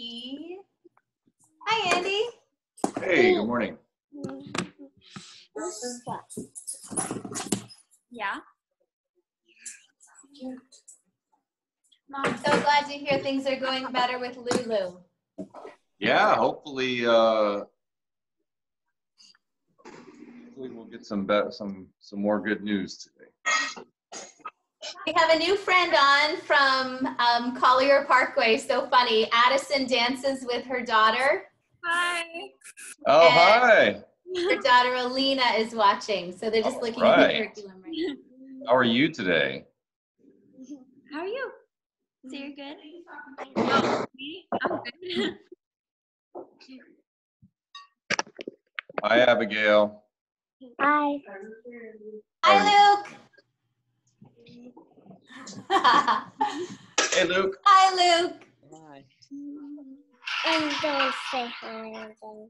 Hi, Andy. Hey, good morning. Yeah. I'm so glad to hear things are going better with Lulu. Yeah, hopefully, uh, hopefully we'll get some bet some some more good news today. We have a new friend on from um, Collier Parkway. So funny. Addison dances with her daughter. Hi. Oh, And- hi. Her daughter Alina is watching. So they're just All looking at the curriculum right now. How are you today? How are you? So you're good? Oh, me? I'm good. Hi, Abigail. Hi. Hi, Luke. Hey, Luke. Hi, Luke. And don't say hi. Then.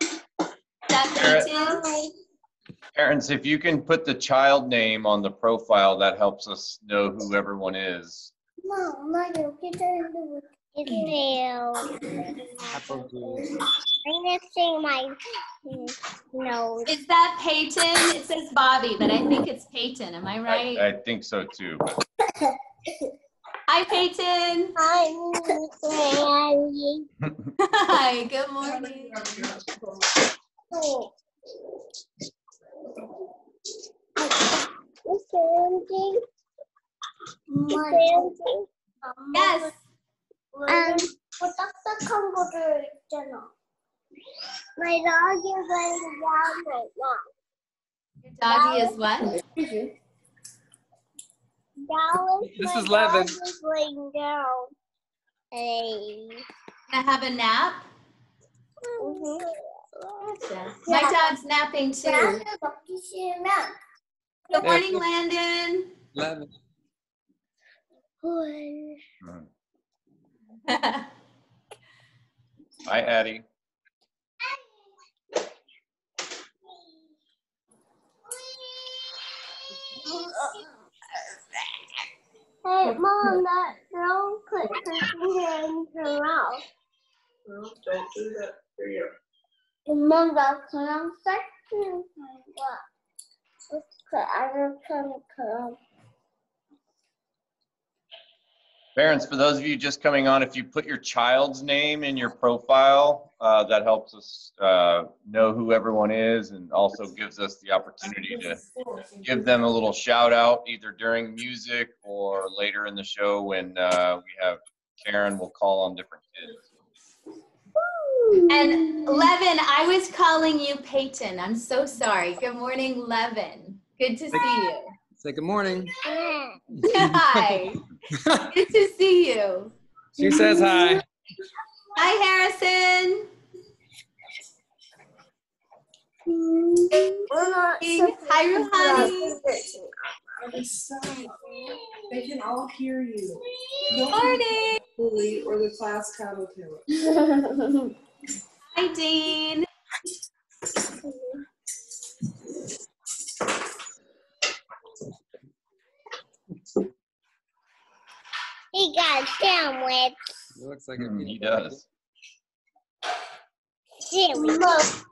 Is that Garrett. Peyton? Hi. Parents, if you can put the child name on the profile, that helps us know who everyone is. Mom, Mario, get her the It's Leo. Apple juice. I'm missing my nose. Is that Peyton? It says Bobby, but I think it's Peyton. Am I right? I, I think so too. But Hi, Peyton. I'm Hi, good morning. Oh. Is there anything? Is there anything? Yes. Um, 부탁한 거를 있잖아. My dog is laying down right now. Your doggy is what? Dallas, This my is Levin. dog is laying down. Hey. Gonna have a nap? Mhm. Gotcha. My dog's napping too. 나한테 먹기 싫으면 Good morning, Landon. Lemon. 헐. Hi, Addie. Hey, Mom, that girl put her finger in her mouth. No, don't do that for you. Mom, that's what I'm saying. What's the other kind of Parents, for those of you just coming on, if you put your child's name in your profile, uh, that helps us uh, know who everyone is and also gives us the opportunity to give them a little shout out either during music or later in the show when uh, we have Karen will call on different kids. And Levin, I was calling you Peyton. I'm so sorry. Good morning, Levin. Good to see you. Say good morning. Hi. Good to see you. She says hi. Hi, Harrison. Hi, Ruhani. They can all hear you. Don't Morning. or the class cat will. Hi, Dean. He got sandwich. It looks like a Hmm, he does. Sandwich.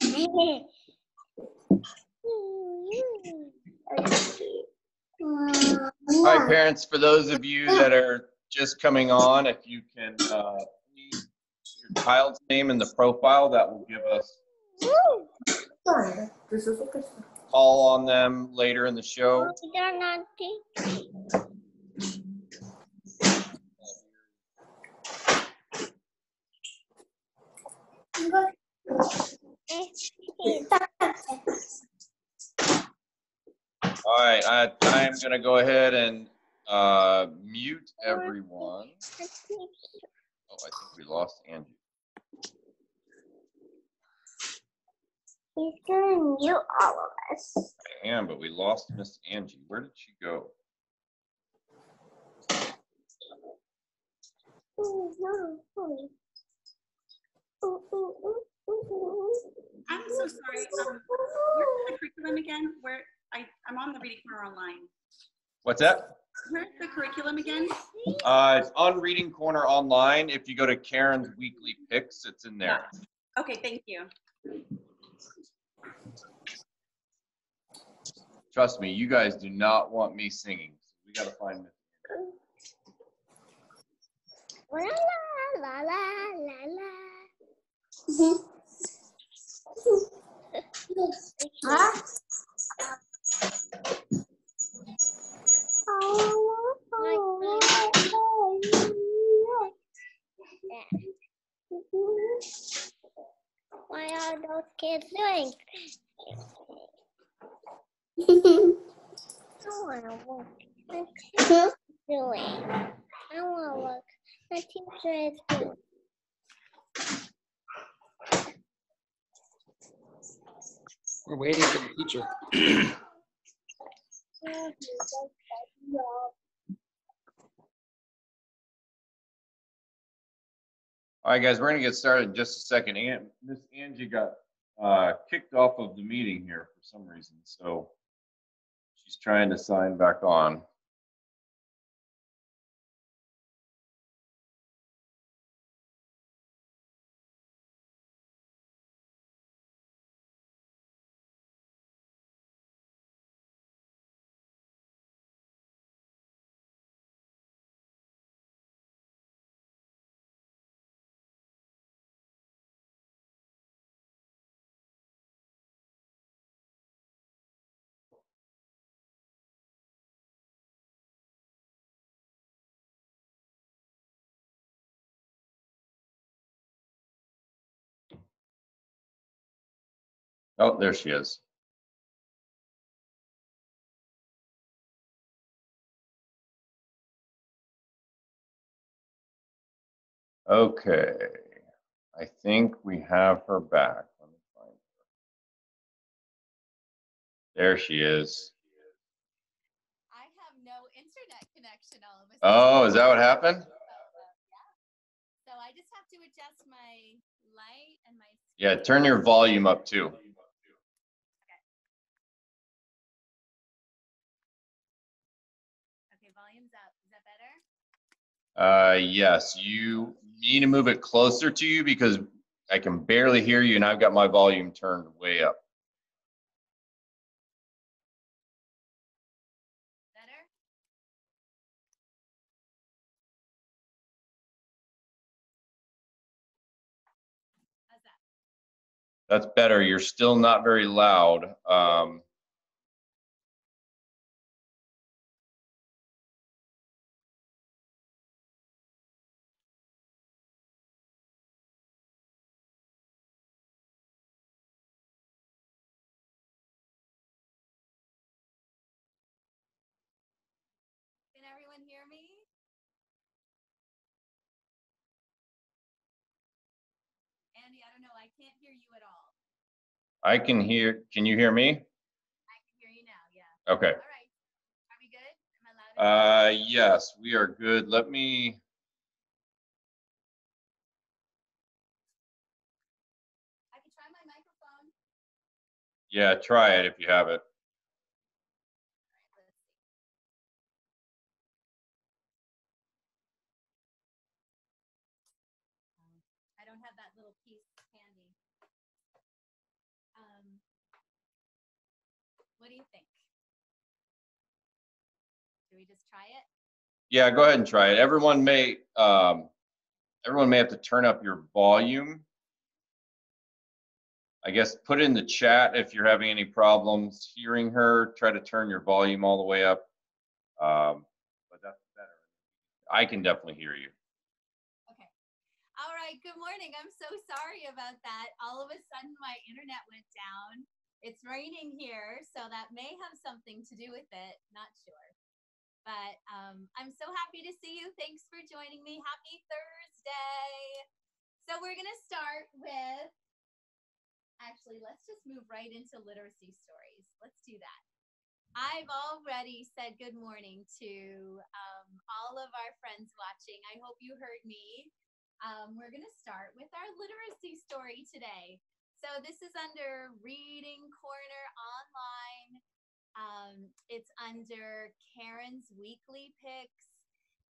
근 All right, parents, for those of you that are just coming on, if you can uh, please your child's name in the profile, that will give us Sorry, this is a call on them later in the show. They're not tasty. All right, I, I'm gonna go ahead and uh, mute everyone. Oh, I think we lost Angie. He's gonna mute all of us. I am, but we lost Miss Angie. Where did she go? I'm so sorry. Um, where's the curriculum again? Where I, I'm on the reading corner online. What's that? Where's the curriculum again? Uh, it's on Reading Corner online. If you go to Karen's weekly picks, it's in there. Okay, thank you. Trust me, you guys do not want me singing. We gotta find Miss. La la la la la. Huh? Why are those kids doing? I wanna look. My teacher's doing. I wanna look. My teacher is doing. We're waiting for the teacher. All right, guys, we're gonna get started in just a second. And Miss Angie got uh, kicked off of the meeting here for some reason, so she's trying to sign back on. Oh, there she is. Okay, I think we have her back. Let me find her. There she is. I have no internet connection all of a sudden. Oh, is that what happened? So I just have to adjust my light and my. Yeah, turn your volume up too. Okay, volume's up. Is that better? Uh, yes, you need to move it closer to you because I can barely hear you and I've got my volume turned way up. Better? How's that? That's better. You're still not very loud. Um, can't hear you at all. I can hear, can you hear me? I can hear you now. Yeah. Okay. All right. Are we good? Am I loud? Uh, yes, we are good. Let me, I can try my microphone. yeah, try it if you have it. All right, let's see. Um, I don't have that little piece handy. Um, what do you think? We just try it? Yeah, go ahead and try it. Everyone may, um, everyone may have to turn up your volume. I guess put in the chat if you're having any problems hearing her. Try to turn your volume all the way up. Um, but that's better. I can definitely hear you. Okay. All right. Good morning. I'm so sorry about that. All of a sudden, my internet went down. It's raining here, so that may have something to do with it. Not sure. But um, I'm so happy to see you. Thanks for joining me. Happy Thursday. So, we're going to start with Actually, let's just move right into literacy stories. Let's do that. I've already said good morning to um, all of our friends watching. I hope you heard me. Um, we're going to start with our literacy story today. So, this is under Reading Corner Online. Um, it's under Karen's Weekly Picks,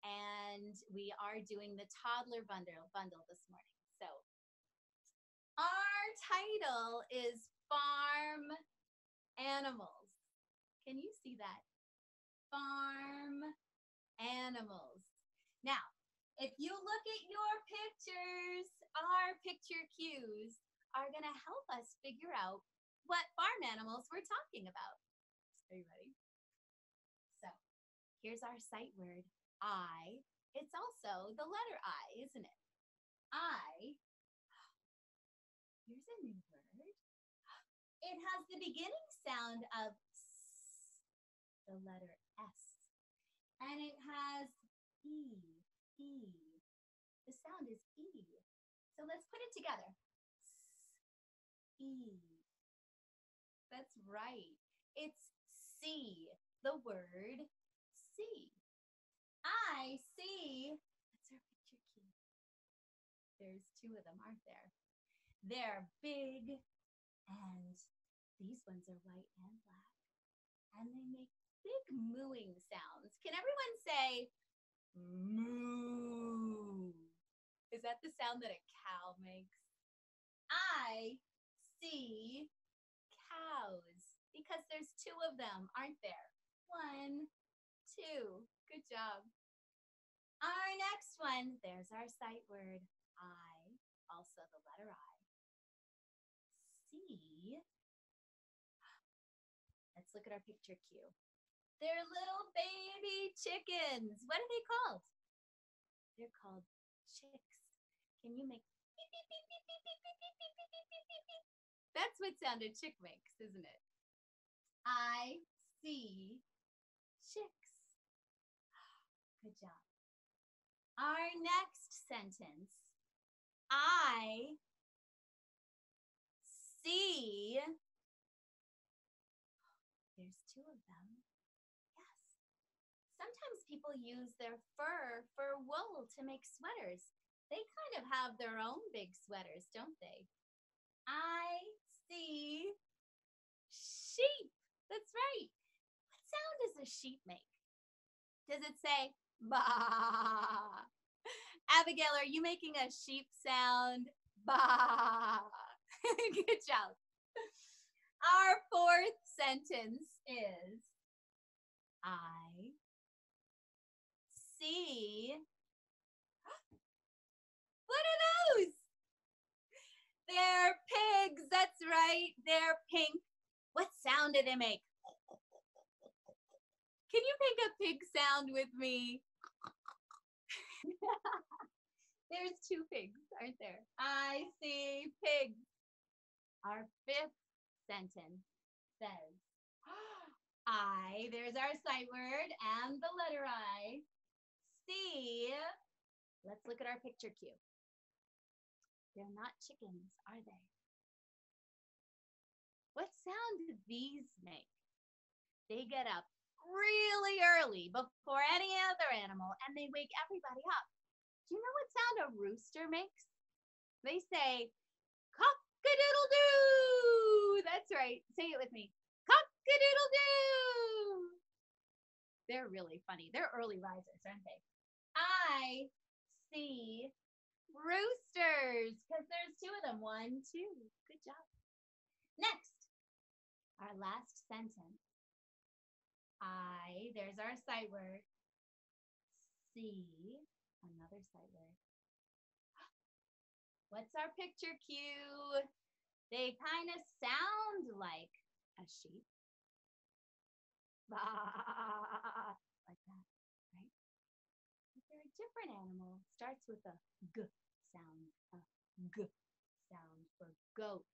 and we are doing the toddler bundle bundle this morning. So, our title is Farm Animals. Can you see that? Farm animals. Now, if you look at your pictures, our picture cues are going to help us figure out what farm animals we're talking about. Are you ready? So, here's our sight word I. It's also the letter I, isn't it? I. Here's a new word. It has the beginning sound of s, the letter S. And it has E, E. The sound is E. So let's put it together. S, E. That's right. It's see, the word see. I see. That's our picture key. There's two of them, aren't there? They're big and these ones are white and black. And they make big mooing sounds. Can everyone say moo? Is that the sound that a cow makes? I see cows because there's two of them, aren't there? One, two. Good job. Our next one, there's our sight word, I, also the letter I. See, let's look at our picture cue. They're little baby chickens. What are they called? They're called chicks. Can you make That's what sound a chick makes, isn't it? I see chicks. Good job. Our next sentence. I see. There's two of them. Yes. Sometimes people use their fur for wool to make sweaters. They kind of have their own big sweaters, don't they? I see sheep. That's right. What sound does a sheep make? Does it say ba? Abigail, are you making a sheep sound? Ba. Good job. Our fourth sentence is I see. What are those? They're pigs. That's right. They're pink. What sound do they make? Can you make a pig sound with me? There's two pigs, aren't there? I see pigs. Our fifth sentence says, I, there's our sight word and the letter I, see. Let's look at our picture cue. They're not chickens, are they? What sound do these make? They get up really early before any other animal and they wake everybody up. Do you know what sound a rooster makes? They say, cock a doodle doo. That's right. Say it with me. Cock a doodle doo. They're really funny. They're early risers, aren't they? I see roosters because there's two of them. One, two. Good job. Next, our last sentence. I, there's our sight word. See, another sight word. What's our picture cue? They kind of sound like a sheep. Bah, like that, right? A different animal. Starts with a g sound, a g sound for goat.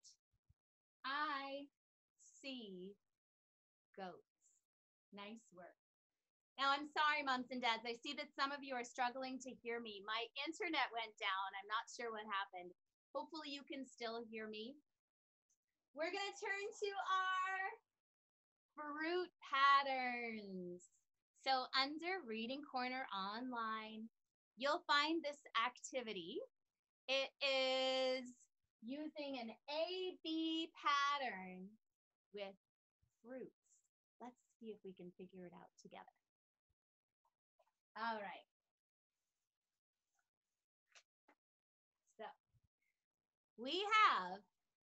I see goats. Nice work. Now, I'm sorry, moms and dads. I see that some of you are struggling to hear me. My internet went down. I'm not sure what happened. Hopefully, you can still hear me. we're gonna turn to our fruit patterns. So under Reading Corner online, you'll find this activity. It is using an A-B pattern with fruits. Let's see if we can figure it out together. All right. So we have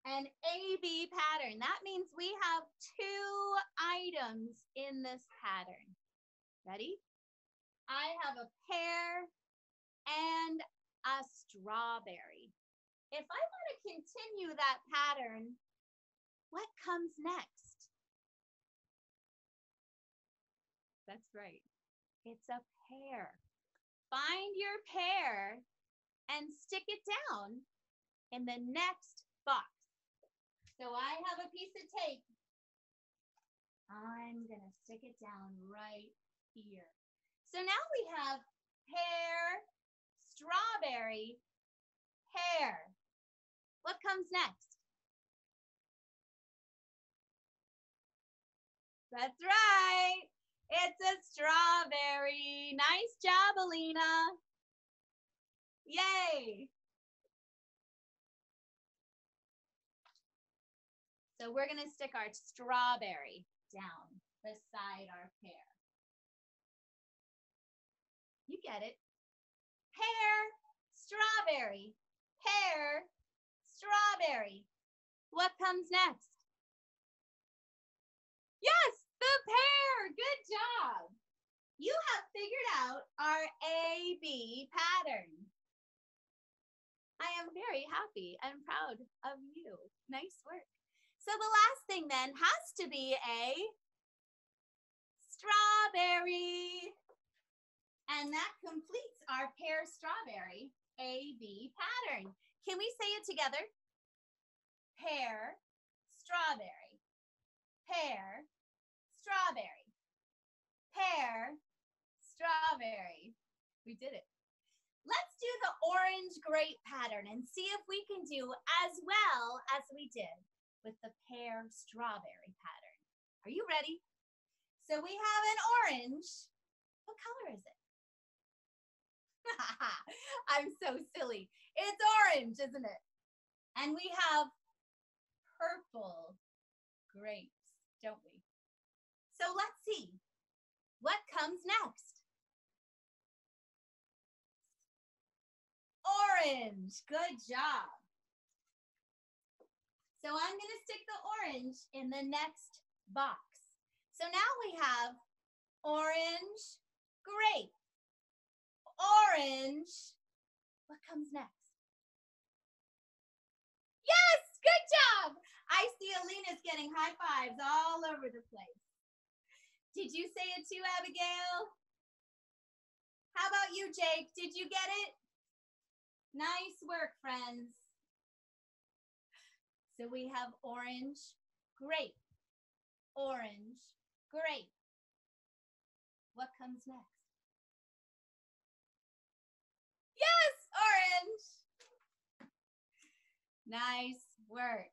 an A-B pattern. That means we have two items in this pattern. Ready? I have a pear and a strawberry. If I want to continue that pattern, what comes next? That's right. It's a pear. Find your pear and stick it down in the next box. So I have a piece of tape. I'm going to stick it down right here. So now we have pear, strawberry, pear. What comes next? That's right. It's a strawberry. Nice job, Alina. Yay. So we're going to stick our strawberry down beside our pear. You get it. Pear, strawberry, pear, strawberry. What comes next? Yes, the pear. Good job. You have figured out our A-B pattern. I am very happy and proud of you. Nice work. So the last thing then has to be a strawberry. And that completes our pear strawberry A-B pattern. Can we say it together? Pear, strawberry, pear, strawberry, pear, strawberry. We did it. Let's do the orange grape pattern and see if we can do as well as we did with the pear strawberry pattern. Are you ready? So we have an orange. What color is it? I'm so silly. It's orange, isn't it? And we have purple grapes, don't we? So let's see. What comes next? Orange. Good job. So I'm going to stick the orange in the next box. So now we have orange, grape, orange. What comes next? Yes, good job. I see Alina's getting high fives all over the place. Did you say it too, Abigail? How about you, Jake? Did you get it? Nice work, friends. So we have orange, grape, orange, grape. What comes next? Yes, orange. Nice work.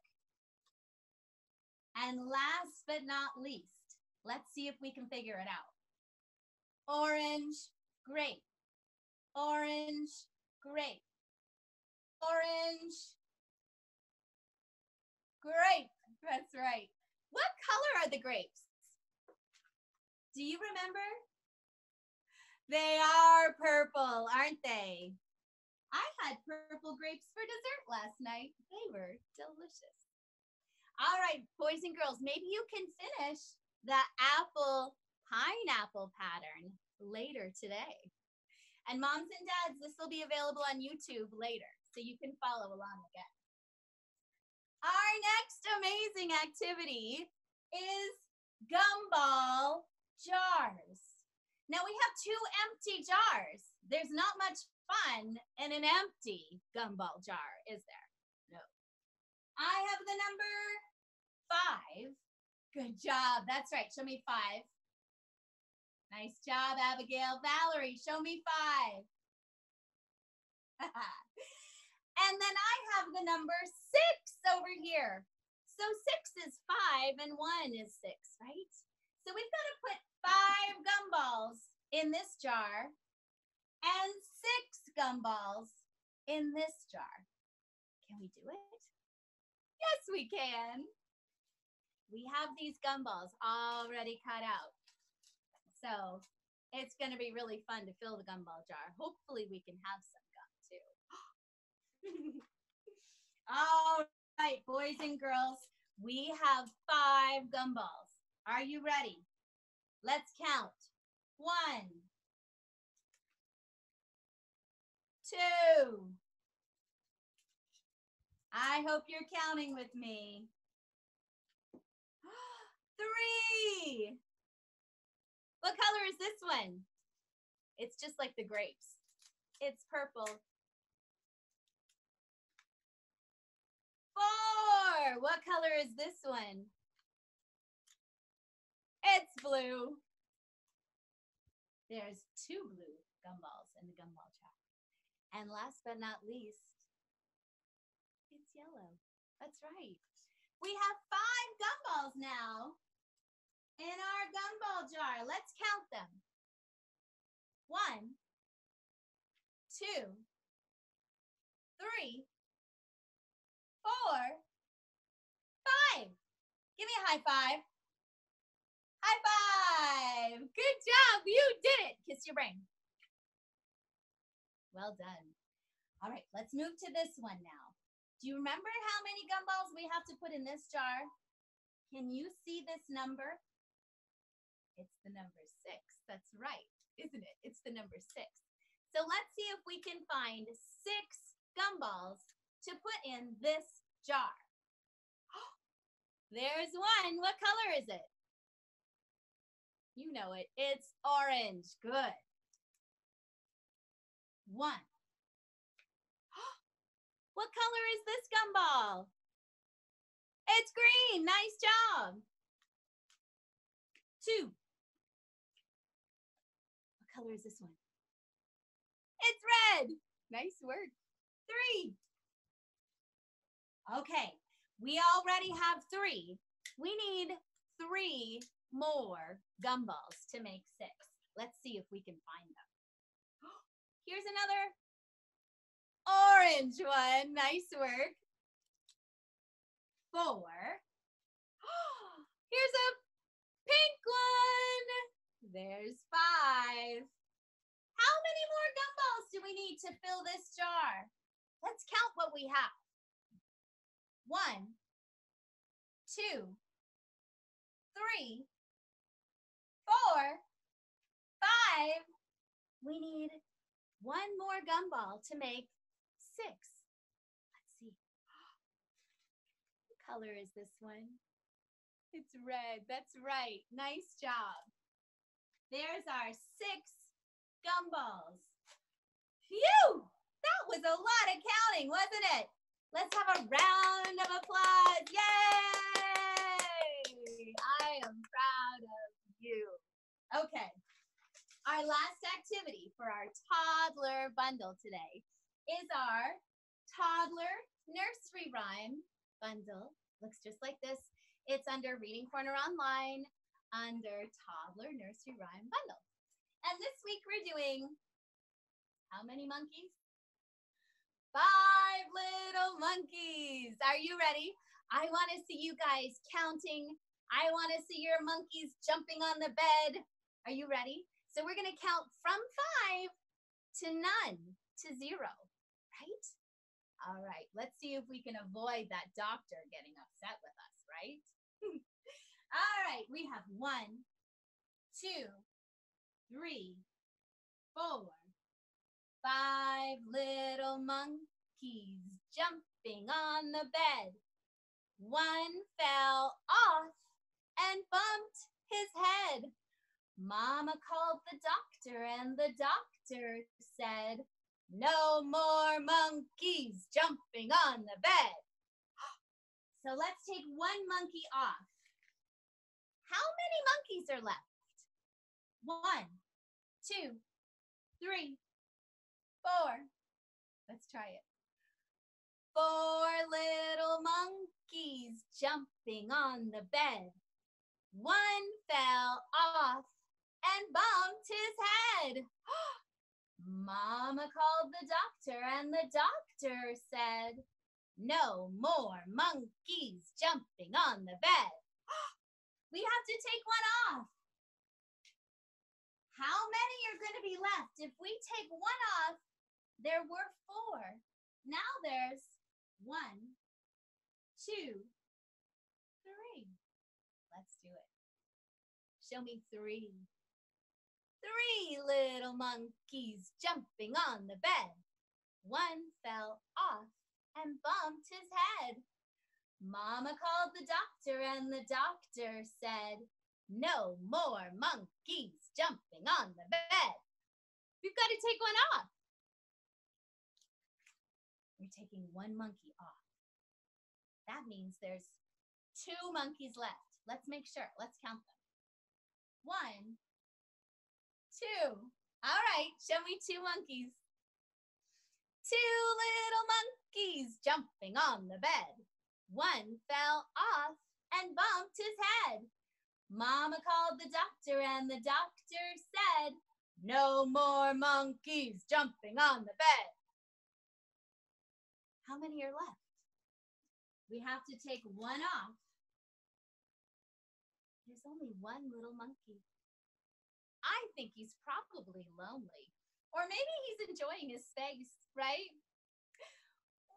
And last but not least, let's see if we can figure it out. Orange, grape, orange, grape, orange, Grape. That's right. What color are the grapes? Do you remember? They are purple, aren't they? I had purple grapes for dessert last night. They were delicious. All right, boys and girls, maybe you can finish the apple pineapple pattern later today. And moms and dads, this will be available on YouTube later, so you can follow along again. Our next amazing activity is gumball jars. Now we have two empty jars. There's not much fun in an empty gumball jar, is there? No. I have the number five. Good job. That's right. Show me five. Nice job, Abigail. Valerie, show me five. And then I have the number six over here. So six is five and one is six, right? So we've got to put five gumballs in this jar and six gumballs in this jar. Can we do it? Yes, we can. We have these gumballs already cut out. So it's going to be really fun to fill the gumball jar. Hopefully we can have some gum too. All right, boys and girls, we have five gumballs. Are you ready? Let's count. One, two. I hope you're counting with me. Three. What color is this one? It's just like the grapes. It's purple. Four. What color is this one? It's blue. There's two blue gumballs in the gumball jar. And last but not least, it's yellow. That's right. We have five gumballs now in our gumball jar. Let's count them. One, two, three, four, five. Give me a high five. High five. Good job. You did it. Kiss your brain. Well done. All right, let's move to this one now. Do you remember how many gumballs we have to put in this jar? Can you see this number? It's the number six. That's right, isn't it? It's the number six. So let's see if we can find six gumballs to put in this jar. There's one. What color is it? You know it. It's orange. Good. One. What color is this gumball? It's green. Nice job. Two. What color is this one? It's red. Nice work. Three. Okay, we already have three. We need three more gumballs to make six. Let's see if we can find them. Here's another orange one. Nice work. Four. Here's a pink one. There's five. How many more gumballs do we need to fill this jar? Let's count what we have. One, two, three, four, five. We need one more gumball to make six. Let's see. What color is this one? It's red. That's right. Nice job. There's our six gumballs. Phew! That was a lot of counting, wasn't it? Let's have a round of applause. Yay! I am proud of you. Okay. Our last activity for our toddler bundle today is our toddler nursery rhyme bundle. Looks just like this. It's under Reading Corner Online under toddler nursery rhyme bundle. And this week we're doing how many monkeys? Five little monkeys. Are you ready? I want to see you guys counting. I want to see your monkeys jumping on the bed. Are you ready? So we're going to count from five to none to zero? All right, let's see if we can avoid that doctor getting upset with us, right? All right, we have one, two, three, four, five little monkeys jumping on the bed. One fell off and bumped his head. Mama called the doctor, and the doctor said, No more monkeys jumping on the bed. So let's take one monkey off. How many monkeys are left? One, two, three, four. Let's try it. Four little monkeys jumping on the bed. One fell off and bumped his head. Oh, Mama called the doctor, and the doctor said, No more monkeys jumping on the bed. we have to take one off. How many are going to be left? If we take one off, there were four. Now there's one, two, three. Let's do it. Show me three. Three little monkeys jumping on the bed. One fell off and bumped his head. Mama called the doctor, and the doctor said, No more monkeys jumping on the bed. We've got to take one off. We're taking one monkey off. That means there's two monkeys left. Let's make sure. Let's count them. One, two. All right, show me two monkeys. Two little monkeys jumping on the bed. One fell off and bumped his head. Mama called the doctor, and the doctor said, No more monkeys jumping on the bed. How many are left? We have to take one off. There's only one little monkey. I think he's probably lonely. Or maybe he's enjoying his space, right?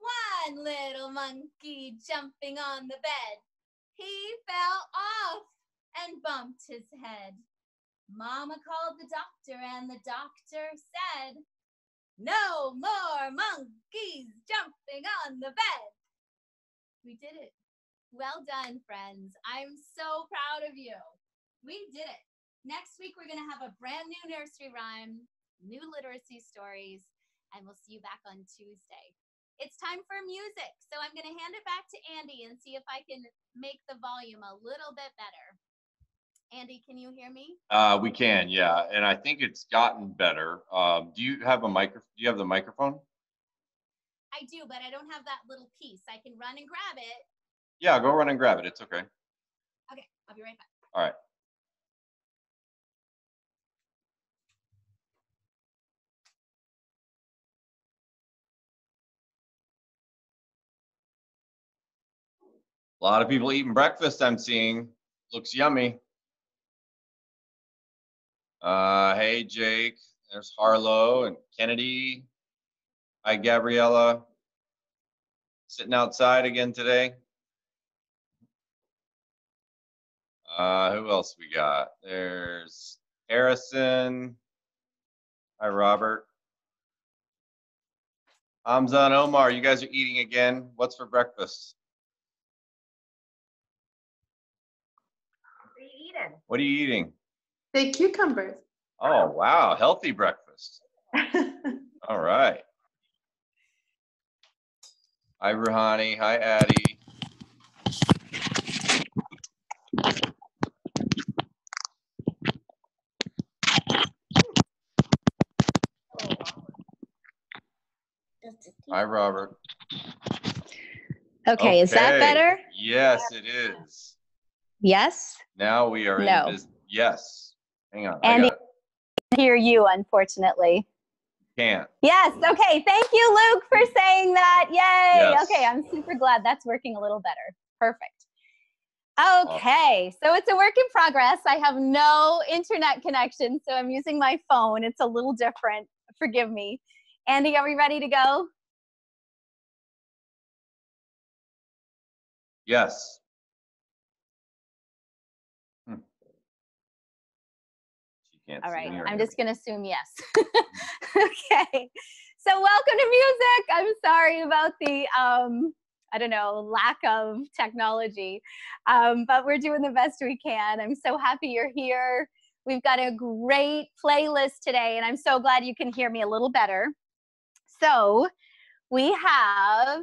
One little monkey jumping on the bed. He fell off and bumped his head. Mama called the doctor, and the doctor said, No more monkeys jumping on the bed. We did it. Well done, friends. I'm so proud of you. We did it. Next week, we're going to have a brand new nursery rhyme, new literacy stories, and we'll see you back on Tuesday. It's time for music. So I'm going to hand it back to Andy and see if I can make the volume a little bit better. Andy, can you hear me? Uh, we can, yeah, and I think it's gotten better. Um, do you have a micro, do you have the microphone? I do, but I don't have that little piece. I can run and grab it. Yeah, go run and grab it. It's okay. Okay, I'll be right back. All right. A lot of people eating breakfast I'm seeing. Looks yummy. Uh, hey, Jake. There's Harlow and Kennedy. Hi, Gabriella. Sitting outside again today. Uh, who else we got? There's Harrison. Hi, Robert. Hamza and Omar, you guys are eating again. What's for breakfast? What are you eating? What are you eating? Say cucumbers. Oh, wow. Healthy breakfast. All right. Hi, Ruhani. Hi, Addie. Hi, Robert. Okay, is that better? Yes, it is. Yes. Now we are No. in business. Yes. Hang on. I Andy- got it. Hear you, unfortunately. Can't. Yes. Okay. Thank you, Luke, for saying that. Yay. Yes. Okay. I'm super glad that's working a little better. Perfect. Okay. So it's a work in progress. I have no internet connection, so I'm using my phone. It's a little different. Forgive me. Andy, are we ready to go? Yes. Hmm. She can't All right. I'm just going to assume yes. okay. So welcome to music. I'm sorry about the um I don't know, lack of technology. Um, but we're doing the best we can. I'm so happy you're here. We've got a great playlist today, and I'm so glad you can hear me a little better. So we have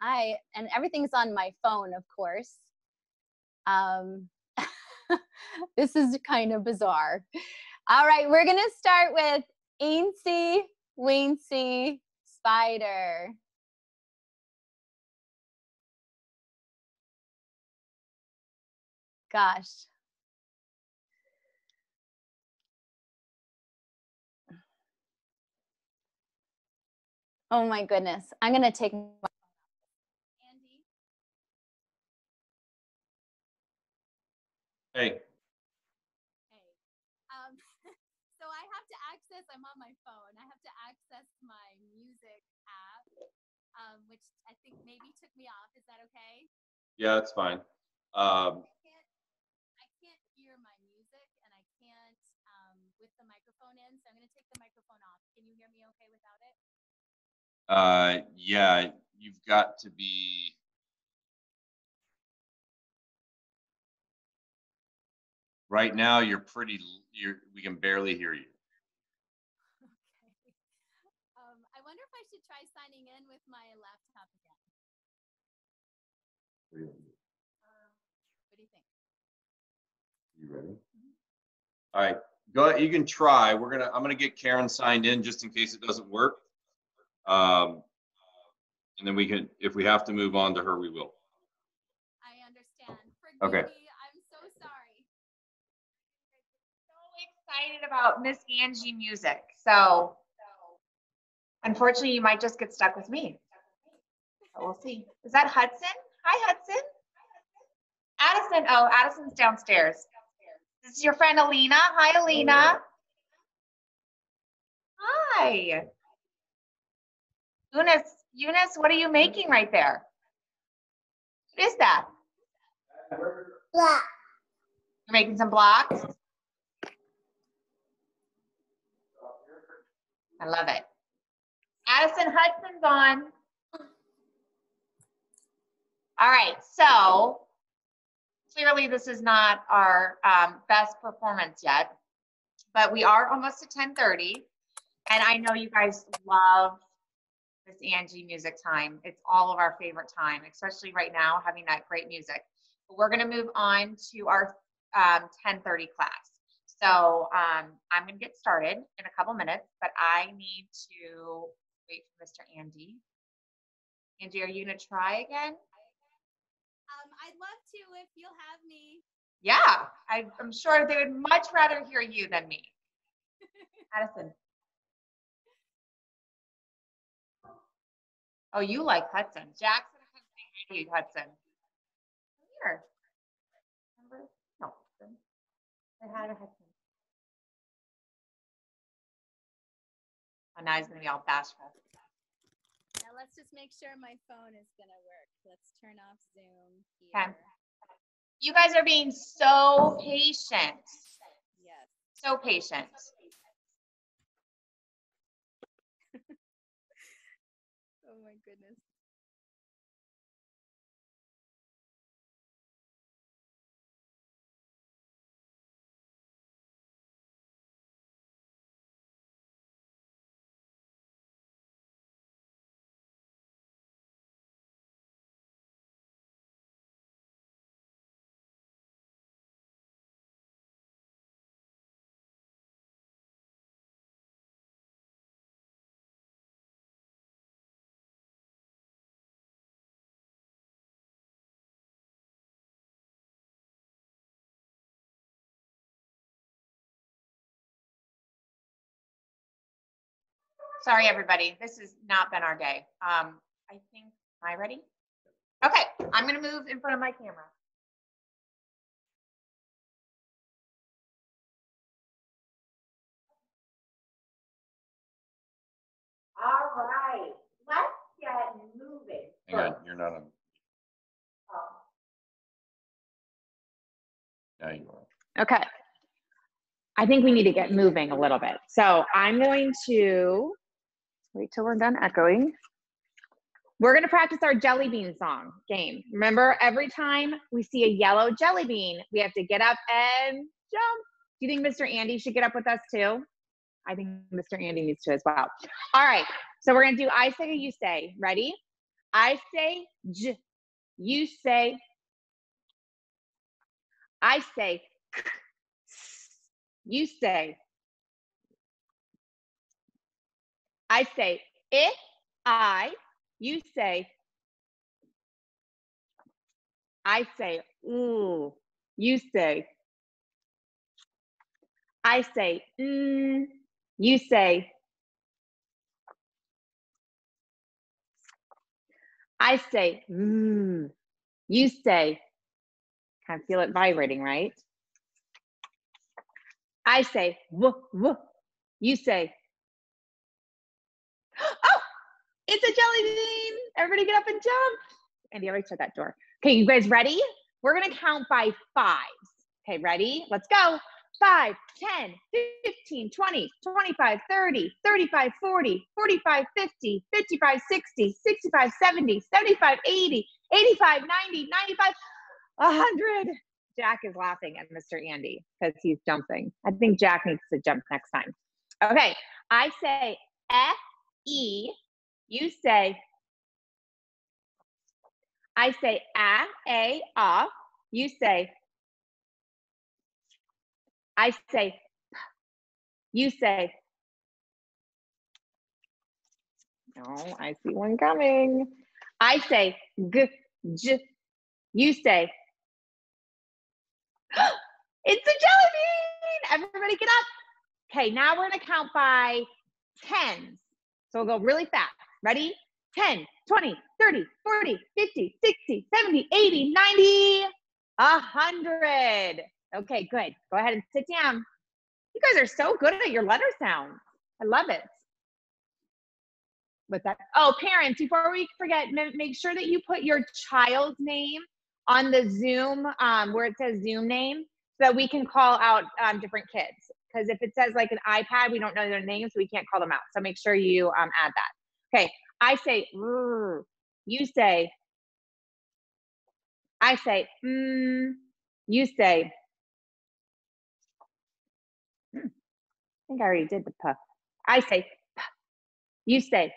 I and everything's on my phone, of course. Um, this is kind of bizarre. All right, we're gonna start with Eensy Weensy Spider. gosh. Oh my goodness. I'm going to take my hey. Um, so I have to access, I'm on my phone. I have to access my music app, um, which I think maybe took me off. Is that okay? yeah, that's fine. Um, I can't, I can't hear my music and I can't, um, with the microphone in. So I'm going to take the microphone off. Can you hear me okay without it? uh, yeah, you've got to be. Right now, you're pretty. You're. We can barely hear you. Okay. Um, I wonder if I should try signing in with my laptop again. What do you think? You ready? All right, go. ahead. You can try. We're gonna. I'm gonna get Karen signed in just in case it doesn't work. Um, and then we can, if we have to move on to her, we will. I understand. Forgive Okay. me. I'm so sorry. so excited about Miss Angie music. So unfortunately, you might just get stuck with me. But we'll see. Is that Hudson? Hi, Hudson. Addison. Oh, Addison's downstairs. This is your friend Alina. Hi, Alina. Hi. Eunice, Eunice, what are you making right there? What is that? Blah. You're making some blocks? I love it. Addison Hudson's on. All right, so clearly this is not our um, best performance yet, but we are almost to 10:30, and I know you guys love this Angie music time. It's all of our favorite time, especially right now having that great music. But we're going to move on to our um, 10:30 class. So um, I'm going to get started in a couple minutes, but I need to wait for Mr. Andy. Angie, are you to try again? I'd love to if you'll have me. Yeah, I, I'm sure they would much rather hear you than me. Addison. Oh, you like Hudson. Jackson, hi you, Hudson. Come here. Remember? No. Hudson. Say hi to Hudson. Oh, now he's gonna be all bashful. Let's just make sure my phone is gonna work. Let's turn off Zoom Okay. You guys are being so patient. Yes. So patient. Oh my goodness. Sorry, everybody. This has not been our day. Um, I think, am I ready? Okay, I'm gonna move in front of my camera. All right, let's get moving. Hang on, you're not on. Oh. Now you are. Okay. I think we need to get moving a little bit. So I'm going to wait till we're done echoing. We're going to practice our jelly bean song game. Remember, every time we see a yellow jelly bean, we have to get up and jump. Do you think Mr. Andy should get up with us too? I think Mr. Andy needs to as well. All right. So we're going to do I say, you say. Ready? I say j. You say. I say. You say. I say if I. You say. I say ooh. You say. I say, mm. You say. I say, mm. You say. Kind of feel it vibrating, right? I say, woof, woof. You say, oh, it's a jelly bean. Everybody get up and jump. Andy, already shut that door. Okay, you guys ready? We're gonna count by fives. Okay, ready? Let's go. 5, 10, 15, 20, 25, 30, 35, 40, 45, 50, 55, 60, 65, 70, 75, 80, 85, 90, 95, 100. Jack is laughing at Mr. Andy because he's jumping. I think Jack needs to jump next time. Okay, I say F E. You say, I say A, A, a, You say, I say, you say, no, I see one coming. I say, g, j. You say, it's a jelly bean. Everybody get up. Okay, now we're gonna count by tens. So we'll go really fast. Ready? 10, 20, 30, 40, 50, 60, 70, 80, 90, 100. Okay, good. Go ahead and sit down. You guys are so good at your letter sounds. I love it. What's that? Oh, parents, before we forget, make sure that you put your child's name on the Zoom um, where it says Zoom name so that we can call out um, different kids. Because if it says like an iPad, we don't know their names, so we can't call them out. So make sure you um, add that. Okay, I say, "Rrr." you say, I say, mm, you say, Hmm, I think I already did the puff. I say, you say,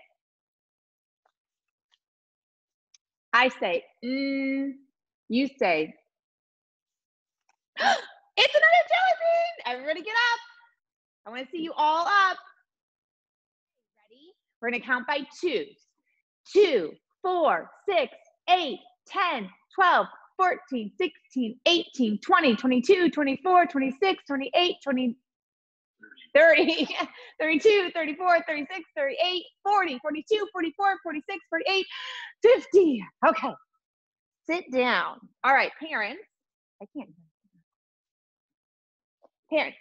I say, mm, you say, it's another jelly bean. Everybody get up. I want to see you all up. Ready? We're going to count by twos. Two, four, six, eight, 10, 12, 14, 16, 18, 20, 22, 24, 26, 28, 20, 30, 32, 34, 36, 38, 40, 42, 44, 46, 48, 50. Okay. Sit down. All right, parents. I can't. Parents,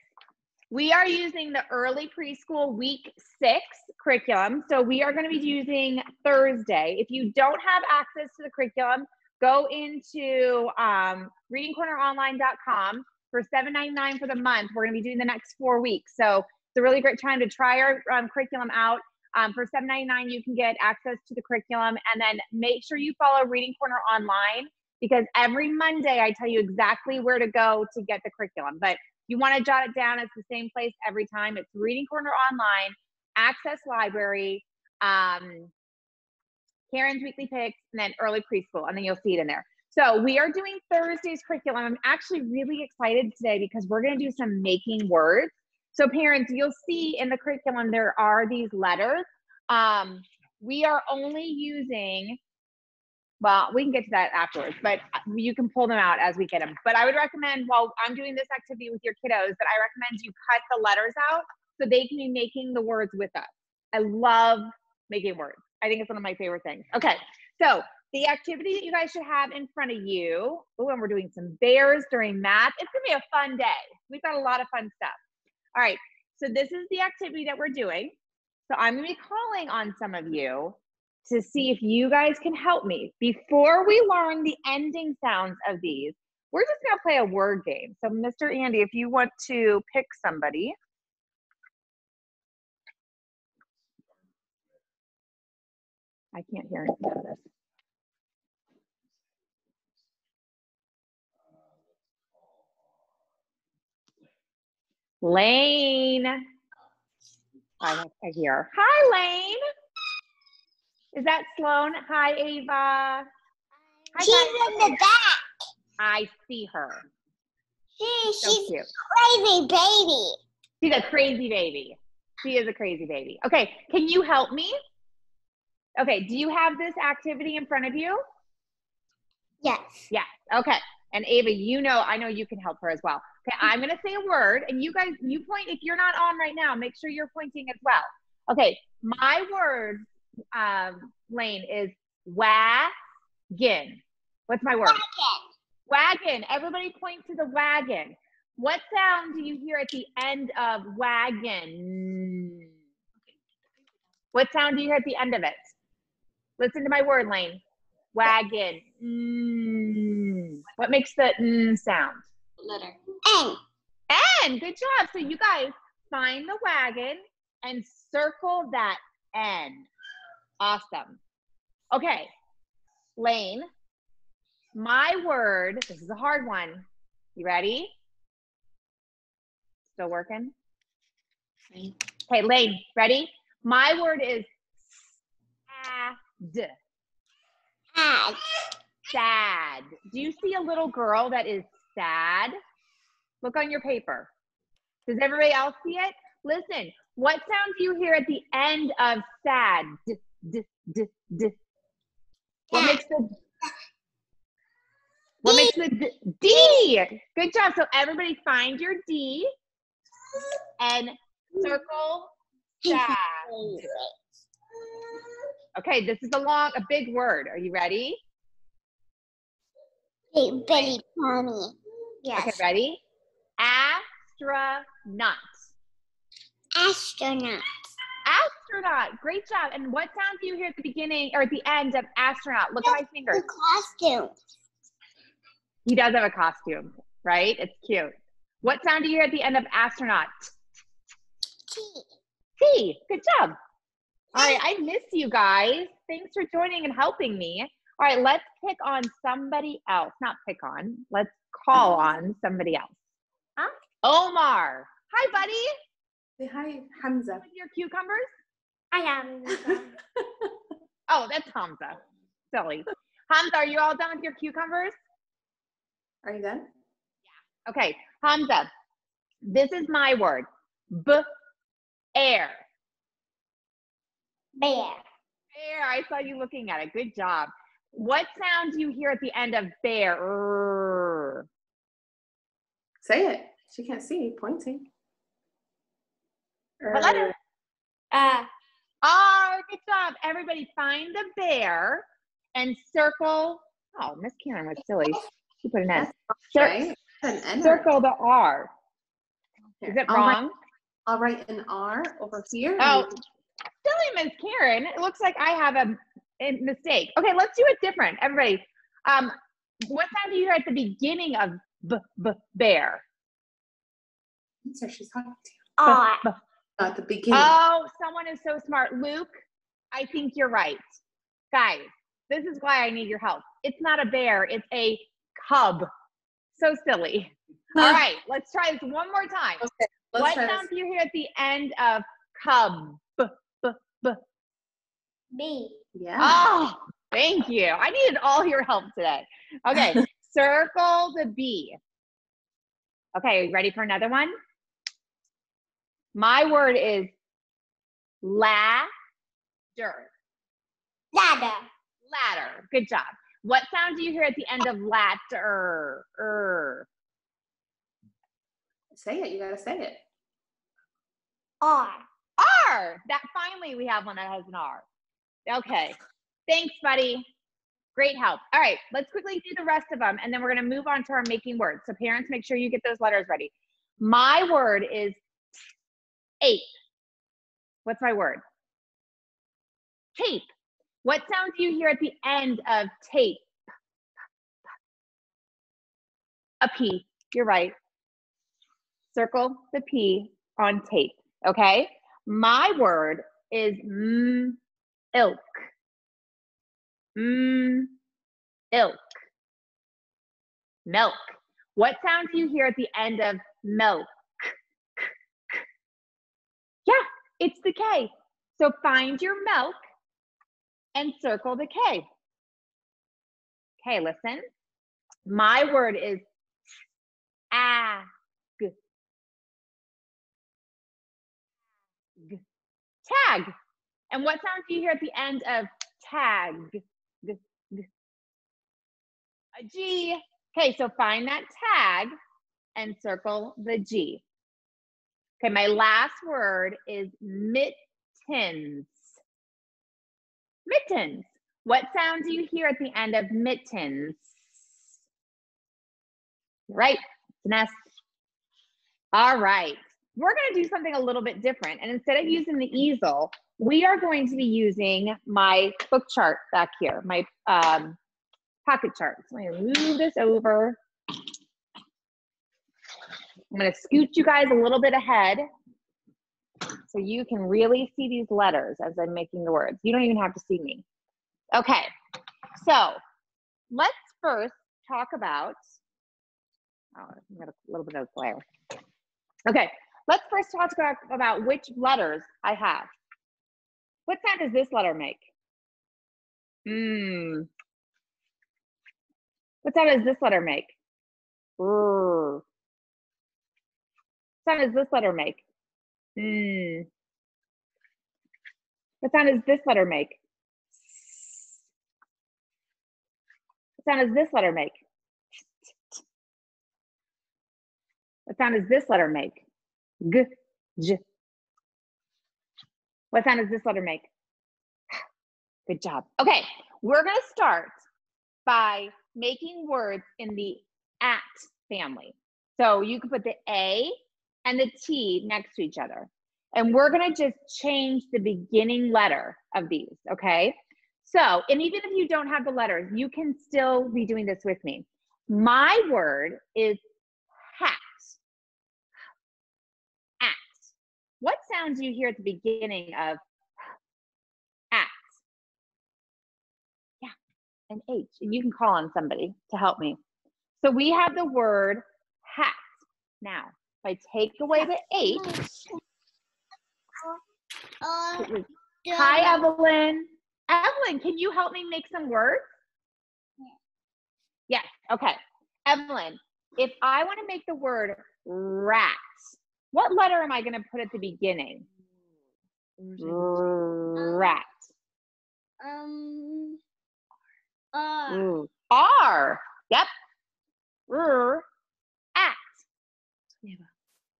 we are using the early preschool week six curriculum. So we are going to be using Thursday. If you don't have access to the curriculum, go into um, readingcorneronline.com for $7.99 for the month. We're going to be doing the next four weeks. So it's a really great time to try our um, curriculum out. Um, for $7.99, you can get access to the curriculum. And then make sure you follow Reading Corner Online because every Monday I tell you exactly where to go to get the curriculum. But you want to jot it down, it's the same place every time. It's Reading Corner Online, Access Library, um, Karen's Weekly Picks, and then Early Preschool, and then you'll see it in there. So we are doing Thursday's curriculum. I'm actually really excited today because we're going to do some making words. So parents, you'll see in the curriculum there are these letters. Um, we are only using, well, we can get to that afterwards, but uh, you can pull them out as we get them. But I would recommend while I'm doing this activity with your kiddos that I recommend you cut the letters out so they can be making the words with us. I love making words. I think it's one of my favorite things. Okay, so the activity that you guys should have in front of you. Oh, and we're doing some bears during math. It's gonna be a fun day. We've got a lot of fun stuff. All right, so this is the activity that we're doing. So I'm gonna be calling on some of you to see if you guys can help me. Before we learn the ending sounds of these, we're just gonna play a word game. So Mr. Andy, if you want to pick somebody. I can't hear any of this. Lane. I, I hear. Hi, Lane. Is that Sloan? Hi, Ava. Hi, She's guys. in the back. I see her. She, So she's cute. crazy baby. She's a crazy baby. She is a crazy baby. Okay, can you help me? Okay, do you have this activity in front of you? Yes. Yes. Okay. And Ava, you know, I know you can help her as well. Okay, I'm gonna say a word, and you guys, you point. If you're not on right now, make sure you're pointing as well. Okay, my word, um, Lane is wagon. What's my word? Wagon. Everybody point to the wagon. What sound do you hear at the end of wagon? What sound do you hear at the end of it? Listen to my word, Lane. Wagon. Mm. What makes the mm sound? Letter. N. N. Good job. So you guys find the wagon and circle that N. Awesome. Okay. Lane, my word, this is a hard one. You ready? Still working? Okay, Lane, ready? My word is sad. Ad. Sad. Do you see a little girl that is sad? Look on your paper. Does everybody else see it? Listen, what sound do you hear at the end of sad? D, d, d. What makes the what makes the d, D? Good job. So everybody find your D and circle sad. Okay, this is a long, a big word. Are you ready? Big Billy Pony. Yes. Okay, ready? Astronaut. Astronaut. Astronaut. Great job. And what sound do you hear at the beginning or at the end of astronaut? Look at my fingers. Costume. He does have a costume, right? It's cute. What sound do you hear at the end of astronaut? T. T. Good job. All right, I miss you guys. Thanks for joining and helping me. All right, let's pick on somebody else. Not pick on. Let's call uh-huh. on somebody else. Huh? Omar. Hi, buddy. Say hi, Hamza. With your cucumbers? I am. Oh, that's Hamza. Silly. Hamza, are you all done with your cucumbers? Are you done? Yeah. Okay, Hamza. This is my word. B air. Bear. Bear. I saw you looking at it. Good job. What sound do you hear at the end of bear? Say it. She can't see. Pointing. What letter? Er, Uh, Oh, good job. Everybody find the bear and circle. Oh, Miss Karen was silly. She put an S. Cir- right? An Circle the R. Is it I'll write- wrong? I'll write an R over here. Oh, silly Miss Karen. It looks like I have a, a mistake. Okay, let's do it different. Everybody, um, what sound do you hear at the beginning of b, b bear? So she's talking to R. B- you at the beginning. Oh, someone is so smart. Luke, I think you're right. Guys, this is why I need your help. It's not a bear, it's a cub. So silly. All right, let's try this one more time. okay, what try sound do you hear at the end of cub? B, b, b. B. Yeah. Oh, thank you. I needed all your help today. Okay, circle the B. Okay, ready for another one? My word is ladder. Ladder. Ladder. Good job. What sound do you hear at the end of ladder? Er. Say it. You gotta say it. R. R. That finally we have one that has an R. Okay. Thanks, buddy. Great help. All right, let's quickly do the rest of them and then we're going to move on to our making words. So parents, make sure you get those letters ready. My word is ape. What's my word? Tape. What sound do you hear at the end of tape? A P. You're right. Circle the P on tape. Okay. My word is mm, ilk. Mm, ilk. Milk. What sound do you hear at the end of milk? Yeah, it's the K. So find your milk and circle the K. Okay, listen. My word is ag. Tag. And what sound do you hear at the end of tag? A G. Okay, so find that tag and circle the G. Okay, my last word is mittens. Mittens. What sound do you hear at the end of mittens? Right, it's an S. All right, we're gonna do something a little bit different. And instead of using the easel, we are going to be using my book chart back here, my um, pocket chart. So I'm gonna move this over. I'm gonna scoot you guys a little bit ahead so you can really see these letters as I'm making the words. You don't even have to see me. Okay, so let's first talk about, oh, I got a little bit of glare. Okay, let's first talk about, which letters I have. What sound does this letter make? Hmm. What sound does this letter make? Brr. What sound does this letter make? Hmm. What sound does this letter make? What sound does this letter make? What sound does this letter make? G, j. What sound does this letter make? Good job. Okay, we're gonna start by making words in the at family. So you can put the A and the T next to each other. And we're gonna just change the beginning letter of these, okay? So, and even if you don't have the letters, you can still be doing this with me. My word is hat. At. What sound do you hear at the beginning of at? Yeah, an H. And you can call on somebody to help me. So we have the word hat. Now, if I take away the H, Uh, hi, Evelyn. Evelyn, can you help me make some words? Yes, okay. Evelyn, if I want to make the word rat, what letter am I going to put at the beginning? Rat. Um. Ooh. R. Yep. R. At.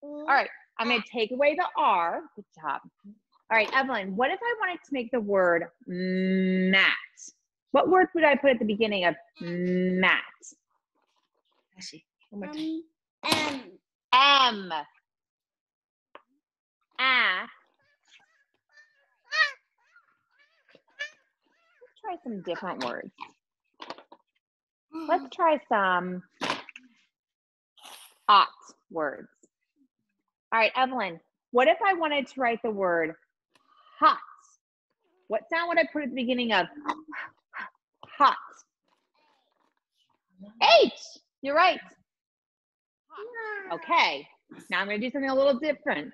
All right. I'm going to take away the R. Good job. All right, Evelyn, what if I wanted to make the word mat? What word would I put at the beginning of mat? Um. M. M. A. Let's try some different words. Let's try some ot words. All right, Evelyn, what if I wanted to write the word hot? What sound would I put at the beginning of hot? H. You're right. Okay. Now I'm going to do something a little different.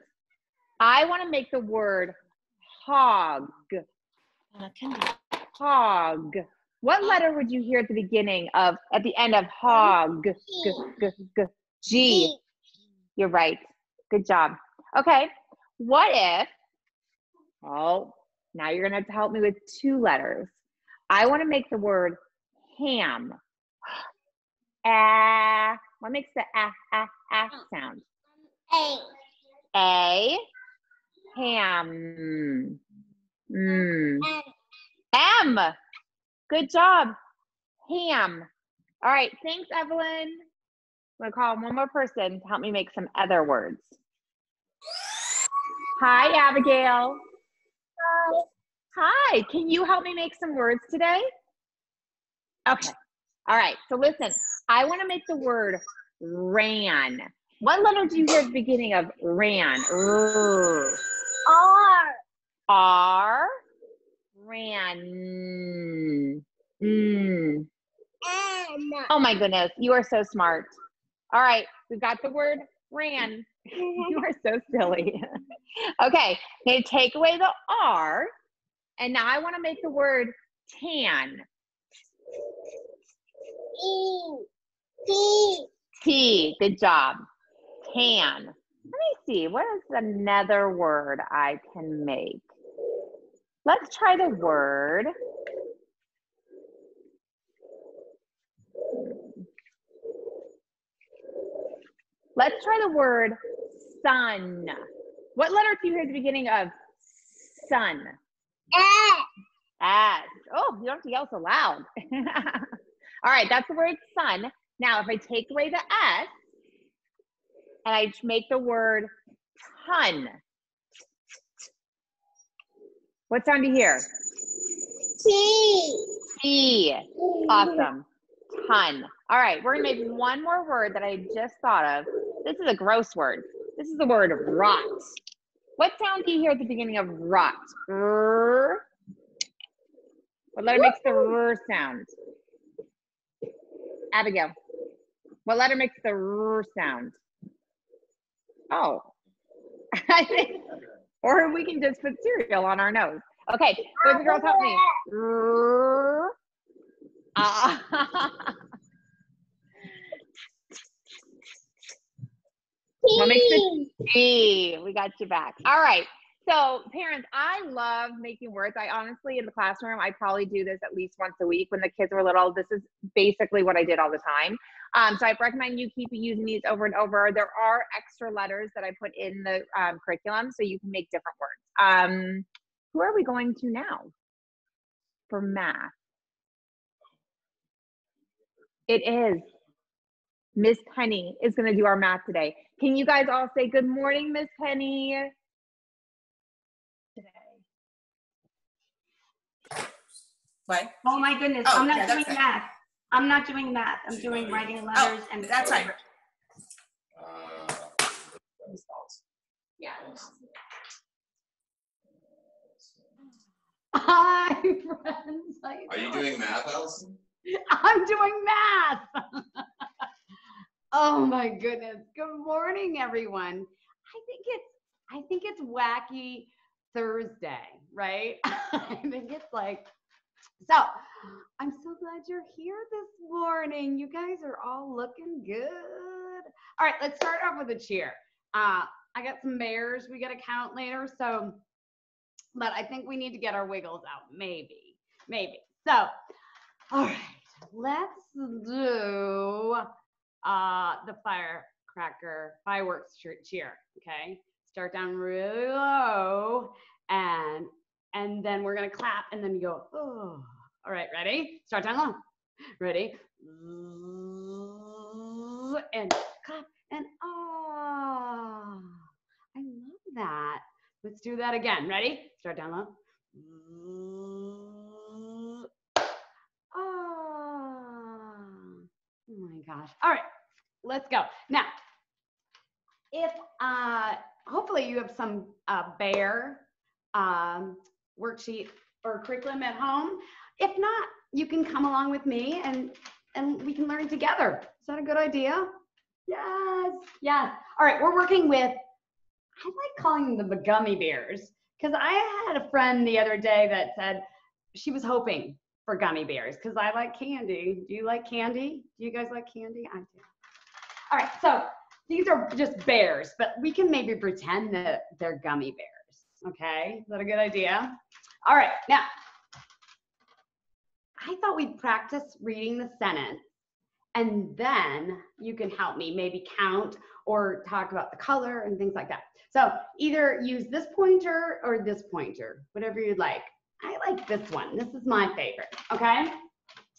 I want to make the word hog. Hog. What letter would you hear at the beginning of, at the end of hog? G. You're right. Good job. Okay. What if, oh, now you're going to have to help me with two letters. I want to make the word ham. Ah. What makes the ah, ah, ah sound? A. A. Ham. Mm. M. M. Good job. Ham. All right. Thanks, Evelyn. I'm going to call one more person to help me make some other words. Hi, Abigail. Hi. Hi, Can you help me make some words today? Okay. All right. So listen, I want to make the word ran. What letter do you hear at the beginning of ran? R. R. R. Ran. Mm. Oh my goodness, you are so smart. All right, we've got the word ran. you are so silly. okay, now take away the R, and now I want to make the word tan. E. T. T, good job. Tan. Let me see, what is another word I can make? Let's try the word. Let's try the word sun. What letter do you hear at the beginning of sun? S. Oh, you don't have to yell so loud. All right, that's the word sun. Now, if I take away the S and I make the word ton, what sound do you hear? T. T. Awesome. Ton. All right, we're gonna make one more word that I just thought of. This is a gross word. This is the word rot. What sound do you hear at the beginning of rot? R. What letter makes the R sound? Abigail. What letter makes the R sound? Oh. I think, or we can just put cereal on our nose. Okay, boys and girls, help me. R. Ah. What makes the T? We got you back. All right. So, parents, I love making words. I honestly, in the classroom, I probably do this at least once a week when the kids were little. This is basically what I did all the time. Um, so, I recommend you keep using these over and over. There are extra letters that I put in the um, curriculum so you can make different words. Um, who are we going to now for math? It is. Miss Penny is going to do our math today. Can you guys all say good morning, Miss Penny? Today. What? Oh my goodness, Oh, I'm not yeah, doing that's math. I'm not doing math. I'm doing oh, writing oh, letters and. Oh, that's right. Yeah. Hi, friends. Are you doing math, Allison? I'm doing math. oh my goodness. Good morning, everyone. I think it's I think it's wacky Thursday, right? I think it's like so. I'm so glad you're here this morning. You guys are all looking good. All right, let's start off with a cheer. Uh, I got some bears we got to count later, so but I think we need to get our wiggles out. Maybe, maybe. So, all right, let's do uh, the firecracker fireworks cheer-. Okay, start down really low, and and then we're gonna clap, and then you go. Oh, all right, ready? Start down low. Ready? And clap and ah. I love that. Let's do that again. Ready? Start down low. Ah. Oh my gosh. All right, let's go. Now, if uh, hopefully you have some uh, bear um, worksheet or curriculum at home. If not, you can come along with me and and we can learn together. Is that a good idea? Yes. Yes. All right, we're working with I like calling them the gummy bears because I had a friend the other day that said she was hoping for gummy bears because I like candy. Do you like candy? Do you guys like candy? I do. All right, so these are just bears, but we can maybe pretend that they're gummy bears. Okay, is that a good idea? All right, now I thought we'd practice reading the sentence and then you can help me maybe count or talk about the color and things like that. So either use this pointer or this pointer, whatever you'd like. I like this one. This is my favorite, okay?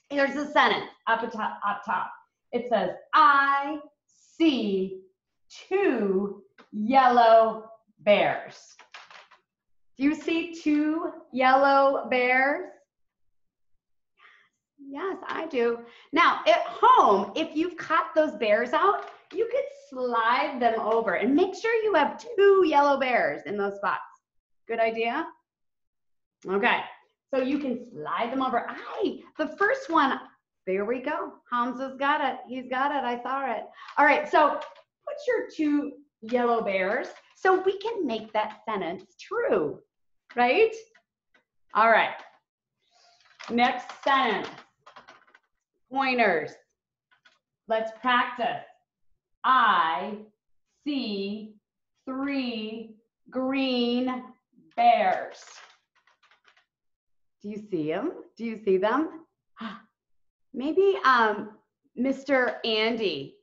Here's the sentence up up top. It says, I see two yellow bears. Do you see two yellow bears? Yes, I do. Now, at home, if you've cut those bears out, you could slide them over and make sure you have two yellow bears in those spots. Good idea? Okay, so you can slide them over. I, the first one, there we go. Hamza's got it. He's got it. I saw it. All right, so put your two yellow bears so we can make that sentence true, right? All right, next sentence pointers. Let's practice. I see three green bears. Do you see them? Do you see them? Maybe um, Mr. Andy,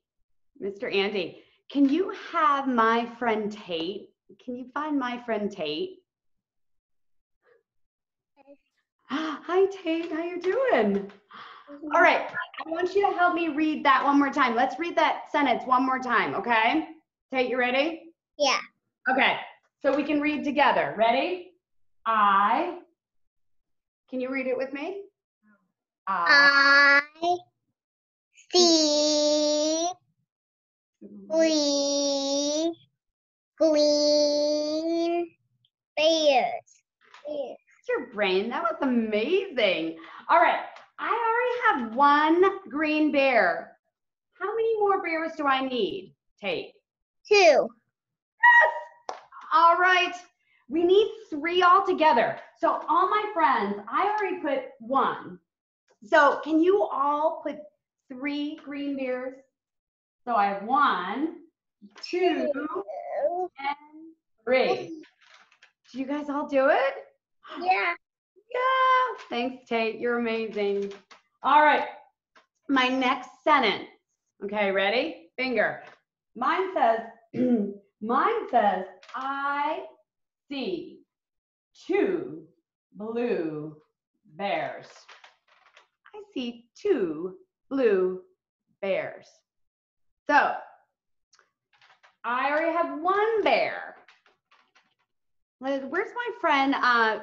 Mr. Andy, can you have my friend Tate? Can you find my friend Tate? Hi Tate, how you doing? All right, I want you to help me read that one more time. Let's read that sentence one more time, okay? Tate, you ready? Yeah. Okay, so we can read together. Ready? I. Can you read it with me? I. I see green, green bears. Bears. your brain. That was amazing. All right, I already have one green bear. How many more bears do I need, Tate? Two. Yes! All right, we need three altogether. So all my friends, I already put one. So can you all put three green bears? So I have one, two, and three. Did you guys all do it? Yeah. Yeah. Thanks, Tate. You're amazing. All right. My next sentence. Okay, ready? Finger. Mine says, mine says, I see two blue bears. I see two blue bears. So I already have one bear. Where's my friend, uh,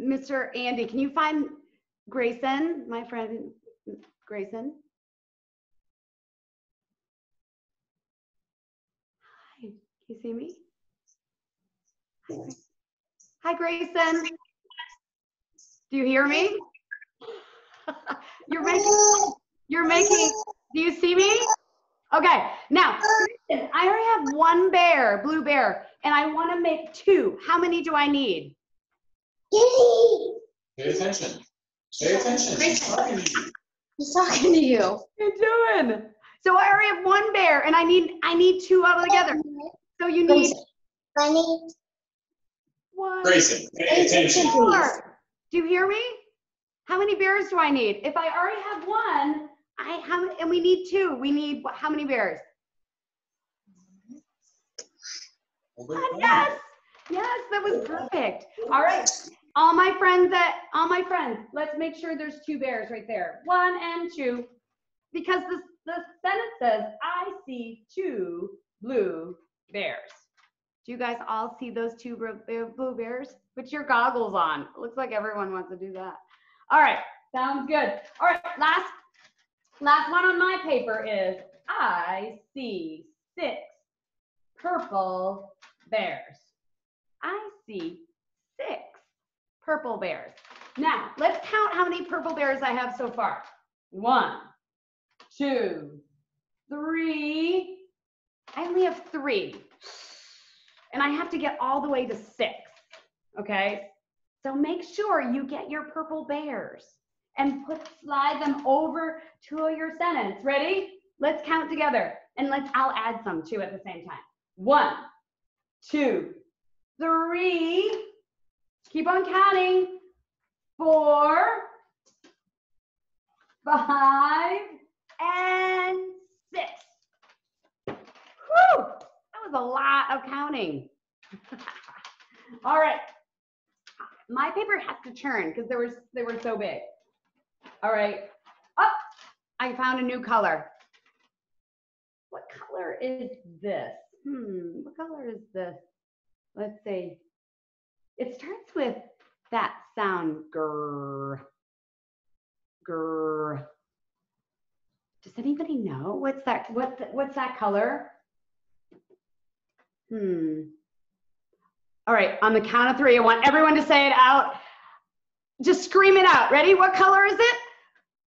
Mr. Andy? Can you find Grayson, my friend Grayson? Hi, can you see me? Hi, Hi, Grayson. Do you hear me? You're making, you're making, do you see me? Okay, now, Grayson, I already have one bear, blue bear, and I want to make two. How many do I need? Pay attention. Pay attention. She's talking to you. He's talking to you. What you doing? So I already have one bear, and I need I need two altogether. So you need Bunny. one. Grayson, pay attention. Four. Do you hear me? How many bears do I need? If I already have one, I how many- and we need two. We need how many bears? Down. Yes, yes, that was oh, perfect. All right, all my friends that all my friends, let's make sure there's two bears right there. One and two, because the the sentence says, "I see two blue bears." Do you guys all see those two uh, blue bears? Put your goggles on. It looks like everyone wants to do that. All right, sounds good. All right, last last one on my paper is I see six purple bears. I see six purple bears. Now, let's count how many purple bears I have so far. One, two, three. I only have three. And I have to get all the way to six. Okay? So make sure you get your purple bears and put slide them over to your sentence. Ready? Let's count together. And let's I'll add some too at the same time. One, two, three. Keep on counting. Four, five, and six. Whew, that was a lot of counting. All right. My paper has to turn because they were they were so big. All right. Up. I found a new color. What color is this? Hmm, what color is this? Let's see. It starts with that sound grr. Grr. Does anybody know? What's that? What's what's that color? Hmm. All right, on the count of three, I want everyone to say it out. Just scream it out. Ready? What color is it?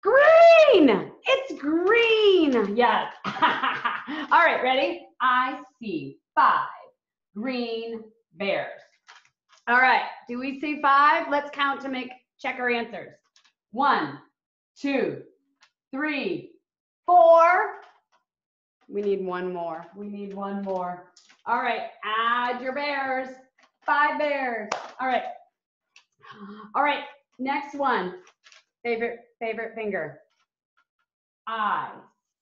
Green! It's green! Yes. All right, ready? I see five green bears. All right, do we see five? Let's count to make check our answers. One, two, three, four. We need one more. We need one more. All right, add your bears. Five bears. All right. All right, next one. Favorite favorite finger. I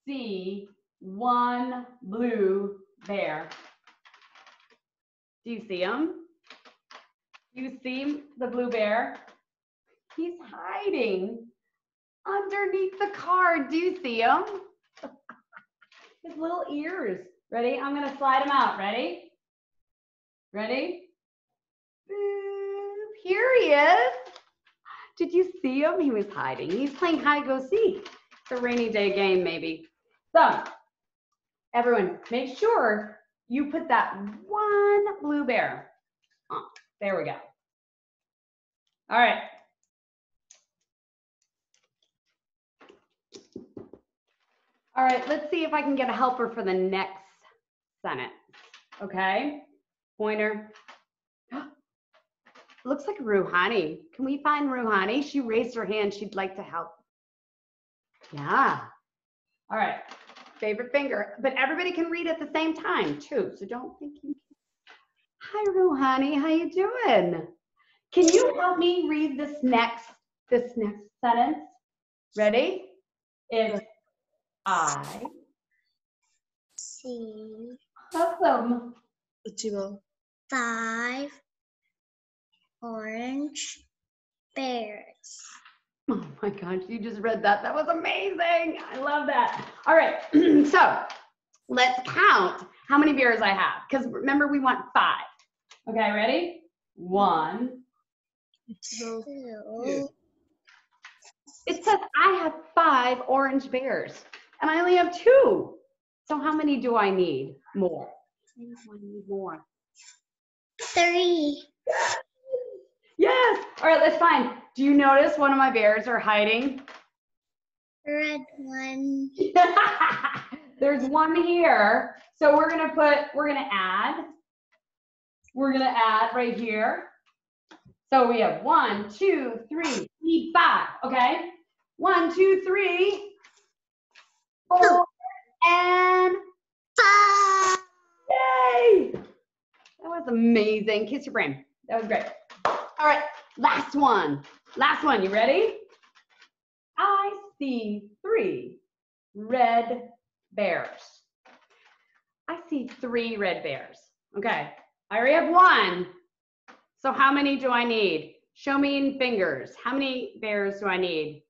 see one blue bear. Do you see him? You see the blue bear? He's hiding underneath the car. Do you see him? His little ears. Ready? I'm gonna slide him out. Ready? Ready? Boop. Here he is. Did you see him? He was hiding. He's playing hide go seek. It's a rainy day game, maybe. So, everyone, make sure you put that one blue bear. there we go. All right. All right, let's see if I can get a helper for the next sentence. Okay, pointer. Looks like Rouhani. Can we find Rouhani? She raised her hand. She'd like to help. Yeah. All right. Favorite finger. But everybody can read at the same time too. So don't think you. Hi, Rouhani. How you doing? Can you help me read this next this next sentence? Ready? It's I See awesome. five orange bears. Oh my gosh, you just read that. That was amazing. I love that. All right, so let's count how many bears I have. Because remember, we want five. Okay, ready? One. Two. It says I have five orange bears, and I only have two. So how many do I need more? I need more. Three. Yes. All right, let's find. Do you notice one of my bears are hiding? Red one. There's one here. So we're gonna put, we're gonna add, we're gonna add right here. So we have one, two, three, five. okay? One, two, three, four, and Five. yay! That was amazing. Kiss your brain. That was great. All right, last one. Last one. You ready? I see three red bears. I see three red bears. Okay, I already have one. So how many do I need? Show me in fingers. How many bears do I need?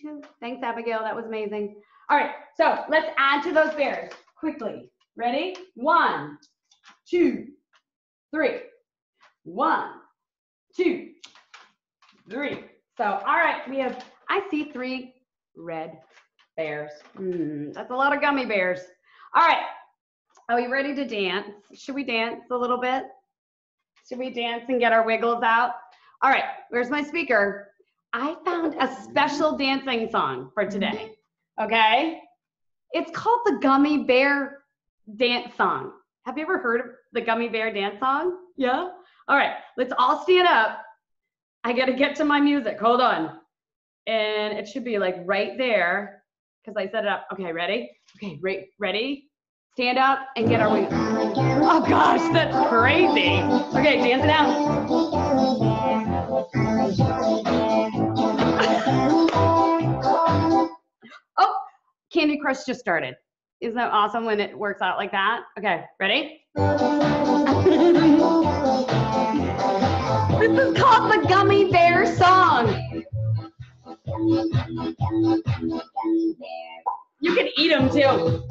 Two. Thanks, Abigail. That was amazing. All right, so let's add to those bears quickly. Ready? One, two, three. One, two, three. So, all right, we have, I see three red bears. Hmm, that's a lot of gummy bears. All right, are we ready to dance? Should we dance a little bit? Should we dance and get our wiggles out? All right, where's my speaker? I found a special dancing song for today. Mm-hmm. Okay? It's called the Gummy Bear Dance Song. Have you ever heard of the Gummy Bear Dance Song? Yeah? All right, let's all stand up. I gotta get to my music. Hold on. And it should be like right there because I set it up. Okay, ready? Okay, right, ready? Stand up and get our wings. Oh gosh, that's crazy. Okay, dance it out. Candy Crush just started. Isn't that awesome when it works out like that? Okay, ready? this is called the Gummy Bear Song. You can eat them too.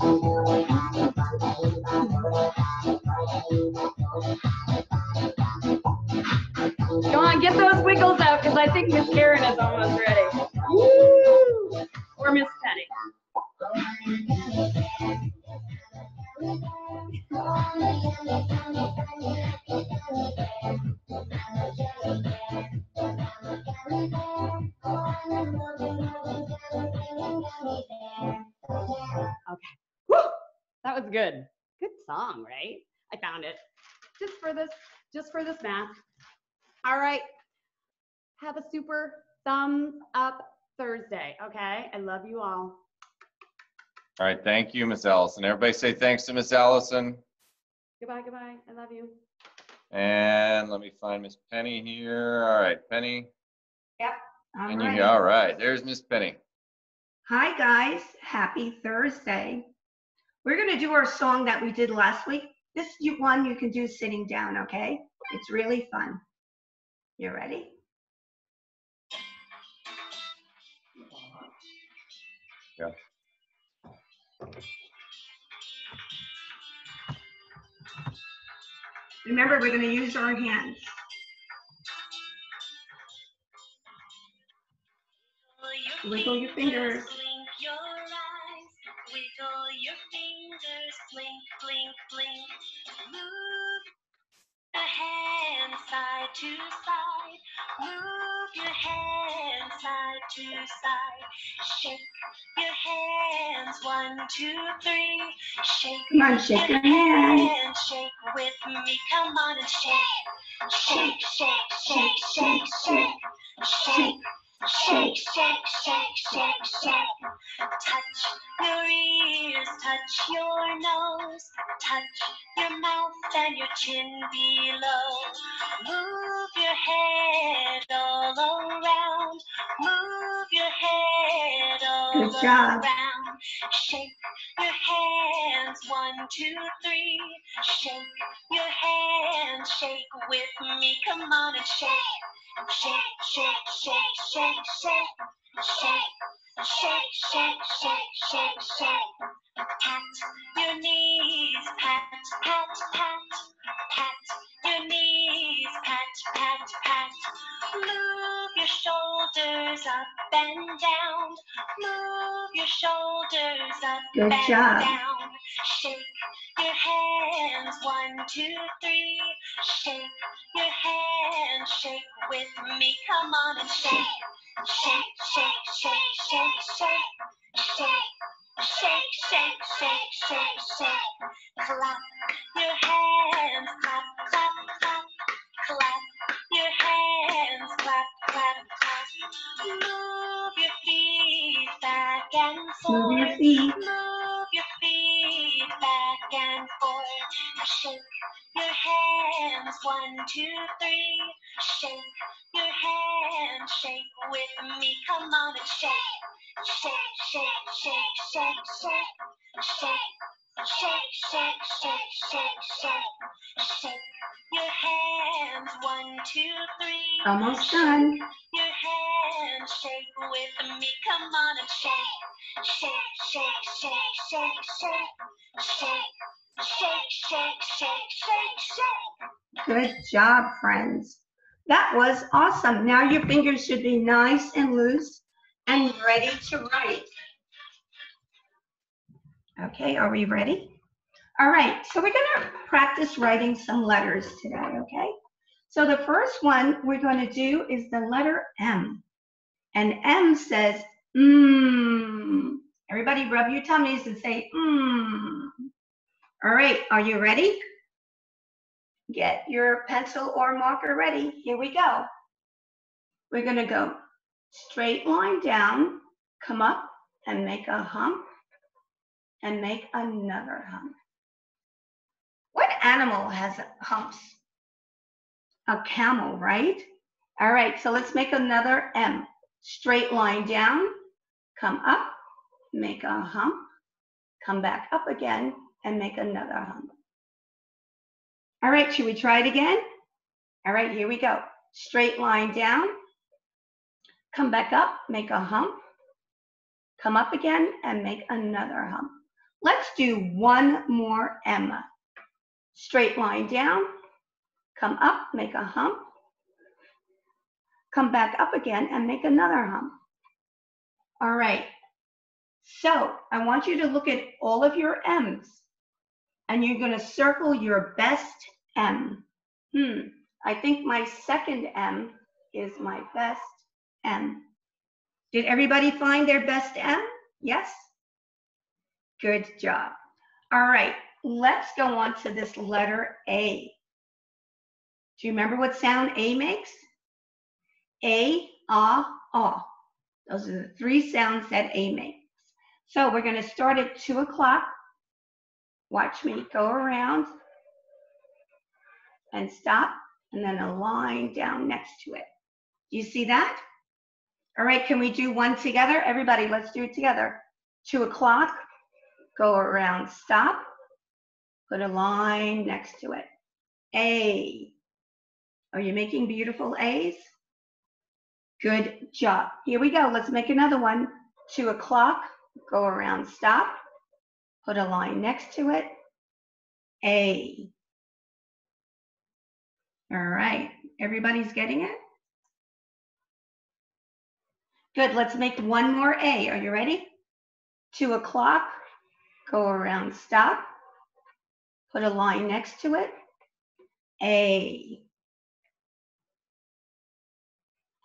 Come on, get those wiggles out because I think Miss Karen is almost ready. Woo! Or Miss Penny. Good. Good song, right? I found it. Just for this, just for this math. All right. Have a super thumbs up Thursday. Okay. I love you all. All right, thank you, Miss Allison. Everybody say thanks to Miss Allison. Goodbye, goodbye. I love you. And let me find Miss Penny here. All right, Penny. Yep. I'm Can you ready. hear? All right, there's Miss Penny. Hi, guys. Happy Thursday. We're gonna do our song that we did last week. This one you can do sitting down, okay? It's really fun. You ready? Remember, we're gonna use our hands. Wiggle your fingers. Wiggle your fingers, blink, blink, blink. Your hands side to side, move your hands side to side. Shake your hands, one, two, three. Shake Come on, shake your hands. Shake with me, come on and shake. Shake, shake, shake, shake, shake, shake. Shake, shake, shake, shake, shake. Shake. Touch your ears, touch your nose, touch your mouth and your chin below. Move your head all around, move your head all Good job. around. Shake your hands, one, two, three. Shake your hands, shake with me, come on and shake. Shake, shake, shake, shake, shake, shake, shake, shake, shake, shake, shake. Pat your knees, pat, pat, pat, pat your knees, pat, pat, pat. Move your shoulders up and down. Move your shoulders up Good and job. down. Shake your hands, one, two, three. Shake your hands, shake with me. Come on and shake. Shake, shake, shake, shake, shake, shake. Shake, shake, shake, shake, shake. Clap your hands, clap, clap, clap. Clap your hands, clap, clap, clap. Move your feet back and forth. Move your feet. Move your feet back and forth. Shake your hands, one, two, three. Shake your hands, shake with me. Come on and shake. Shake, shake, shake, shake, shake. Shake, shake, shake, shake, shake, shake. Shake your hands, one, two, three. Almost done. Your hands shake with me. Come on and shake. Shake, shake, shake, shake, shake. Shake, shake, shake, shake, shake, shake. Good job, friends. That was awesome. Now your fingers should be nice and loose and ready to write. Okay, are we ready? All right, so we're gonna practice writing some letters today, okay? So the first one we're gonna do is the letter M. And M says, mmm. Everybody rub your tummies and say, mmm. All right, are you ready? Get your pencil or marker ready. Here we go. We're gonna go straight line down, come up and make a hump and make another hump. What animal has humps? A camel, right? All right, so let's make another M. Straight line down, come up, make a hump, come back up again and make another hump. All right, should we try it again? All right, here we go. Straight line down, come back up, make a hump, come up again and make another hump. Let's do one more M. Straight line down, come up, make a hump, come back up again and make another hump. All right, so I want you to look at all of your M's and you're gonna circle your best M. Hmm, I think my second M is my best M. Did everybody find their best M? Yes? Good job. All right, let's go on to this letter A. Do you remember what sound A makes? A, ah, ah. Those are the three sounds that A makes. So we're going to start at 2 o'clock. Watch me go around and stop, and then a line down next to it. Do you see that? All right, can we do one together? Everybody, let's do it together. 2 o'clock, go around, stop, put a line next to it. A. Are you making beautiful A's? Good job. Here we go. Let's make another one. Two o'clock, go around, stop, put a line next to it. A. All right, everybody's getting it? Good, let's make one more A. Are you ready? Two o'clock, go around, stop, put a line next to it. A.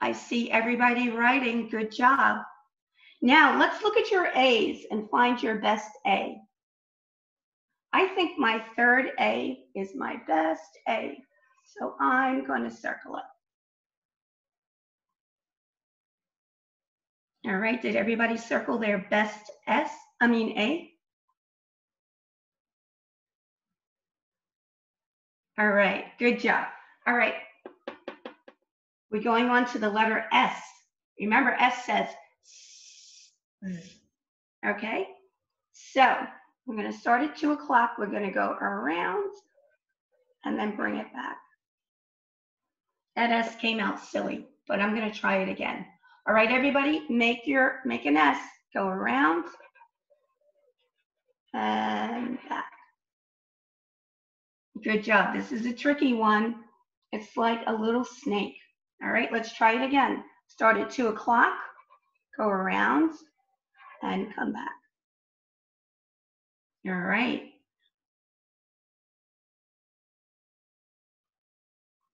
I see everybody writing, good job. Now let's look at your A's and find your best A. I think my third A is my best A. So I'm going to circle it. All right, did everybody circle their best S, I mean A? All right, good job. All right, we're going on to the letter S. Remember, S says, okay? So we're going to start at 2 o'clock. We're going to go around and then bring it back. That S came out silly, but I'm going to try it again. All right, everybody, make your make an S. Go around and back. Good job. This is a tricky one. It's like a little snake. All right, let's try it again. Start at 2 o'clock, go around, and come back. All right.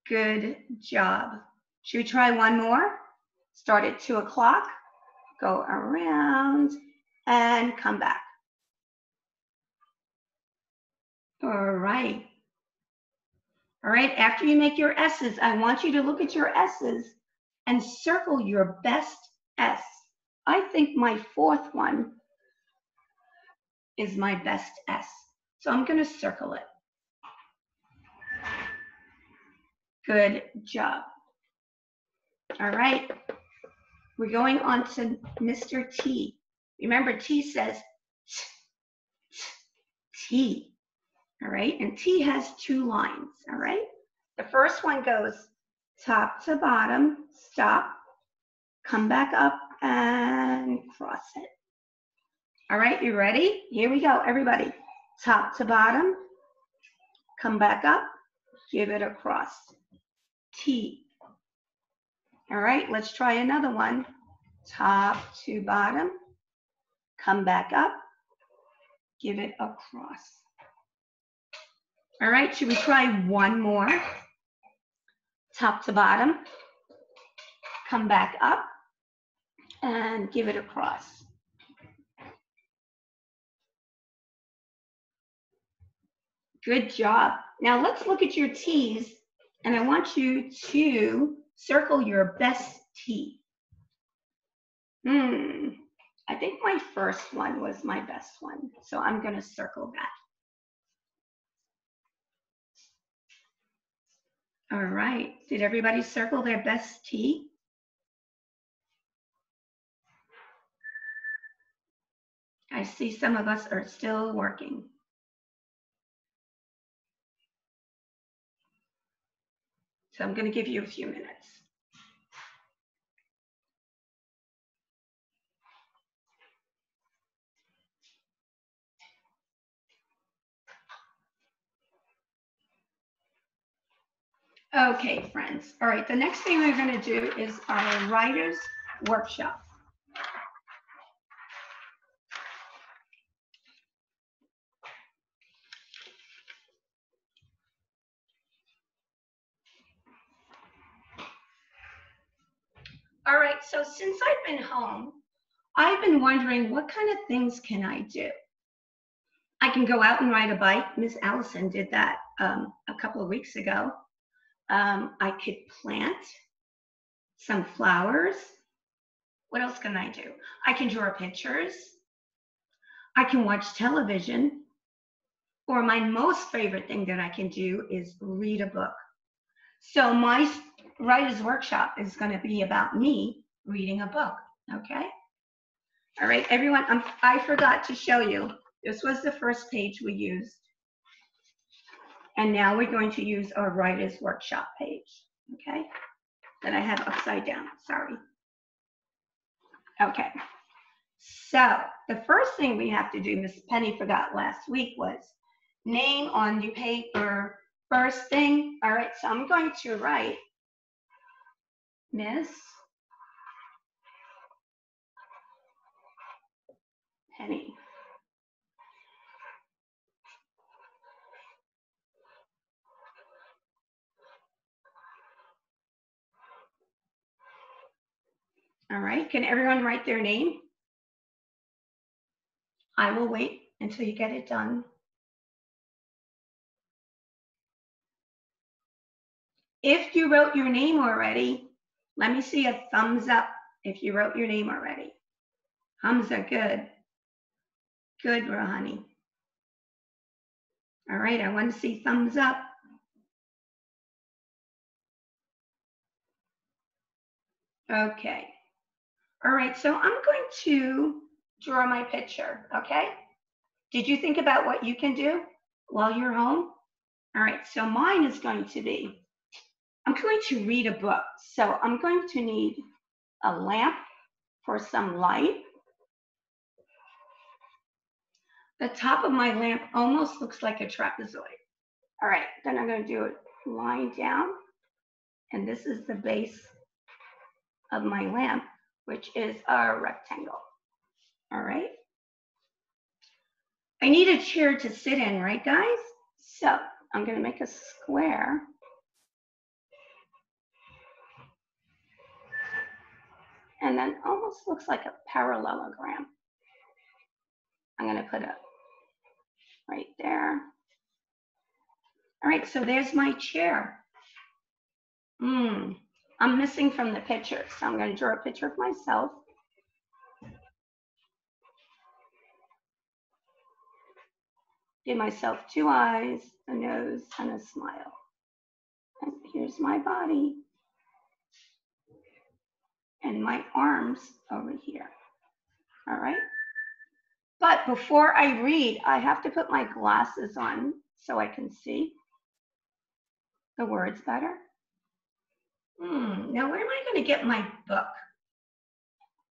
Good job. Should we try one more? Start at 2 o'clock, go around, and come back. All right. All right, after you make your S's, I want you to look at your S's and circle your best S. I think my fourth one is my best S. So I'm gonna circle it. Good job. All right, we're going on to Mr. T. Remember, T says T. All right, and T has two lines. All right, the first one goes top to bottom, stop, come back up and cross it. All right, you ready? Here we go, everybody. Top to bottom, come back up, give it a cross. T. All right, let's try another one. Top to bottom, come back up, give it a cross. All right, should we try one more? Top to bottom, come back up, and give it a cross. Good job. Now let's look at your T's, and I want you to circle your best T. Hmm, I think my first one was my best one, so I'm going to circle that. All right, did everybody circle their best T? I see some of us are still working. So I'm going to give you a few minutes. Okay, friends. All right, the next thing we're going to do is our writer's workshop. All right, so since I've been home, I've been wondering what kind of things can I do? I can go out and ride a bike. Miss Allison did that um, a couple of weeks ago. Um, I could plant some flowers. What else can I do? I can draw pictures. I can watch television. Or my most favorite thing that I can do is read a book. So my writer's workshop is going to be about me reading a book. Okay. All right, everyone. I'm, I forgot to show you. This was the first page we used. And now we're going to use our writer's workshop page, okay? That I have upside down, sorry. Okay. So the first thing we have to do, Miss Penny forgot last week, was name on your paper. First thing, all right, so I'm going to write Miss Penny. All right, can everyone write their name? I will wait until you get it done. If you wrote your name already, let me see a thumbs up if you wrote your name already. Hamza, good. Good, Rohani. All right, I want to see thumbs up. Okay. All right, so I'm going to draw my picture, okay? Did you think about what you can do while you're home? All right, so mine is going to be, I'm going to read a book. So I'm going to need a lamp for some light. The top of my lamp almost looks like a trapezoid. All right, then I'm going to do it lying down. And this is the base of my lamp, which is a rectangle. All right. I need a chair to sit in, right, guys? So I'm going to make a square. And then almost looks like a parallelogram. I'm going to put it right there. All right, so there's my chair. Hmm, I'm missing from the picture, so I'm going to draw a picture of myself. Give myself two eyes, a nose, and a smile. And here's my body. And my arms over here. All right. But before I read, I have to put my glasses on so I can see the words better. Hmm, now where am I going to get my book?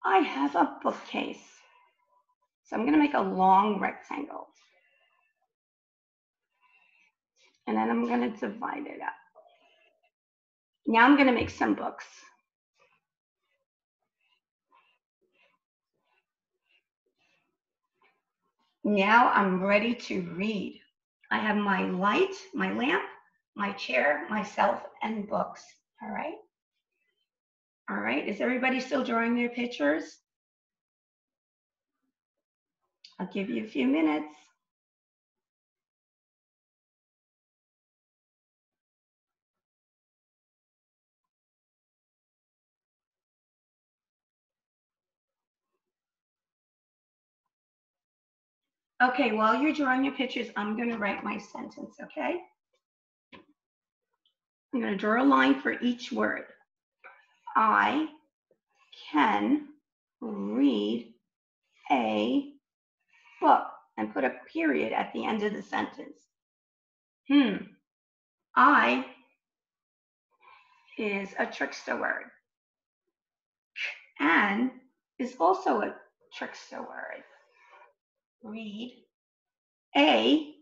I have a bookcase. So I'm going to make a long rectangle. And then I'm going to divide it up. Now I'm going to make some books. Now I'm ready to read. I have my light, my lamp, my chair, myself, and books. All right. All right. Is everybody still drawing their pictures? I'll give you a few minutes. Okay, while you're drawing your pictures, I'm going to write my sentence, okay? I'm going to draw a line for each word. I can read a book and put a period at the end of the sentence. Hmm. I is a trickster word. And is also a trickster word read. A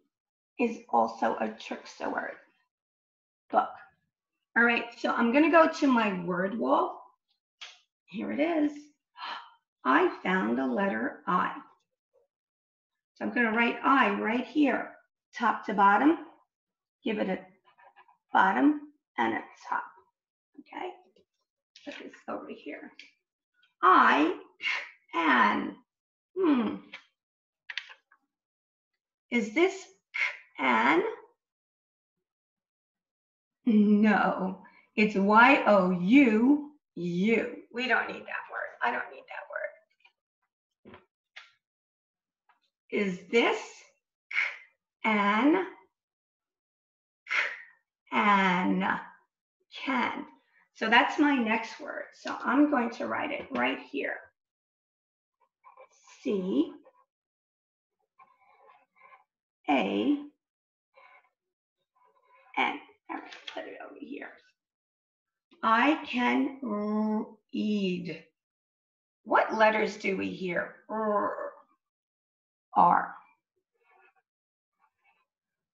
is also a trickster word, book. All right, so I'm gonna go to my word wall. Here it is. I found the letter I. So I'm gonna write I right here, top to bottom. Give it a bottom and a top, okay? Put this over here. I and, hmm, is this an? No, it's Y-O-U, U. We don't need that word. I don't need that word. Is this an? An, can. So that's my next word. So I'm going to write it right here. C A, N. All right, put it over here. I can read. What letters do we hear? R. R.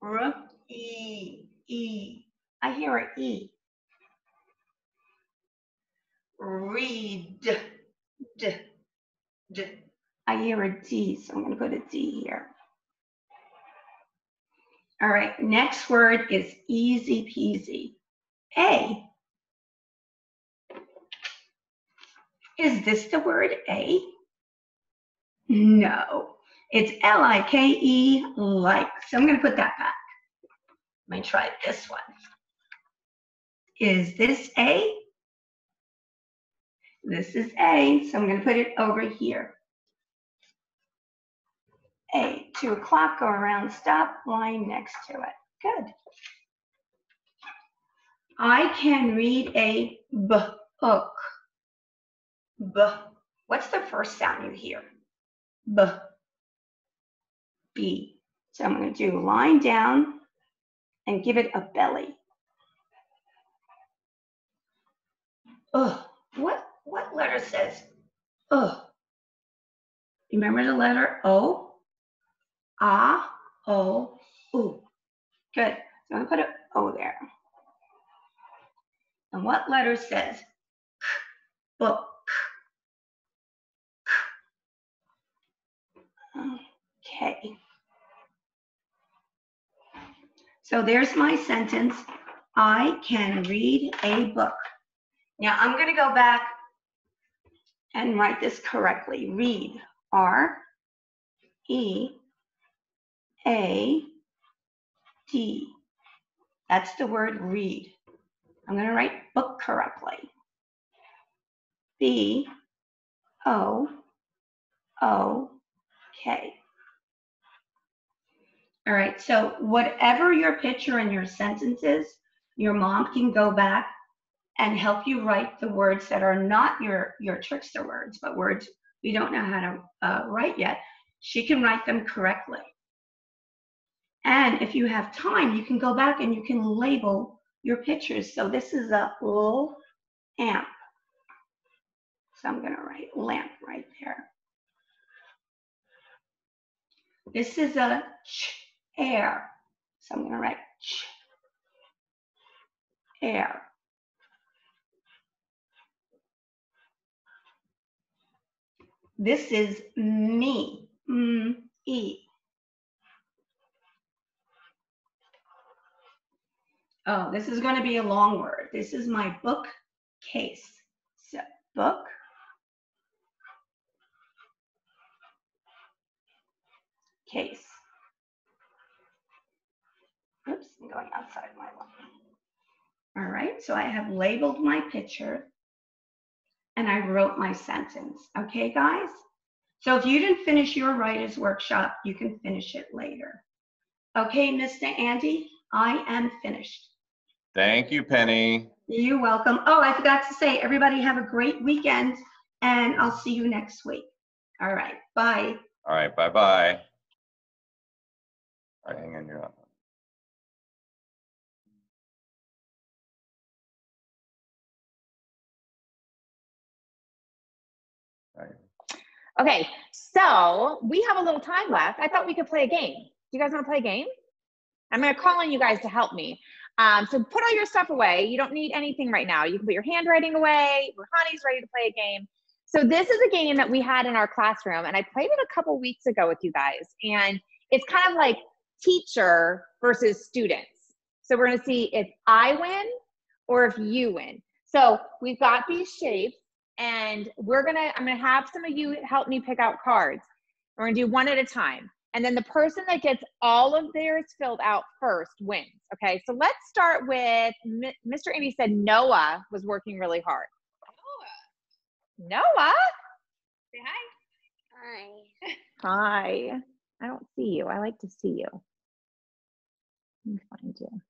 R, E, E. I hear an E. Read. D, D. I hear a D, so I'm going to put a D here. All right, next word is easy peasy. A. Is this the word A? No, it's L I K E, like. So I'm going to put that back. Let me try this one. Is this A? This is A, so I'm going to put it over here. A, two o'clock, go around, stop, line next to it. Good. I can read a book. B. What's the first sound you hear? B. B. So I'm going to do line down and give it a belly. Ugh. What what letter says ugh? Remember the letter O? Ah, O, oo. Good. So I'm going to put an O there. And what letter says book? Okay. So there's my sentence. I can read a book. Now I'm going to go back and write this correctly. Read. R E A D. That's the word read. I'm going to write book correctly. B O O K. All right, so whatever your picture and your sentence is, your mom can go back and help you write the words that are not your, your trickster words, but words we don't know how to uh, write yet. She can write them correctly. And if you have time, you can go back and you can label your pictures. So this is a little amp. So I'm going to write lamp right there. This is a chair. So I'm going to write ch air. This is me. E. Oh, this is going to be a long word. This is my book case. So, book. Case. Oops, I'm going outside my line. All right, so I have labeled my picture and I wrote my sentence. Okay, guys? So if you didn't finish your writer's workshop, you can finish it later. Okay, Mr. Andy, I am finished. Thank you, Penny. You're welcome. Oh, I forgot to say, everybody have a great weekend, and I'll see you next week. All right, bye. All right, bye-bye. All right, hang on, you're on. Okay, so we have a little time left. I thought we could play a game. Do you guys want to play a game? I'm going to call on you guys to help me. Um, so put all your stuff away. You don't need anything right now. You can put your handwriting away. Ruhani's ready to play a game. So this is a game that we had in our classroom, and I played it a couple weeks ago with you guys. And it's kind of like teacher versus students. So we're going to see if I win or if you win. So we've got these shapes and we're gonna i'm gonna have some of you help me pick out cards we're gonna do one at a time and then the person that gets all of theirs filled out first wins okay? So let's start with mr andy said noah was working really hard. Noah. Noah? Say hi. Hi. hi. I don't see you. I like to see you. Let me find you.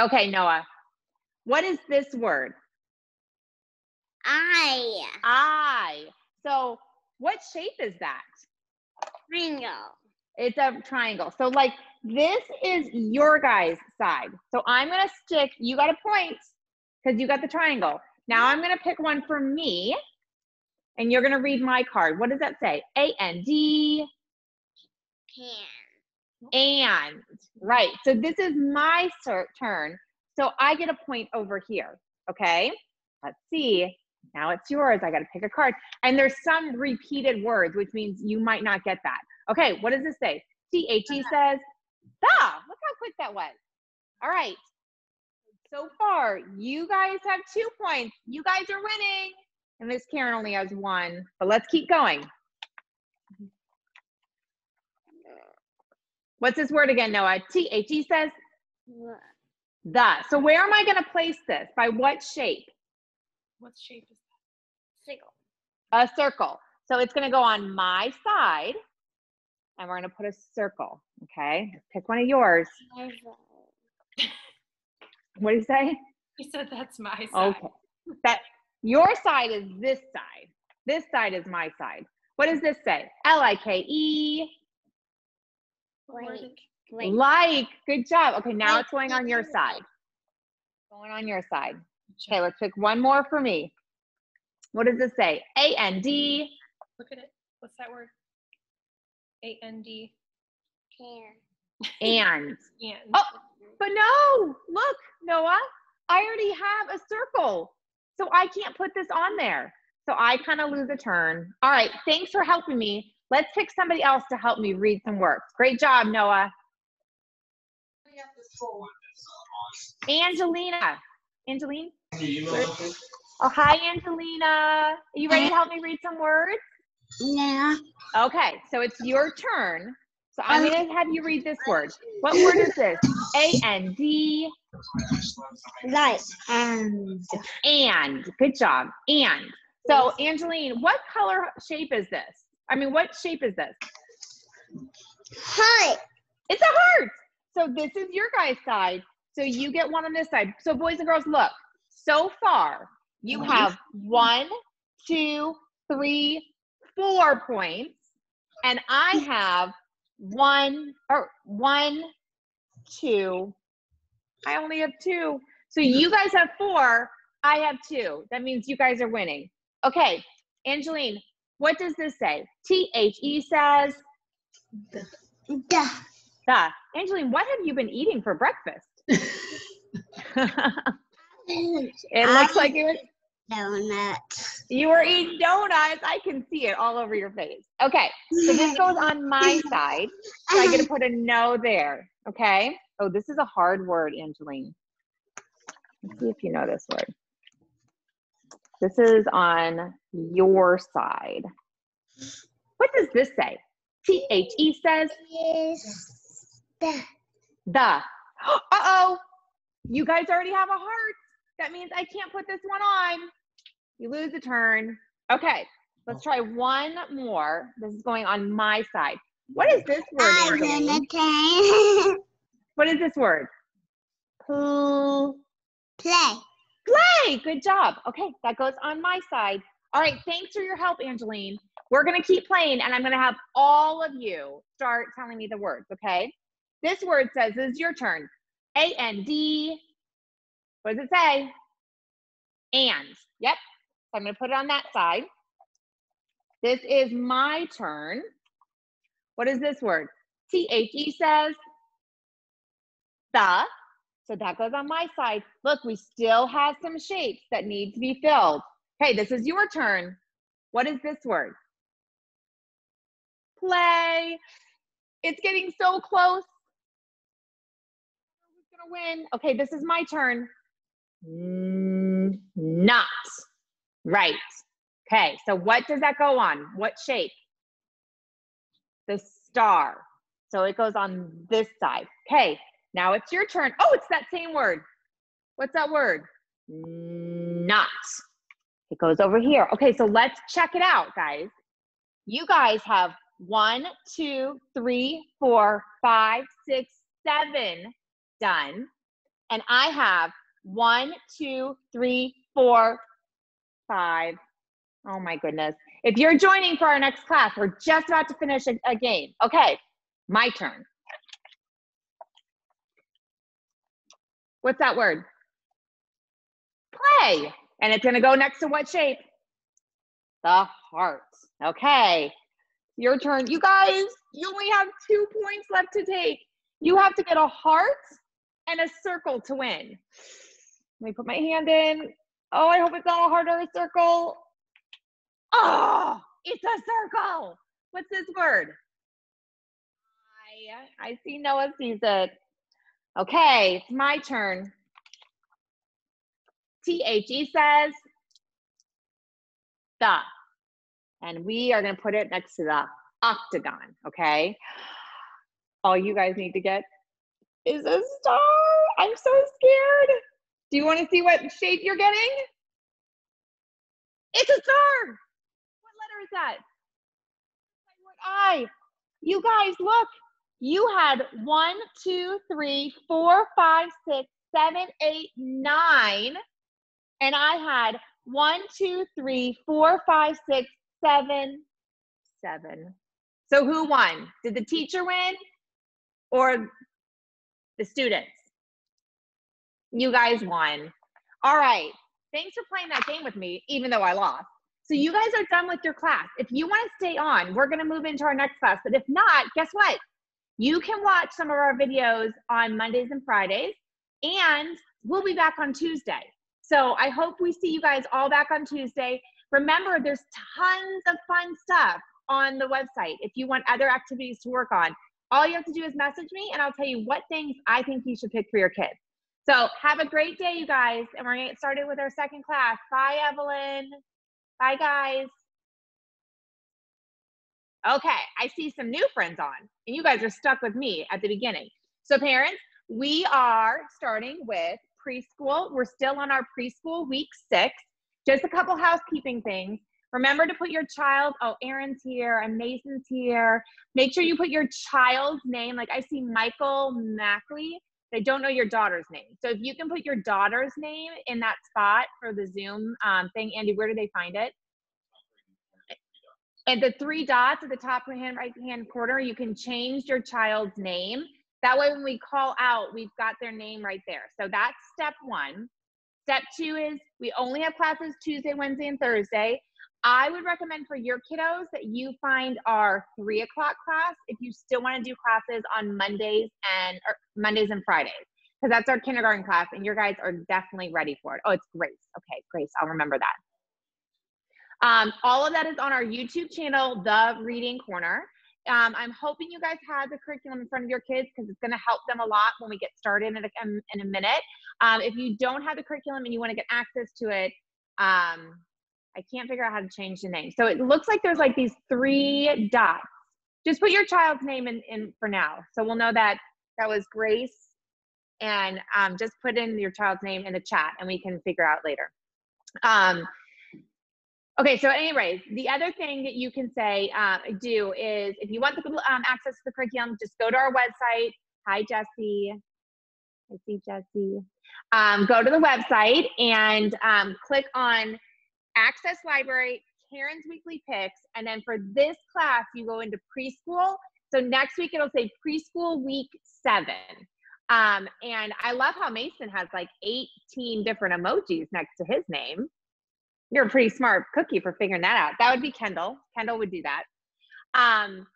Okay noah. What is this word? I. I. So what shape is that? Triangle. It's a triangle. So like this is your guys' side. So I'm gonna stick, you got a point because you got the triangle. Now I'm gonna pick one for me and you're gonna read my card. What does that say? A A-N-D, D. and, and. right. So this is my turn. So I get a point over here, okay? Let's see. Now it's yours. I got to pick a card. And there's some repeated words, which means you might not get that. Okay, what does this say? T-H-E says, ah, look how quick that was. All right. So far, you guys have two points. You guys are winning. And Miss Karen only has one, but let's keep going. What's this word again, Noah? T-H-E says, the. So where am I going to place this? By what shape? What shape is that? Circle. A circle. So it's going to go on my side, and we're going to put a circle. Okay, pick one of yours. What do you say? He said that's my side. Okay, that your side is this side. This side is my side. What does this say? L I K E. Like. Like. Good job. Okay, now Like it's going on your side. Going on your side. Okay, let's pick one more for me. What does this say? A A N D. Look at it. What's that word? A N D. And. And. Oh, but no, look, Noah, I already have a circle. So I can't put this on there. So I kind of lose a turn. All right, thanks for helping me. Let's pick somebody else to help me read some words. Great job, Noah. Angelina. Angeline? Oh, hi, Angelina. Are you ready to help me read some words? Yeah. Okay, so it's your turn. So I'm going to have you read this word. What word is this? A N D. Like. And. And. Good job. And. So, Angeline, what color shape is this? I mean, what shape is this? Heart. It's a heart. So, this is your guys' side. So, you get one on this side. So, boys and girls, look. So far, you mm-hmm. have one, two, three, four points. And I mm-hmm. have one, or one, two. I only have two. So you mm-hmm. guys have four. I have two. That means you guys are winning. Okay, Angeline, what does this say? T H E says. Duh. The. Angeline, what have you been eating for breakfast? it looks like you were, Donuts. you were eating donuts. I can see it all over your face. Okay, so this goes on my side. So I get to put a no there. Okay. Oh, this is a hard word, Angeline. Let's see if you know this word. This is on your side. What does this say? T H E says Yes. The. the. Uh oh. You guys already have a heart. That means I can't put this one on. You lose a turn. Okay, let's try one more. This is going on my side. What is this word, I'm Angeline? gonna play. What is this word? Pl- play. Play. Good job. Okay, that goes on my side. All right, thanks for your help, Angeline. We're going to keep playing, and I'm going to have all of you start telling me the words, okay? This word says, this is your turn. A N D. What does it say? And. Yep. So I'm going to put it on that side. This is my turn. What is this word? T H E says the. So that goes on my side. Look, we still have some shapes that need to be filled. Okay, this is your turn. What is this word? Play. It's getting so close. Who's gonna win? Okay, this is my turn. Mm, Not. Right. Okay, so what does that go on? What shape? The star. So it goes on this side. Okay, now it's your turn. Oh, it's that same word. What's that word? Not. It goes over here. Okay, so let's check it out, guys. You guys have one, two, three, four, five, six, seven done. And I have one, two, three, four, five. Oh my goodness. If you're joining for our next class, we're just about to finish a, a game. Okay, My turn. What's that word? Play. And it's gonna go next to what shape? The heart. Okay. Your turn. You guys, you only have two points left to take. You have to get a heart and a circle to win. Let me put my hand in. Oh, I hope it's not a heart or a circle. Oh, it's a circle. What's this word? I, I see Noah sees it. Okay, it's my turn. T-H-E says the. And we are going to put it next to the octagon, okay? All you guys need to get is a star. I'm so scared. Do you want to see what shape you're getting? It's a star. What letter is that? I? You guys, look. You had one, two, three, four, five, six, seven, eight, nine. And I had one, two, three, four, five, six, seven, seven. So who won? Did the teacher win or the students? You guys won. All right. Thanks for playing that game with me, even though I lost. So you guys are done with your class. If you want to stay on, we're going to move into our next class. But if not, guess what? You can watch some of our videos on Mondays and Fridays, and we'll be back on Tuesday. So I hope we see you guys all back on Tuesday. Remember, there's tons of fun stuff on the website if you want other activities to work on. All you have to do is message me, and I'll tell you what things I think you should pick for your kids. So have a great day, you guys, and we're gonna get started with our second class. Bye, Evelyn. Bye, guys. Okay, I see some new friends on, and you guys are stuck with me at the beginning. So parents, we are starting with preschool. We're still on our preschool week six. Just a couple housekeeping things. Remember to put your child, oh, Aaron's here and Mason's here. Make sure you put your child's name. Like I see Michael Mackley. I don't know your daughter's name. So if you can put your daughter's name in that spot for the Zoom um, thing, Andy, where do they find it? And the three dots at the top hand, right hand corner, you can change your child's name. That way, when we call out, we've got their name right there. So that's step one. Step two is we only have classes Tuesday, Wednesday, and Thursday. I would recommend for your kiddos that you find our three o'clock class if you still want to do classes on Mondays and Mondays and Fridays, because that's our kindergarten class, and your guys are definitely ready for it. Oh, it's Grace. Okay, Grace, I'll remember that. Um, all of that is on our YouTube channel, The Reading Corner. Um, I'm hoping you guys have the curriculum in front of your kids because it's going to help them a lot when we get started in a, in a minute. Um, if you don't have the curriculum and you want to get access to it, um, I can't figure out how to change the name. So it looks like there's like these three dots. Just put your child's name in, in for now. So we'll know that that was Grace. And um, just put in your child's name in the chat and we can figure out later. Um, okay, so anyways, the other thing that you can say, uh, do is if you want the um, access to the curriculum, just go to our website. Hi, Jesse. I see Jesse. Um, go to the website and um, click on Access Library, Karen's Weekly Picks, and then for this class, you go into preschool. So next week it'll say preschool week seven. Um, and I love how Mason has like 18 different emojis next to his name. You're a pretty smart cookie for figuring that out. That would be Kendall. Kendall would do that. Um,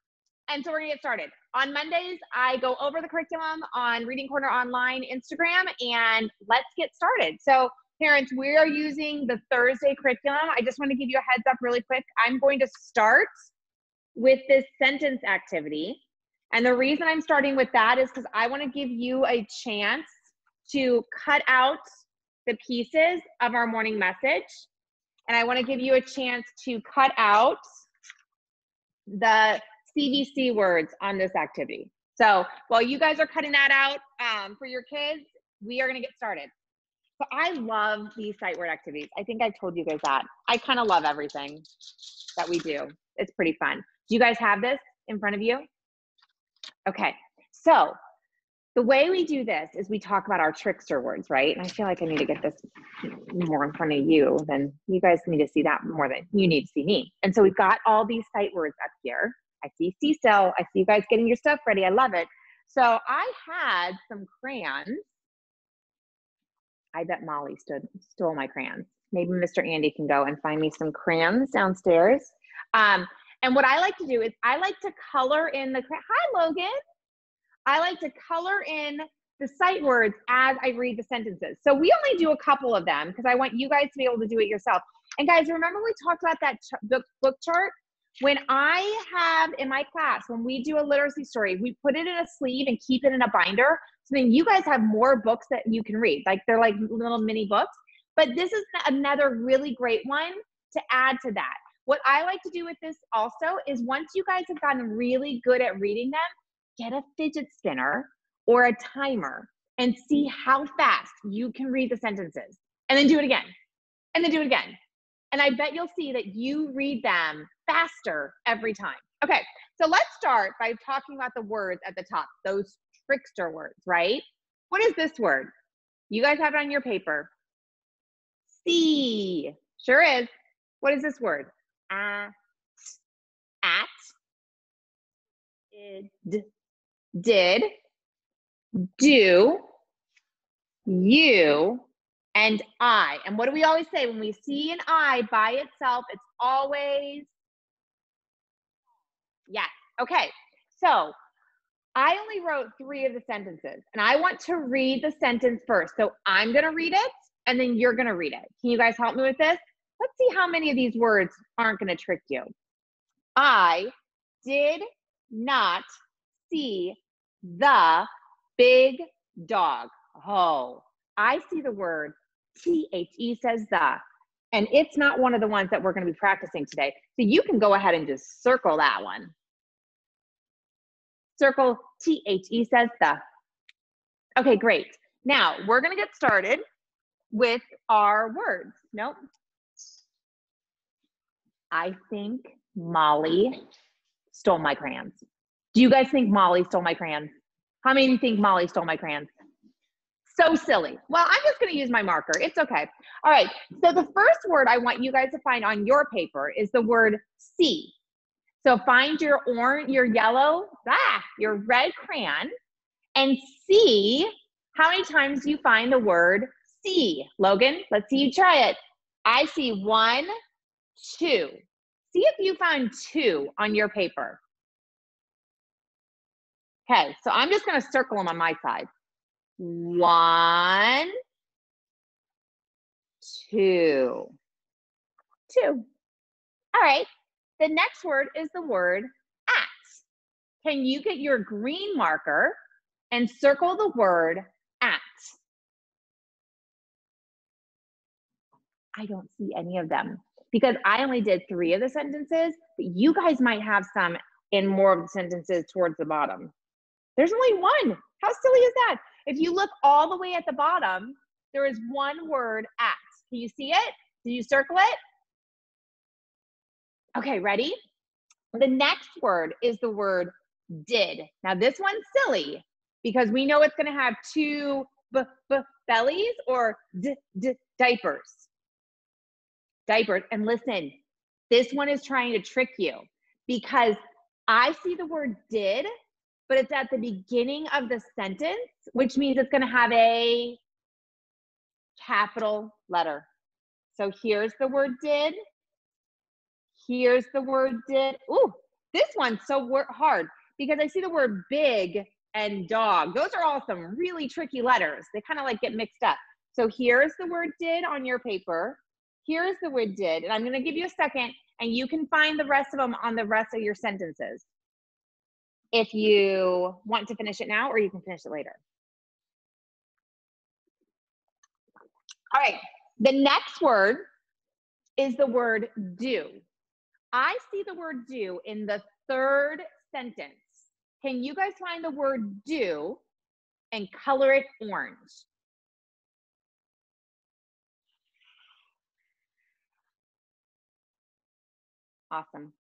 and so we're gonna get started. On Mondays, I go over the curriculum on Reading Corner Online Instagram, and let's get started. So parents, we are using the Thursday curriculum. I just want to give you a heads up really quick. I'm going to start with this sentence activity. And the reason I'm starting with that is because I want to give you a chance to cut out the pieces of our morning message. And I want to give you a chance to cut out the CVC words on this activity. So while you guys are cutting that out um, for your kids, we are going to get started. So I love these sight word activities. I think I told you guys that. I kind of love everything that we do. It's pretty fun. Do you guys have this in front of you? Okay, so the way we do this is we talk about our trickster words, right? And I feel like I need to get this more in front of you than you guys need to see that more than you need to see me. And so we've got all these sight words up here. I see Cecil. I see you guys getting your stuff ready. I love it. So I had some crayons. I bet Molly stood, stole my crayons. Maybe Mr. Andy can go and find me some crayons downstairs. Um, and what I like to do is I like to color in the, hi Logan. I like to color in the sight words as I read the sentences. So we only do a couple of them because I want you guys to be able to do it yourself. And guys, remember we talked about that book, book chart? When I have in my class, when we do a literacy story, we put it in a sleeve and keep it in a binder. So then you guys have more books that you can read. Like they're like little mini books. But this is another really great one to add to that. What I like to do with this also is once you guys have gotten really good at reading them, get a fidget spinner or a timer and see how fast you can read the sentences and then do it again and then do it again. And I bet you'll see that you read them faster every time. Okay, so let's start by talking about the words at the top, those trickster words, right? What is this word? You guys have it on your paper. See. Sure is. What is this word? At. At. Did. Did. Do. You. And I. And what do we always say? When we see an I by itself, it's always Yes. Okay. So I only wrote three of the sentences and I want to read the sentence first. So I'm going to read it and then you're going to read it. Can you guys help me with this? Let's see how many of these words aren't going to trick you. I did not see the big dog. Oh, I see the word T H E says the, and it's not one of the ones that we're going to be practicing today. So you can go ahead and just circle that one. Circle T H E says the. Okay, great. Now we're going to get started with our words. Nope. I think Molly stole my crayons. Do you guys think Molly stole my crayons? How many think Molly stole my crayons? So silly. Well, I'm just going to use my marker. It's okay. All right. So the first word I want you guys to find on your paper is the word see. So find your orange, your yellow, ah, your red crayon and see how many times you find the word see. Logan, let's see you try it. I see one, two. See if you found two on your paper. Okay, so I'm just going to circle them on my side. One, two, two. All right, the next word is the word at. Can you get your green marker and circle the word at? I don't see any of them because I only did three of the sentences, but you guys might have some in more of the sentences towards the bottom. There's only one. How silly is that? If you look all the way at the bottom, there is one word at. Can you see it? Do you circle it? Okay, ready? The next word is the word did. Now, this one's silly because we know it's going to have two b- b- bellies or d- d- diapers. Diapers. And listen, this one is trying to trick you because I see the word did, but it's at the beginning of the sentence, which means it's going to have a capital letter. So here's the word did. Here's the word did. Ooh, this one's so hard because I see the word big and dog. Those are all some really tricky letters. They kind of like get mixed up. So here's the word did on your paper. Here's the word did. And I'm going to give you a second and you can find the rest of them on the rest of your sentences if you want to finish it now or you can finish it later. All right, the next word is the word do. I see the word do in the third sentence. Can you guys find the word do and color it orange? Awesome.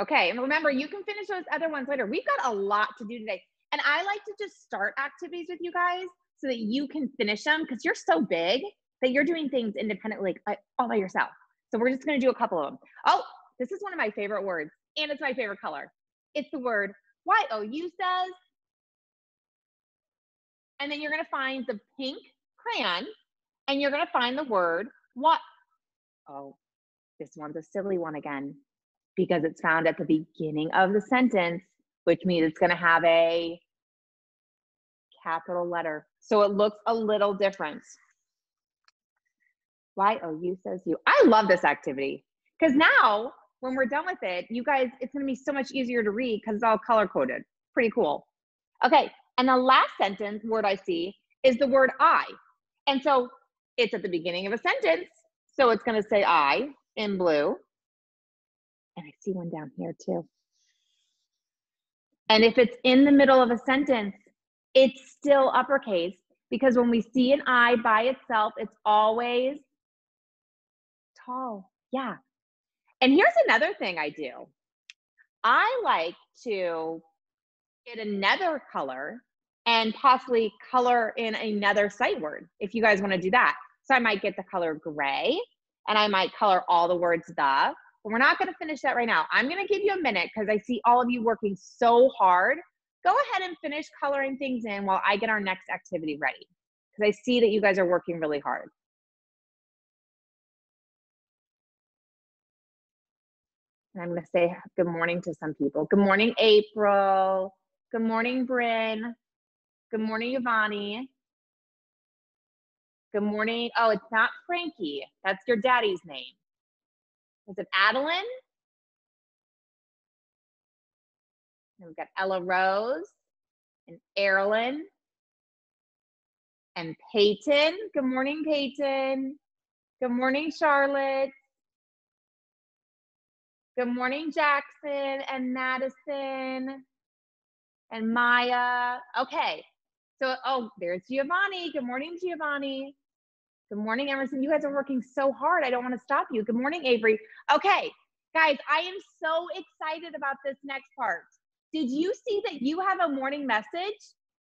Okay, and remember, you can finish those other ones later. We've got a lot to do today. And I like to just start activities with you guys so that you can finish them because you're so big that you're doing things independently all by yourself. So we're just gonna do a couple of them. Oh, this is one of my favorite words, and it's my favorite color. It's the word Y-O-U says. And then you're gonna find the pink crayon, and you're gonna find the word what. Oh, this one's a silly one again, because it's found at the beginning of the sentence, which means it's gonna have a capital letter. So it looks a little different. Y-O-U says you. I love this activity because now when we're done with it, you guys, it's going to be so much easier to read because it's all color coded. Pretty cool. Okay. And the last sentence word I see is the word I. And so it's at the beginning of a sentence. So it's going to say I in blue. And I see one down here too. And if it's in the middle of a sentence, it's still uppercase because when we see an I by itself, it's always tall. Yeah. And here's another thing I do I like to get another color and possibly color in another sight word if you guys want to do that. So I might get the color gray and I might color all the words the, but we're not going to finish that right now. I'm going to give you a minute because I see all of you working so hard. Go ahead and finish coloring things in while I get our next activity ready because I see that you guys are working really hard. And I'm going to say good morning to some people. Good morning, April. Good morning, Bryn. Good morning, Yvonne. Good morning. Oh, it's not Frankie. That's your daddy's name. Is it Adeline? And we've got Ella Rose and Erilyn and Peyton. Good morning, Peyton. Good morning, Charlotte. Good morning, Jackson and Madison and Maya. Okay. So, oh, there's Giovanni. Good morning, Giovanni. Good morning, Emerson. You guys are working so hard. I don't want to stop you. Good morning, Avery. Okay, guys, I am so excited about this next part. Did you see that you have a morning message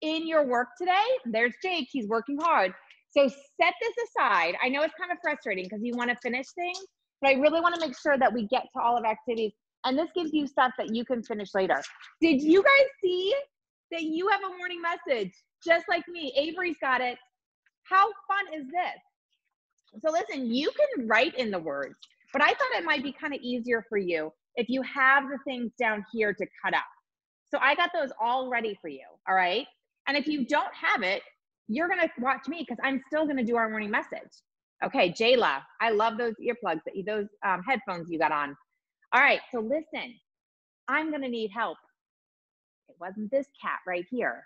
in your work today? There's Jake. He's working hard. So set this aside. I know it's kind of frustrating because you want to finish things, but I really want to make sure that we get to all of activities. And this gives you stuff that you can finish later. Did you guys see that you have a morning message just like me? Avery's got it. How fun is this? So listen, you can write in the words, but I thought it might be kind of easier for you if you have the things down here to cut up. So I got those all ready for you, all right? And if you don't have it, you're gonna watch me because I'm still gonna do our morning message. Okay, Jayla, I love those earplugs, that you, those um, headphones you got on. All right, so listen, I'm gonna need help. It wasn't this cat right here,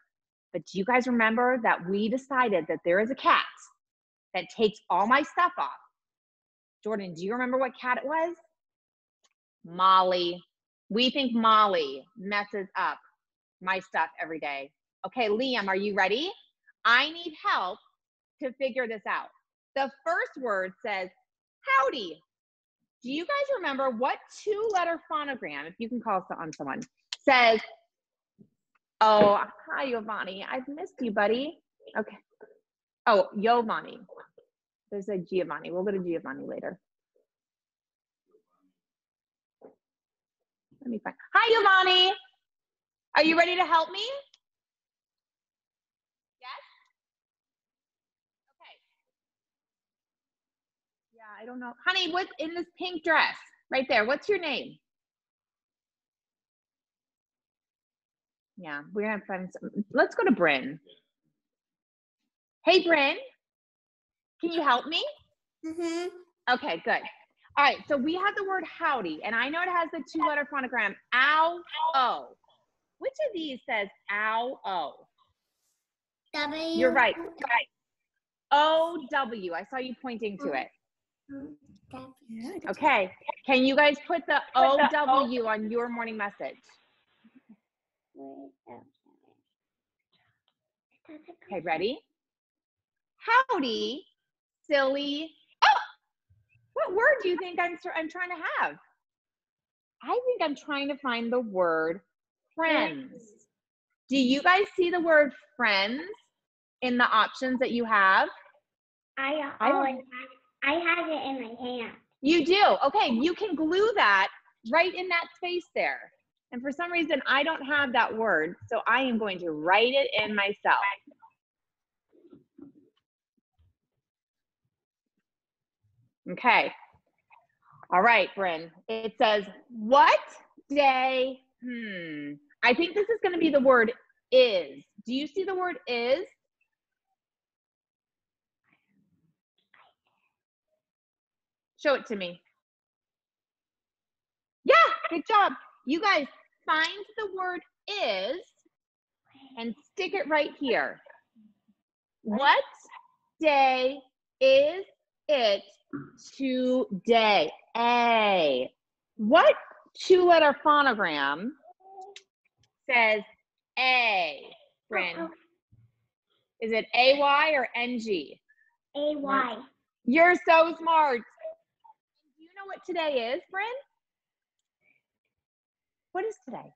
but do you guys remember that we decided that there is a cat that takes all my stuff off? Jordan, do you remember what cat it was? Molly. We think Molly messes up my stuff every day. Okay, Liam, are you ready? I need help to figure this out. The first word says howdy. Do you guys remember what two letter phonogram, if you can call on someone, says, oh, hi, Giovanni. I've missed you, buddy. Okay. Oh, Giovanni. There's a Giovanni. We'll go to Giovanni later. Let me find. Hi, Giovanni. Are you ready to help me? Yes? Okay. Yeah, I don't know. Honey, what's in this pink dress? Right there. What's your name? Yeah, we're gonna find some. Let's go to Bryn. Hey, Bryn. Can you help me? Mm-hmm. Okay, good. All right, so we have the word howdy, and I know it has the two letter phonogram, ow, o. Which of these says ow, o? W. You're right, right. O, W. I saw you pointing to it. Okay, can you guys put the O, W on your morning message? Okay, ready? Howdy, silly. Oh, what word do you think I'm, I'm trying to have? I think I'm trying to find the word friends. Do you guys see the word friends in the options that you have? I uh, I always have, I have it in my hand. You do. Okay, you can glue that right in that space there. And for some reason, I don't have that word, so I am going to write it in myself. Okay. All right, Bryn. It says, what day? Hmm. I think this is going to be the word is. Do you see the word is? Show it to me. Yeah, good job. You guys find the word is and stick it right here. What day is it today? A. What two letter phonogram says A, Bryn? Is it AY or NG? AY. You're so smart. Do you know what today is, Bryn? What is today?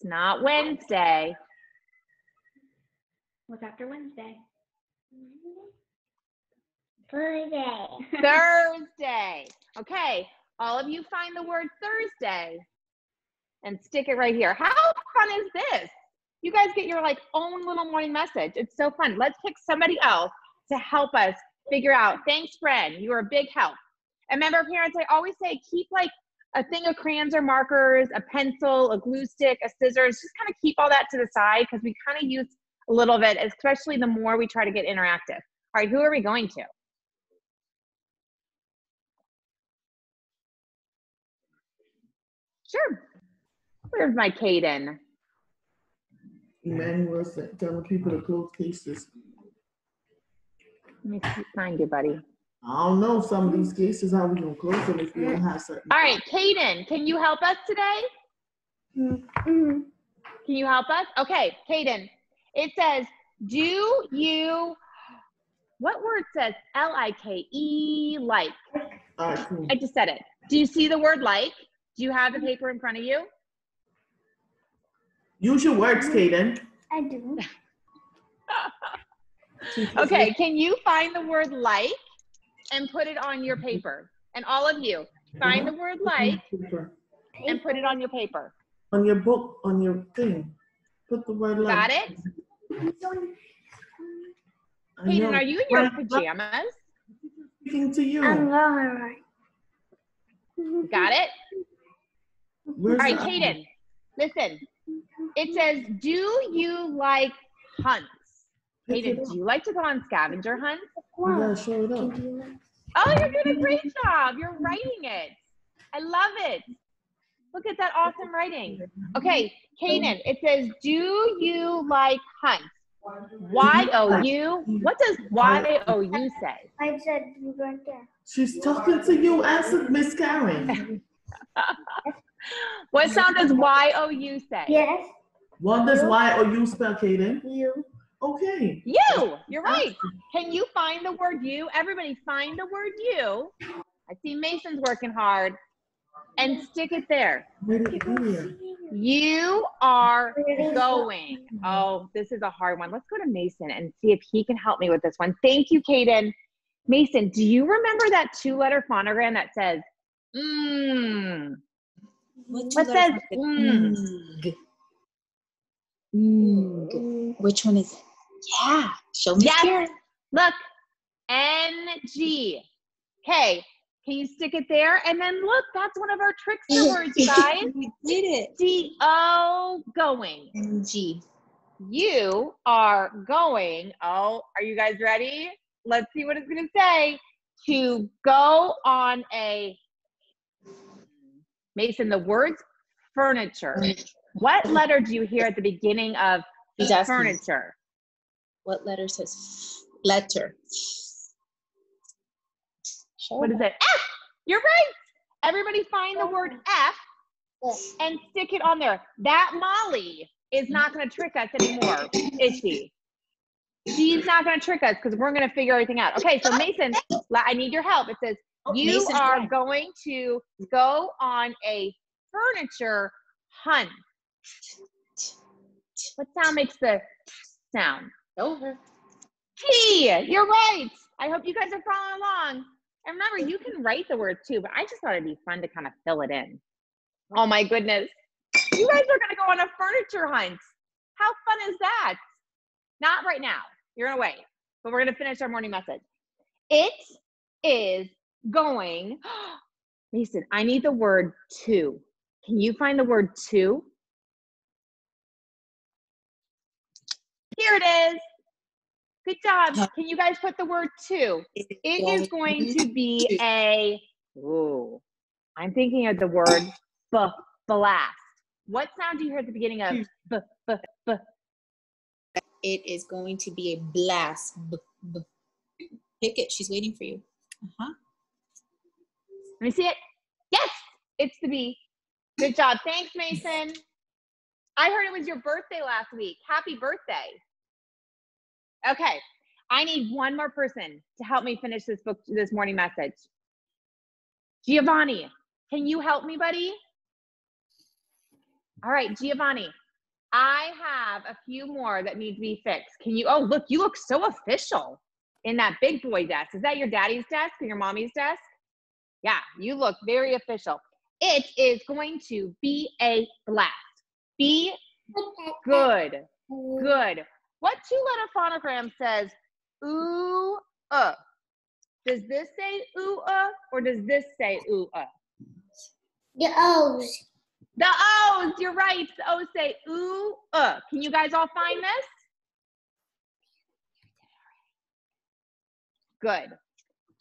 It's not Wednesday. What's after Wednesday? Thursday. Thursday. Okay, all of you find the word Thursday and stick it right here. How fun is this? You guys get your like own little morning message. It's so fun. Let's pick somebody else to help us figure out. Thanks, Bren. You are a big help. And remember, parents, I always say keep like a thing of crayons or markers, a pencil, a glue stick, a scissors. Just kind of keep all that to the side because we kind of use a little bit, especially the more we try to get interactive. All right, who are we going to? Sure. Where's my Caden? Emmanuel said, telling people to close cases. Let me find you, buddy. I don't know some of these cases, how we gonna close them if we don't have certain. All right, Caden, can you help us today? Mm-hmm. Can you help us? Okay, Caden, it says, do you, what word says L I K E like? All right, cool. I just said it. Do you see the word like? Do you have the paper in front of you? Use your words, mm-hmm. Kaden. I do. Okay, can you find the word like and put it on your mm-hmm. paper? And all of you, find the word like and put it on your paper. On your book, on your thing, put the word like. Got it? I Hayden, are you in your pajamas? Speaking to you. I'm going Got it? All Where's right, the- Hayden, listen. It says, do you like hunts? Hayden, do you like to go on scavenger hunts? You gotta show it up. Oh, you're doing a great job. You're writing it. I love it. Look at that awesome writing. Okay, Kaden, it says, do you like hunts? Y O U. What does Y O U say? I said right there. She's talking to you, answer Miss Karen. What sound does Y O U say? Yes. What does Y or U spell, Kaden? You. Okay. You. You're right. Can you find the word you? Everybody find the word you. I see Mason's working hard. And stick it there. Where did it here? You are going. Oh, this is a hard one. Let's go to Mason and see if he can help me with this one. Thank you, Kaden. Mason, do you remember that two letter phonogram that says, mmm? What, What says mmm? G. Mm. Which one is it? Yeah. Show me. Yes. Look, N-G. Okay, can you stick it there? And then look, that's one of our trickster words, you guys. we did it. D-O, going. N-G. You are going, oh, are you guys ready? Let's see what it's going to say. To go on a, Mason, the words furniture. What letter do you hear at the beginning of furniture? What letter says letter? Show What is it? F. You're right. Everybody find the word F and stick it on there. That Molly is not going to trick us anymore, is she? She's not going to trick us because we're going to figure everything out. Okay, so oh, Mason, I need your help. It says Oh, you Mason's are going to go on a furniture hunt. What sound makes the sound? Over. T. You're right. I hope you guys are following along. And remember, you can write the word too, but I just thought it'd be fun to kind of fill it in. Oh my goodness. You guys are to go on a furniture hunt. How fun is that? Not right now. You're to wait, but we're to finish our morning message. It is going, Mason, I need the word to. Can you find the word to? Here it is. Good job. Can you guys put the word to? It is going to be a, ooh, I'm thinking of the word b, blast. What sound do you hear at the beginning of b, b, b? It is going to be a blast. B- b- Pick it. She's waiting for you. Uh-huh. Let me see it. Yes, it's the B. Good job. Thanks, Mason. I heard it was your birthday last week. Happy birthday. Okay, I need one more person to help me finish this book, this morning message. Giovanni, can you help me, buddy? All right, Giovanni, I have a few more that need to be fixed. Can you? Oh, look, you look so official in that big boy desk. Is that your daddy's desk or your mommy's desk? Yeah, you look very official. It is going to be a blast. Be good. Good. What two letter phonogram says ooh uh? Does this say ooh uh or does this say ooh uh? The O's. The O's, you're right. The O's say ooh uh. Can you guys all find this? Good.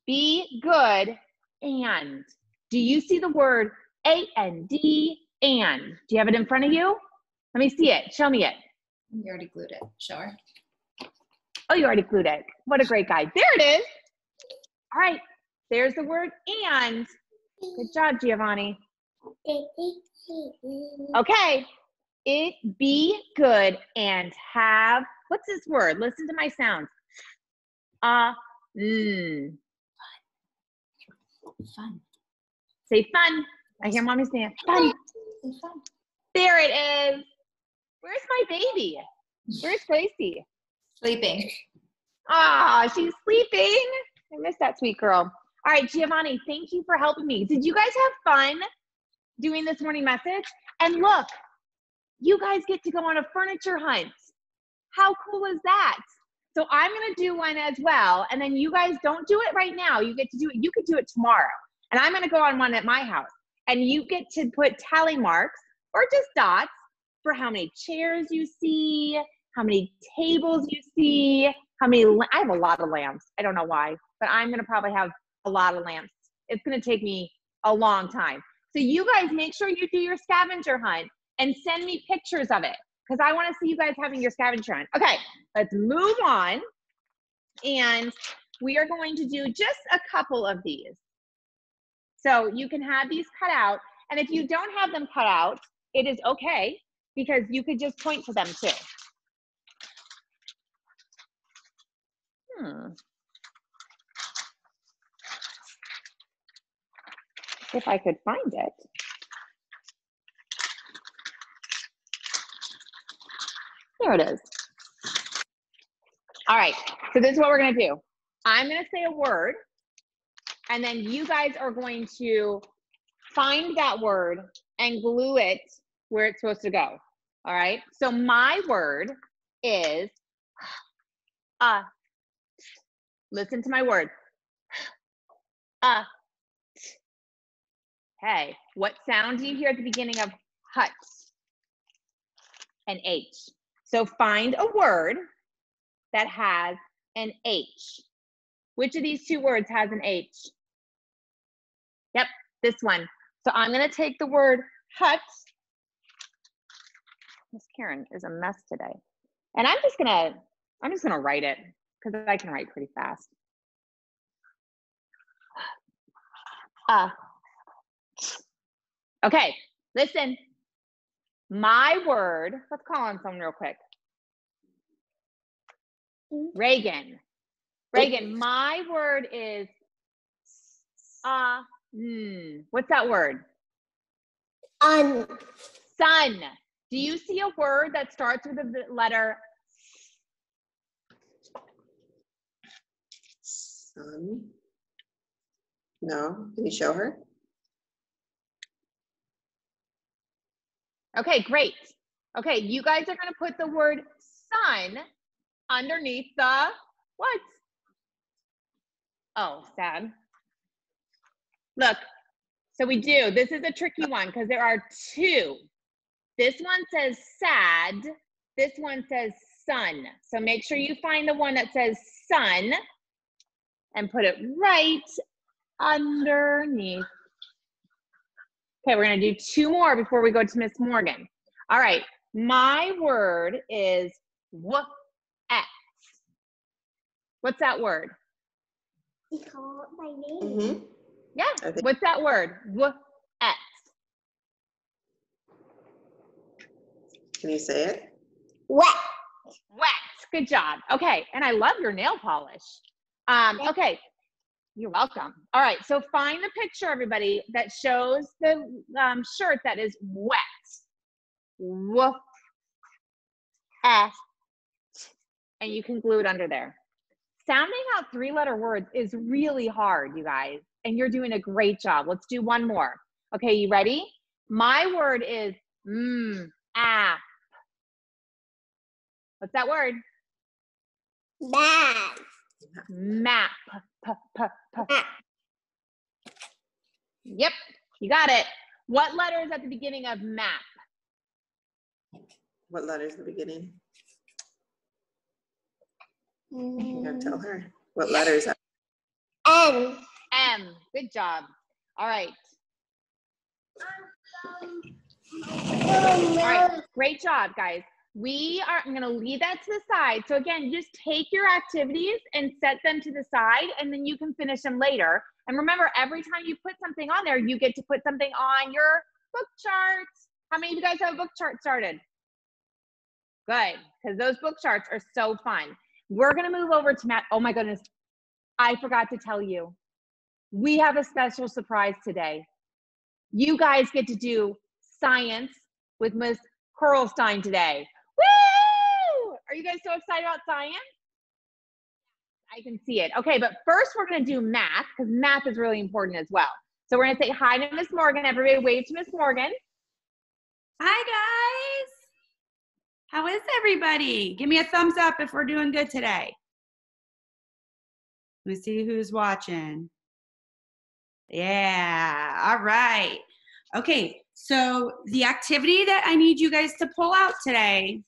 Be good and. Do you see the word A A N D D? and? Do you have it in front of you? Let me see it. Show me it. You already glued it. Show her. Oh, you already glued it. What a great guy. There it is. All right. There's the word and. Good job, Giovanni. Okay. It be good and have what's this word? Listen to my sounds. Uh mm. Fun. fun. Say fun. I hear mommy saying fun. fun. There it is. Where's my baby? Where's Gracie? Sleeping. Ah, she's sleeping. I miss that sweet girl. All right, Giovanni, thank you for helping me. Did you guys have fun doing this morning message? And look, you guys get to go on a furniture hunt. How cool is that? So I'm going to do one as well. And then you guys don't do it right now. You get to do it. You could do it tomorrow. And I'm going to go on one at my house. And you get to put tally marks or just dots for how many chairs you see, how many tables you see, how many. I have a lot of lamps. I don't know why, but I'm going to probably have a lot of lamps. It's going to take me a long time. So you guys make sure you do your scavenger hunt and send me pictures of it because I want to see you guys having your scavenger hunt. Okay, let's move on. And we are going to do just a couple of these. So you can have these cut out. And if you don't have them cut out, it is okay because you could just point to them too. Hmm. If I could find it. There it is. All right, so this is what we're gonna do. I'm gonna say a word, and then you guys are going to find that word and glue it where it's supposed to go. All right, so my word is uh. Listen to my word. Uh. Hey, what sound do you hear at the beginning of hut? An H. So find a word that has an H. Which of these two words has an H? Yep, this one. So I'm going to take the word hut. Miss Karen is a mess today. And I'm just going to I'm just going to write it cuz I can write pretty fast. Uh Okay, listen. My word, let's call on someone real quick. Reagan. Reagan, my word is uh hmm. What's that word? Un. Sun. Do you see a word that starts with the letter Sun. No, can you show her? Okay, great. Okay, you guys are gonna put the word sun underneath the what? Oh, sad. Look, so we do. This is a tricky one because there are two. This one says sad. This one says sun. So make sure you find the one that says sun and put it right underneath. Okay, we're gonna do two more before we go to Miss Morgan. All right, my word is what? What's that word? You call it my name. Mm-hmm. Yeah. What's that word? What? Can you say it? Wet. Wet. Good job. Okay, and I love your nail polish. Um, okay, you're welcome. All right, so find the picture, everybody, that shows the um, shirt that is wet. Woof. And you can glue it under there. Sounding out three letter words is really hard, you guys, and you're doing a great job. Let's do one more. Okay, you ready? My word is mm, app. What's that word? Map. Map. P- p- p- Yep, you got it. What letter is at the beginning of map? What letter's at the beginning? You gotta tell her. What letter is that? M. M. Good job. All right. Oh, All right. Great job, guys. We are, I'm going to leave that to the side. So again, just take your activities and set them to the side and then you can finish them later. And remember, every time you put something on there, you get to put something on your book charts. How many of you guys have a book chart started? Good, because those book charts are so fun. We're gonna move over to Matt. Oh my goodness, I forgot to tell you. We have a special surprise today. You guys get to do science with Miss Kurlstein today. Are you guys so excited about science? I can see it. Okay, but first we're gonna do math because math is really important as well. So we're gonna say hi to Miss Morgan. Everybody wave to Miss Morgan. Hi, guys. How is everybody? Give me a thumbs up if we're doing good today. Let me see who's watching. Yeah, all right. Okay, so the activity that I need you guys to pull out today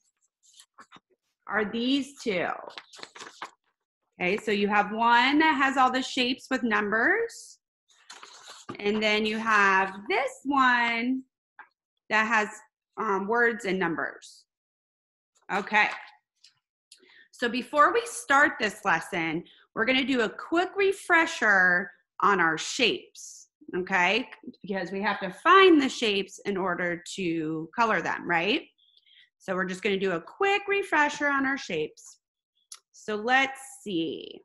are these two. Okay, so you have one that has all the shapes with numbers. And then you have this one that has um, words and numbers. Okay. So before we start this lesson, we're going to do a quick refresher on our shapes, okay? Because we have to find the shapes in order to color them, right? So we're just going to do a quick refresher on our shapes. So let's see.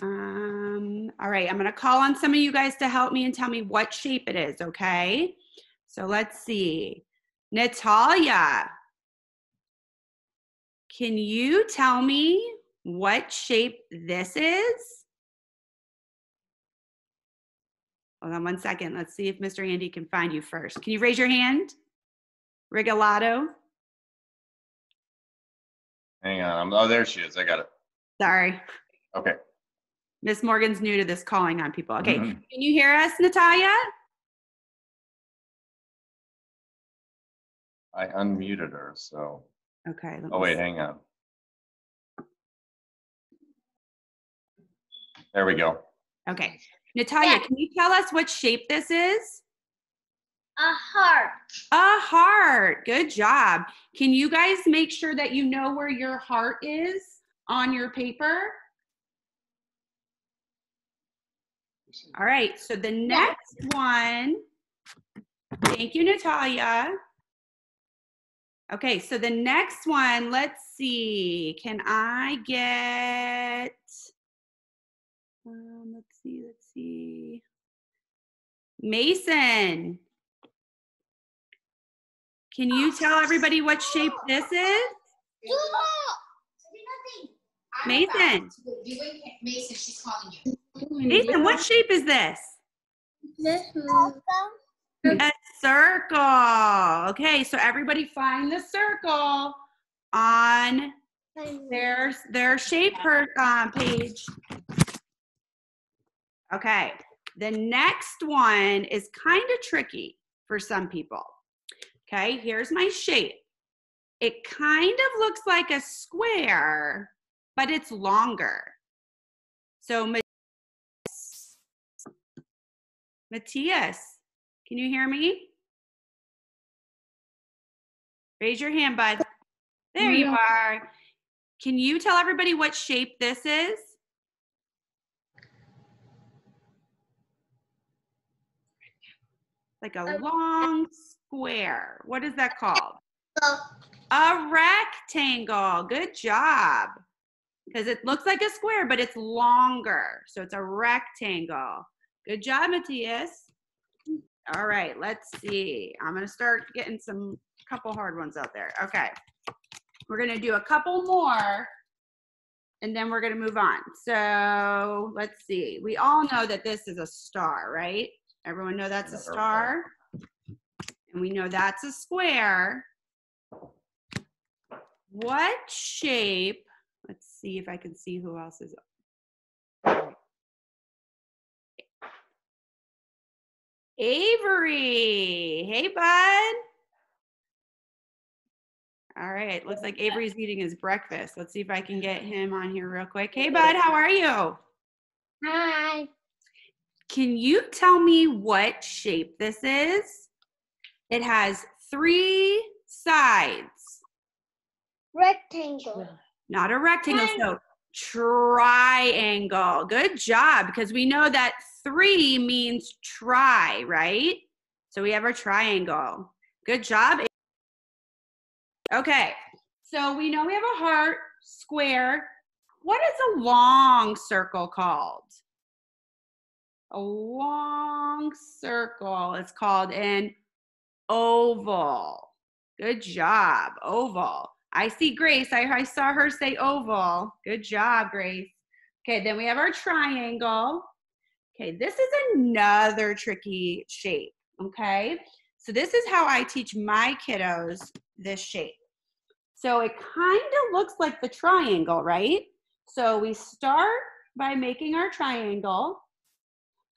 Um, all right, I'm going to call on some of you guys to help me and tell me what shape it is, okay? So let's see. Natalia, can you tell me what shape this is? Hold on one second. Let's see if Mr. Andy can find you first. Can you raise your hand? Rigolato. Hang on. I'm, oh, there she is. I got it. Sorry. Okay. Miss Morgan's new to this calling on people. Okay. Mhm. Can you hear us, Natalia? I unmuted her, so. Okay. let Oh, wait, see. hang on. There we go. Okay. Natalia, can you tell us what shape this is? A heart. A heart. Good job. Can you guys make sure that you know where your heart is on your paper? All right. So the next one, thank you, Natalia. Okay. So the next one, let's see. Can I get, um, let's see, let's see. Mason. Can you tell everybody what shape this is? Mason. Mason, she's calling you. What shape is this? This A circle. Okay, so everybody find the circle on their their shape per um, page. Okay, the next one is kind of tricky for some people. Okay, here's my shape. It kind of looks like a square, but it's longer. So Matthias, can you hear me? Raise your hand, bud. There you are. Can you tell everybody what shape this is? Like a uh, long square. What is that called? A rectangle. Good job. Because it looks like a square, but it's longer. So it's a rectangle. Good job, Matthias. All right, let's see. I'm going to start getting some couple hard ones out there. Okay. We're going to do a couple more and then we're going to move on. So let's see. We all know that this is a star, right? Everyone know that's a star? And we know that's a square. What shape? Let's see if I can see who else is. Avery. Hey, bud. All right. Looks like Avery's eating his breakfast. Let's see if I can get him on here real quick. Hey, bud. How are you? Hi. Can you tell me what shape this is? It has three sides, Rectangle. not a rectangle. So triangle. Good job, because we know that three means try, right? So we have our triangle. Good job. Okay, so we know we have a heart, square. What is a long circle called? A long circle is called an oval. Good job, oval. I see Grace. I, I saw her say oval. Good job, Grace. Okay, then we have our triangle. Okay, this is another tricky shape. Okay, so this is how I teach my kiddos this shape. So it kind of looks like the triangle, right? So we start by making our triangle,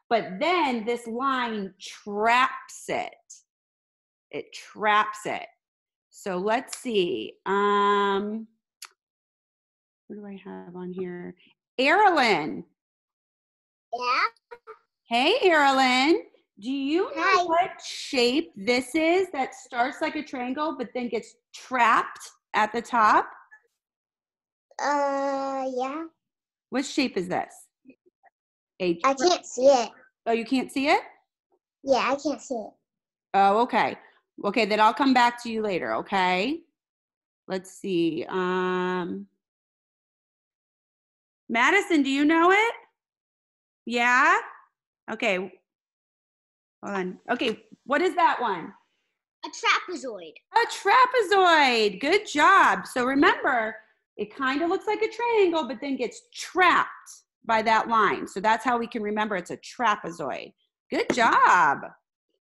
but then this line traps it. It traps it. So let's see. Um, what do I have on here? Erilyn. Yeah. Hey, Erilyn. Do you know what shape this is that starts like a triangle but then gets trapped at the top? Uh, yeah. What shape is this? A I can't see it. Oh, you can't see it? Yeah, I can't see it. Oh, okay. Okay, then I'll come back to you later, okay? Let's see. Um Madison, do you know it? Yeah? Okay. Hold on. Okay, what is that one? A trapezoid. A trapezoid. Good job. So remember, it kind of looks like a triangle, but then gets trapped by that line. So that's how we can remember it's a trapezoid. Good job.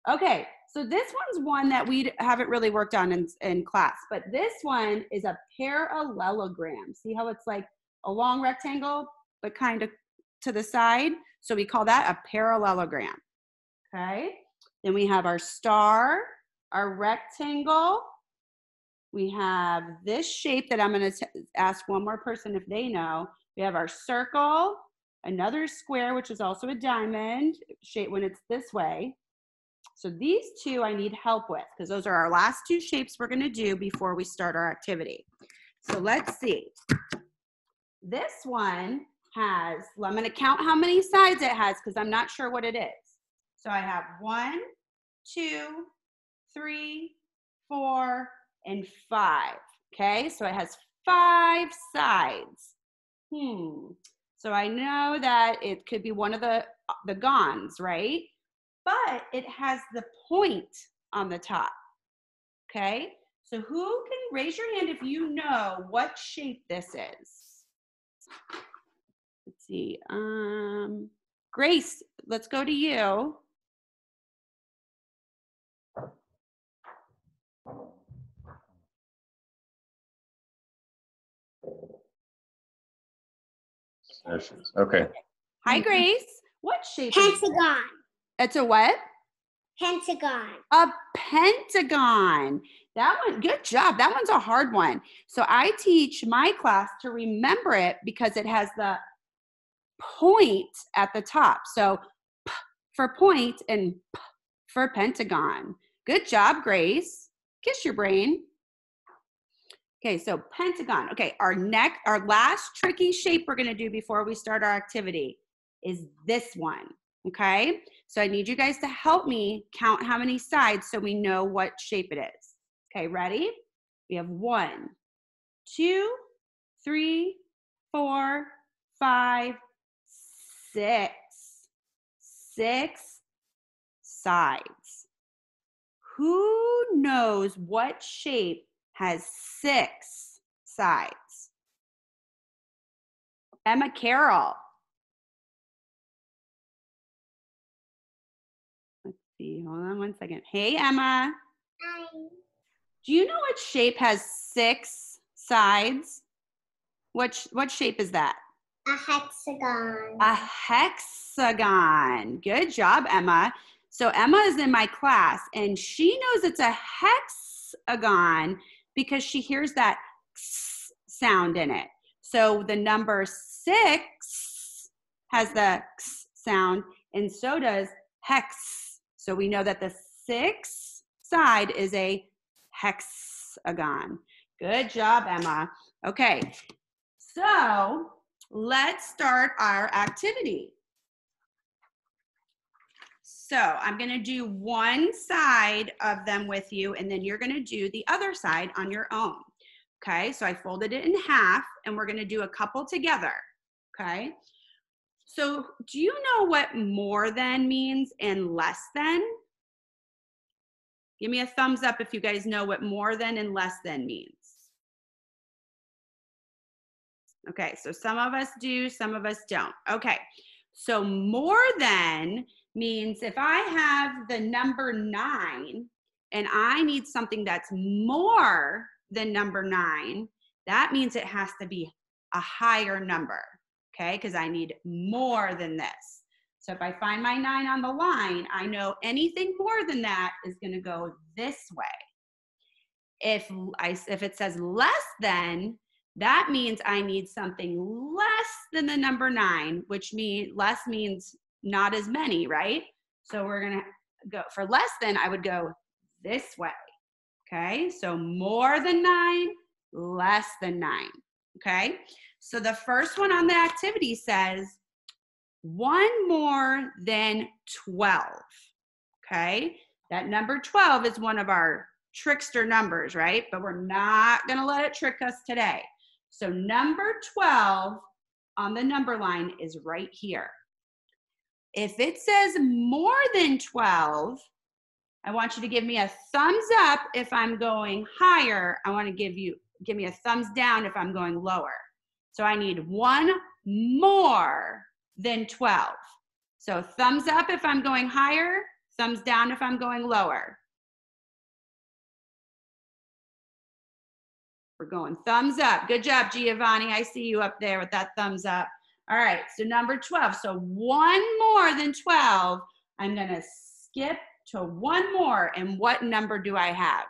Okay, so this one's one that we haven't really worked on in, in class, but this one is a parallelogram. See how it's like a long rectangle, but kind of to the side? So we call that a parallelogram. Okay, then we have our star, our rectangle. We have this shape that I'm going to ask one more person if they know. We have our circle, another square, which is also a diamond shape when it's this way. So these two I need help with because those are our last two shapes we're going to do before we start our activity. So let's see. This one has, well, I'm to count how many sides it has because I'm not sure what it is. So I have one, two, three, four, and five. Okay, so it has five sides. Hmm. So I know that it could be one of the the gons, right? But it has the point on the top. Okay, so who can raise your hand if you know what shape this is? Let's see. Um, Grace, let's go to you. There she is. Okay. Hi, Grace. What shape? is- Pentagon. It's a what? Pentagon. A pentagon. That one, good job. That one's a hard one. So I teach my class to remember it because it has the point at the top. So p for point and p for pentagon. Good job, Grace. Kiss your brain. Okay, so pentagon. Okay, our neck, our last tricky shape we're gonna do before we start our activity is this one. Okay, so I need you guys to help me count how many sides so we know what shape it is. Okay, ready? We have one, two, three, four, five, six, six sides. Who knows what shape has six sides? Emma Carroll. See, hold on one second. Hey, Emma. Hi. Do you know what shape has six sides? What, what shape is that? A hexagon. A hexagon. Good job, Emma. So Emma is in my class and she knows it's a hexagon because she hears that sound in it. So the number six has the x sound and so does hex. So we know that the six side is a hexagon. Good job, Emma. Okay, so let's start our activity. So I'm to do one side of them with you, and then you're to do the other side on your own. Okay, so I folded it in half, and we're to do a couple together. Okay, so do you know what more than means and less than? Give me a thumbs up if you guys know what more than and less than means. Okay, so some of us do, some of us don't. Okay, so more than means if I have the number nine and I need something that's more than number nine, that means it has to be a higher number, okay? Because I need more than this. So if I find my nine on the line, I know anything more than that is gonna go this way. If, I, if it says less than, that means I need something less than the number nine, which means less means not as many, right? So we're gonna go for less than, I would go this way. Okay, so more than nine, less than nine. Okay, so the first one on the activity says one more than 12. Okay, that number 12 is one of our trickster numbers, right? But we're not gonna let it trick us today. So number 12 on the number line is right here. If it says more than 12, I want you to give me a thumbs up if I'm going higher. I want to give you give me a thumbs down if I'm going lower. So I need one more than 12. So thumbs up if I'm going higher, thumbs down if I'm going lower. We're going thumbs up. Good job, Giovanni. I see you up there with that thumbs up. All right, so number 12. So one more than 12. I'm going to skip to one more. And what number do I have?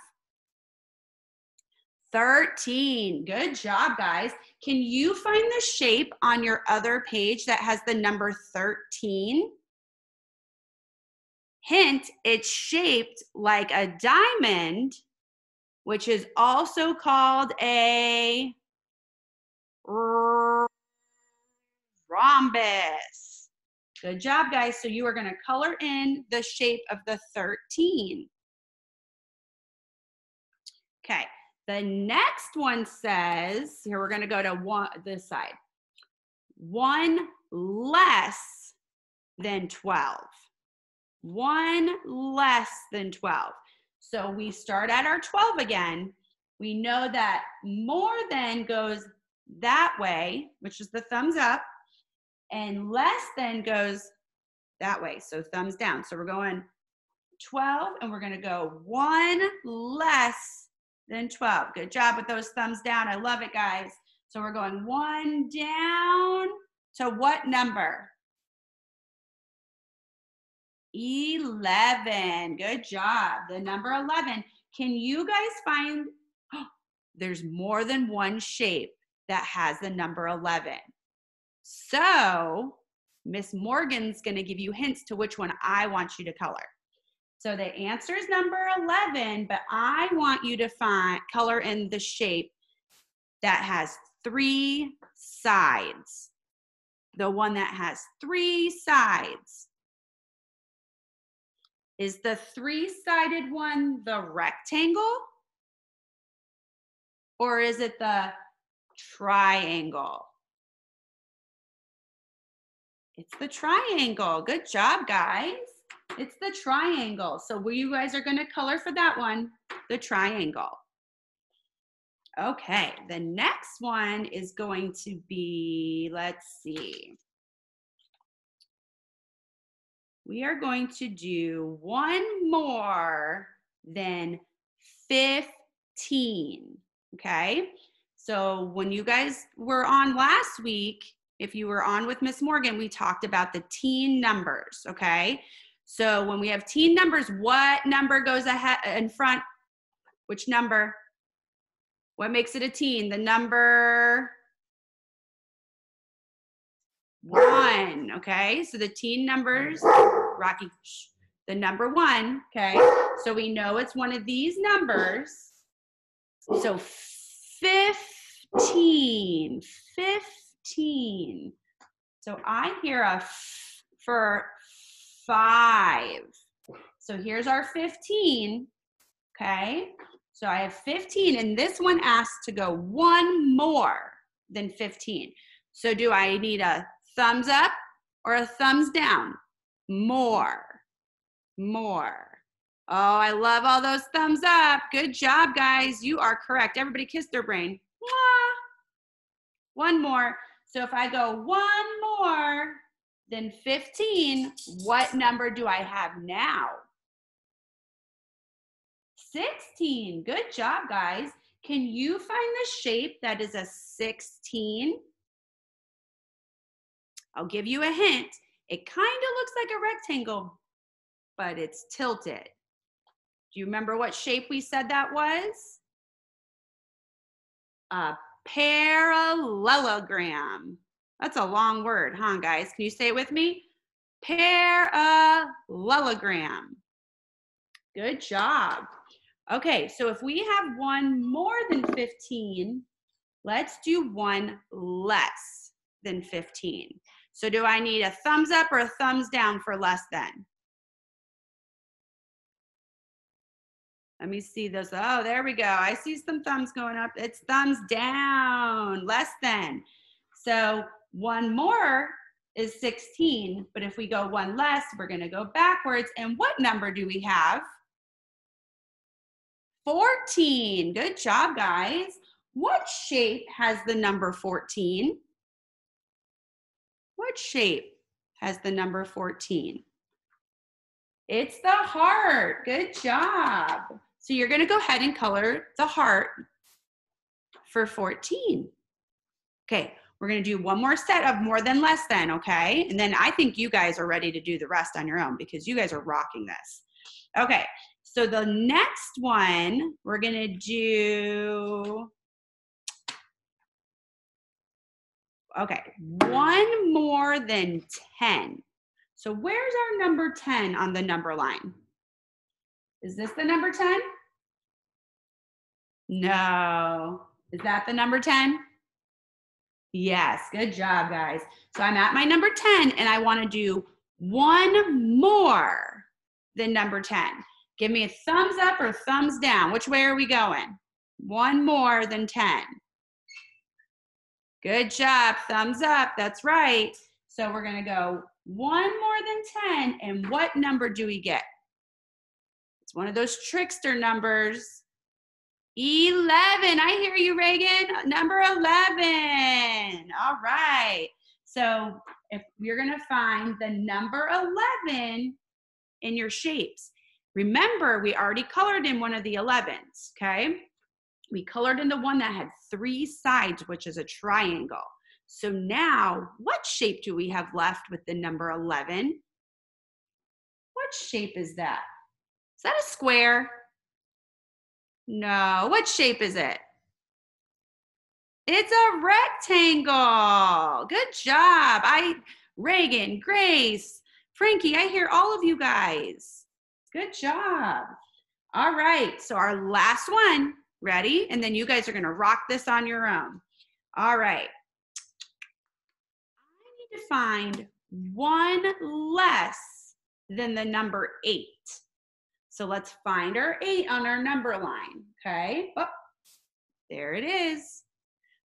13. Good job, guys. Can you find the shape on your other page that has the number 13? Hint, it's shaped like a diamond, which is also called a rhombus. Good job, guys. So you are going to color in the shape of the 13. Okay, the next one says, here we're going to go to one this side. One less than 12. One less than 12. So we start at our 12 again. We know that more than goes that way, which is the thumbs up, and less than goes that way. So thumbs down. So we're going 12 and we're going to go one less than 12. Good job with those thumbs down. I love it, guys. So we're going one down to what number? 11. Good job. The number 11. Can you guys find, oh, there's more than one shape that has the number 11. So Miss Morgan's going to give you hints to which one I want you to color. So the answer is number 11, but I want you to find color in the shape that has three sides. The one that has three sides. Is the three-sided one the rectangle? Or is it the triangle? It's the triangle. Good job, guys. It's the triangle. So you guys are going to color for that one, the triangle. Okay, the next one is going to be, let's see. We are going to do one more than 15, okay? So when you guys were on last week, if you were on with Miss Morgan, we talked about the teen numbers, okay? So when we have teen numbers, what number goes ahead in front? Which number? What makes it a teen? The number one, okay? So the teen numbers, Rocky, the number one, okay? So we know it's one of these numbers. So 15, 15. So I hear a f for five. So here's our 15, okay? So I have 15, and this one asks to go one more than 15. So do I need a thumbs up or a thumbs down? More, more. Oh, I love all those thumbs up. Good job, guys. You are correct. Everybody kiss their brain. One more. So if I go one more than 15, what number do I have now? 16. Good job, guys. Can you find the shape that is a 16? I'll give you a hint. It kind of looks like a rectangle, but it's tilted. Do you remember what shape we said that was? A parallelogram. That's a long word, huh, guys? Can you say it with me? Parallelogram. Good job. Okay, so if we have one more than 15, let's do one less than 15. So do I need a thumbs up or a thumbs down for less than? Let me see those. Oh, there we go. I see some thumbs going up. It's thumbs down, less than. So one more is 16, but if we go one less, we're gonna go backwards. And what number do we have? 14. Good job, guys. What shape has the number 14? What shape has the number 14? It's the heart. Good job. So you're going to go ahead and color the heart for 14. Okay, we're going to do one more set of more than less than, okay? And then I think you guys are ready to do the rest on your own because you guys are rocking this. Okay, so the next one we're going to do Okay, one more than 10. So where's our number 10 on the number line? Is this the number 10? No. Is that the number 10? Yes, good job, guys. So I'm at my number 10 and I wanna do one more than number 10. Give me a thumbs up or thumbs down. Which way are we going? One more than 10. Good job. Thumbs up. That's right. So we're going to go one more than 10. And what number do we get? It's one of those trickster numbers. 11. I hear you, Reagan. Number 11. All right. So if you're going to find the number 11 in your shapes, remember we already colored in one of the 11s, okay? We colored in the one that had three sides, which is a triangle. So now, what shape do we have left with the number 11? What shape is that? Is that a square? No. What shape is it? It's a rectangle. Good job. I, Reagan, Grace, Frankie, I hear all of you guys. Good job. All right. So our last one. Ready? And then you guys are going to rock this on your own. All right. I need to find one less than the number eight. So let's find our eight on our number line, okay? Oh, there it is.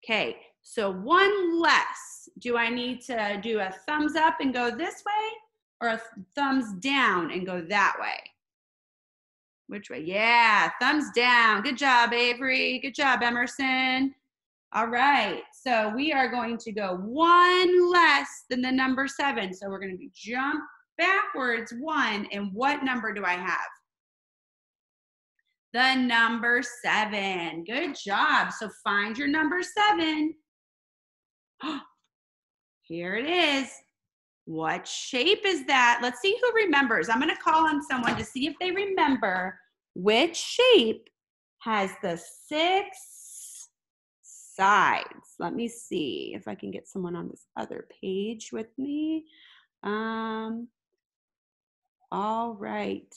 Okay, so one less. Do I need to do a thumbs up and go this way or a thumbs down and go that way? Which way? Yeah, thumbs down. Good job, Avery. Good job, Emerson. All right, so we are going to go one less than the number seven. So we're going to jump backwards one. And what number do I have? The number seven. Good job. So find your number seven. Here it is. What shape is that? Let's see who remembers. I'm going to call on someone to see if they remember which shape has the six sides. Let me see if I can get someone on this other page with me. Um, all right.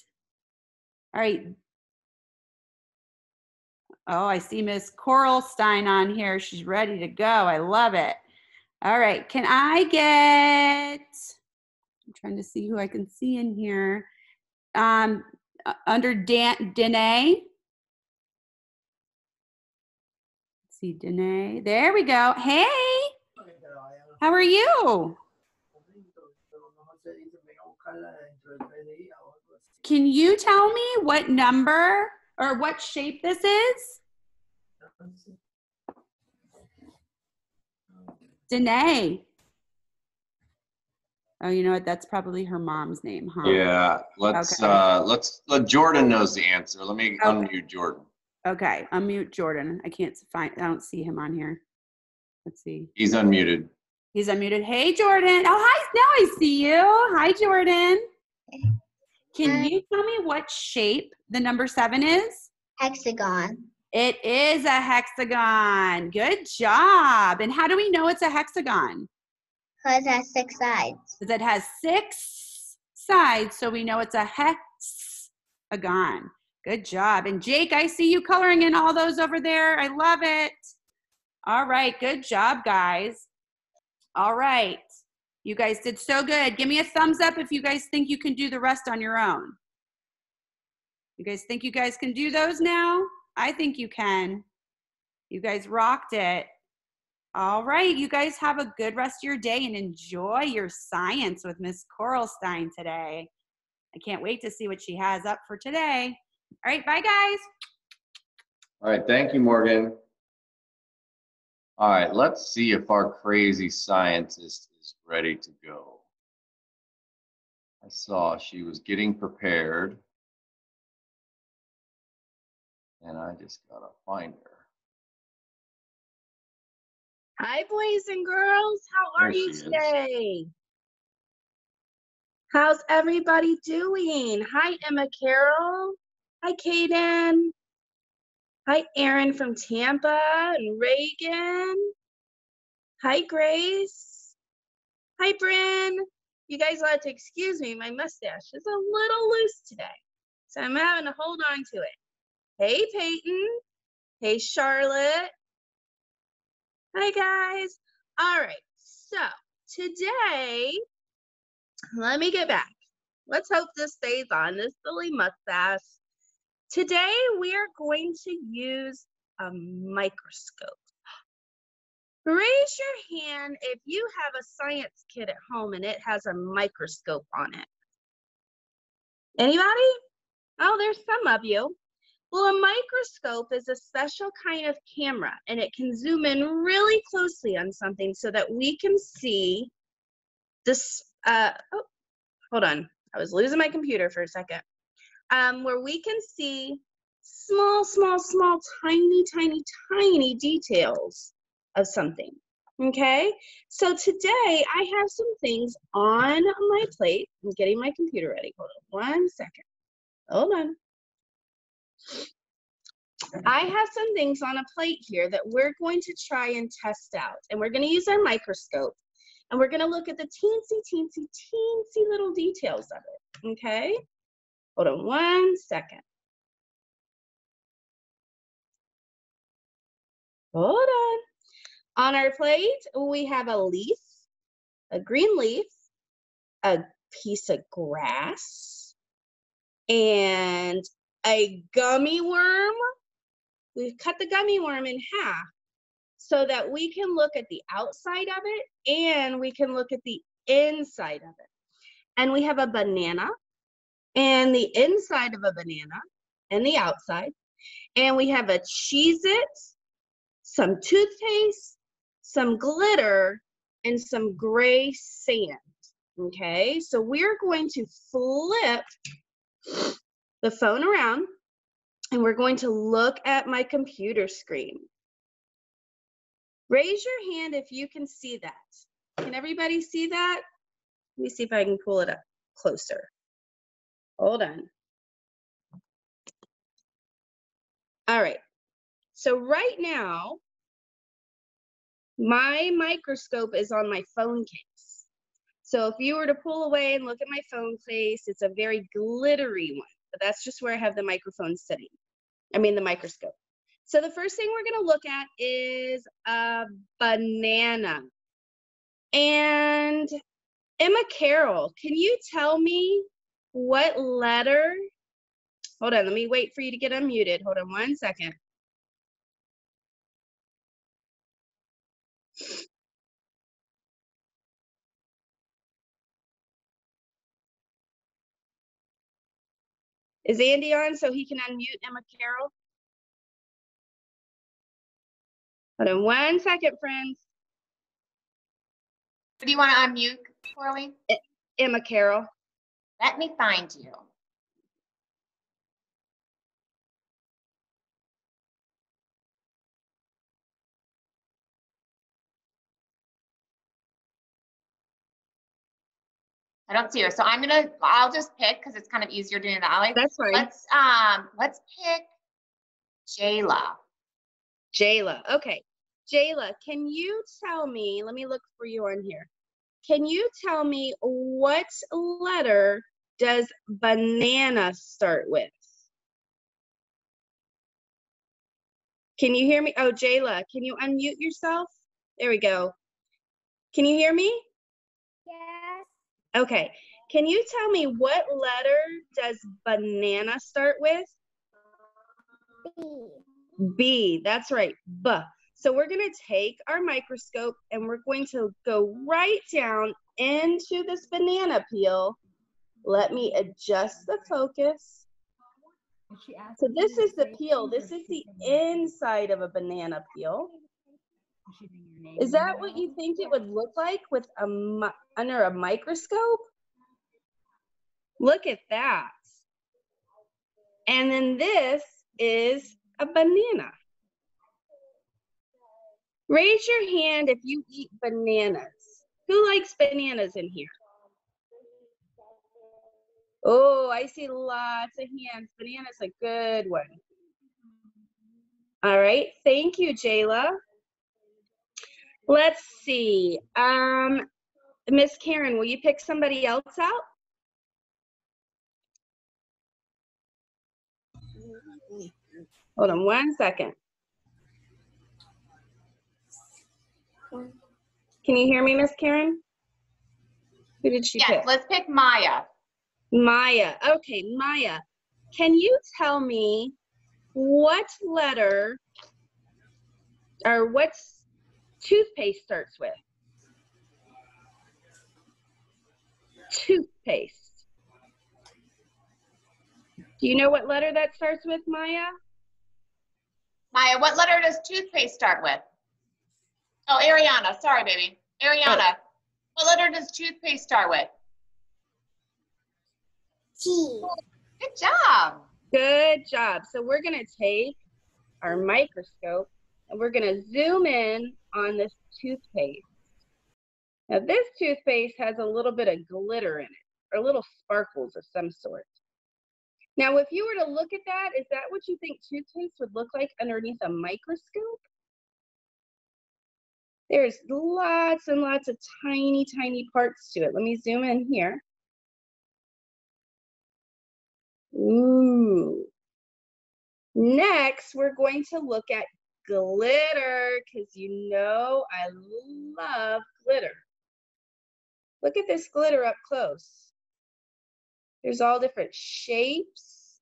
All right. Oh, I see Miss Coralstein on here. She's ready to go. I love it. All right. Can I get, I'm trying to see who I can see in here. Um, under Dan, Danae. Let's see, Danae. There we go. Hey, how are you? Can you tell me what number or what shape this is? Danae. Oh, you know what? That's probably her mom's name, huh? Yeah, let's, Okay. uh, let's, let Jordan knows the answer. Let me Okay. unmute Jordan. Okay, unmute Jordan. I can't find, I don't see him on here. Let's see. He's unmuted. He's unmuted. Hey, Jordan. Oh, hi. Now I see you. Hi, Jordan. Can you tell me what shape the number seven is? Hexagon. It is a hexagon. Good job. And how do we know it's a hexagon? Because it has six sides. Because it has six sides, so we know it's a hexagon. Good job. And Jake, I see you coloring in all those over there. I love it. All right. Good job, guys. All right. You guys did so good. Give me a thumbs up if you guys think you can do the rest on your own. You guys think you guys can do those now? I think you can. You guys rocked it. All right. You guys have a good rest of your day and enjoy your science with Miss Coralstein today. I can't wait to see what she has up for today. All right. Bye, guys. All right, thank you, Morgan. All right, let's see if our crazy scientist is ready to go. I saw she was getting prepared. And I just gotta find her. Hi, boys and girls. How are There you she is. today? How's everybody doing? Hi, Emma Carroll. Hi, Kaden. Hi, Erin from Tampa and Reagan. Hi, Grace. Hi, Bryn. You guys will have to excuse me. My mustache is a little loose today, so I'm having to hold on to it. Hey, Peyton. Hey, Charlotte. Hi, guys. All right. So today, let me get back. Let's hope this stays on this silly mustache. Today, we are going to use a microscope. Raise your hand if you have a science kit at home and it has a microscope on it. Anybody? Oh, there's some of you. Well, a microscope is a special kind of camera and it can zoom in really closely on something so that we can see this. Uh, oh, hold on. I was losing my computer for a second. Um, where we can see small, small, small, tiny, tiny, tiny details of something. Okay, so today I have some things on my plate. I'm getting my computer ready. Hold on one second. Hold on. I have some things on a plate here that we're going to try and test out. And we're going to use our microscope. And we're going to look at the teensy, teensy, teensy little details of it. Okay? Hold on one second. Hold on. On our plate, we have a leaf, a green leaf, a piece of grass, and a gummy worm. We've cut the gummy worm in half so that we can look at the outside of it and we can look at the inside of it. And we have a banana and the inside of a banana and the outside. And we have a Cheez It, some toothpaste, some glitter, and some gray sand. Okay, so we're going to flip the phone around and we're going to look at my computer screen. Raise your hand if you can see that. Can everybody see that? Let me see if I can pull it up closer. Hold on. All right. So right now, my microscope is on my phone case. So if you were to pull away and look at my phone case, it's a very glittery one, but that's just where I have the microphone sitting. I mean the microscope. So the first thing we're gonna look at is a banana. And Emma Carroll, can you tell me what letter? Hold on, let me wait for you to get unmuted. Hold on one second. Is Andy on so he can unmute Emma Carroll? Hold on one second, friends. Do you want to unmute, Chloe? Emma Carroll. Let me find you. I don't see her. So I'm gonna, I'll just pick because it's kind of easier doing it that way. That's fine. Let's um, let's pick Jayla. Jayla. Okay. Jayla, can you tell me, let me look for you on here. Can you tell me what letter does banana start with? Can you hear me? Oh, Jayla, can you unmute yourself? There we go. Can you hear me? Yes. Okay. Can you tell me what letter does banana start with? B. B. That's right. B. So we're going to take our microscope and we're going to go right down into this banana peel. Let me adjust the focus. So this is the peel. This is the inside of a banana peel. Is that what you think it would look like with a under a microscope? Look at that. And then this is a banana. Raise your hand if you eat bananas. Who likes bananas in here? Oh, I see lots of hands. Banana's a good one. All right, thank you, Jayla. Let's see. Um, Miss Karen, will you pick somebody else out? Hold on one second. Can you hear me, Miss Karen? Who did she Yes, pick? let's pick Maya. Maya. Okay, Maya. Can you tell me what letter or what toothpaste starts with? Toothpaste. Do you know what letter that starts with, Maya? Maya, what letter does toothpaste start with? Oh, Ariana, sorry, baby. Ariana, oh. what letter does toothpaste start with? T. Good job. Good job. So we're going to take our microscope and we're going to zoom in on this toothpaste. Now this toothpaste has a little bit of glitter in it, or little sparkles of some sort. Now if you were to look at that, is that what you think toothpaste would look like underneath a microscope? There's lots and lots of tiny, tiny parts to it. Let me zoom in here. Ooh. Next, we're going to look at glitter because you know I love glitter. Look at this glitter up close. There's all different shapes.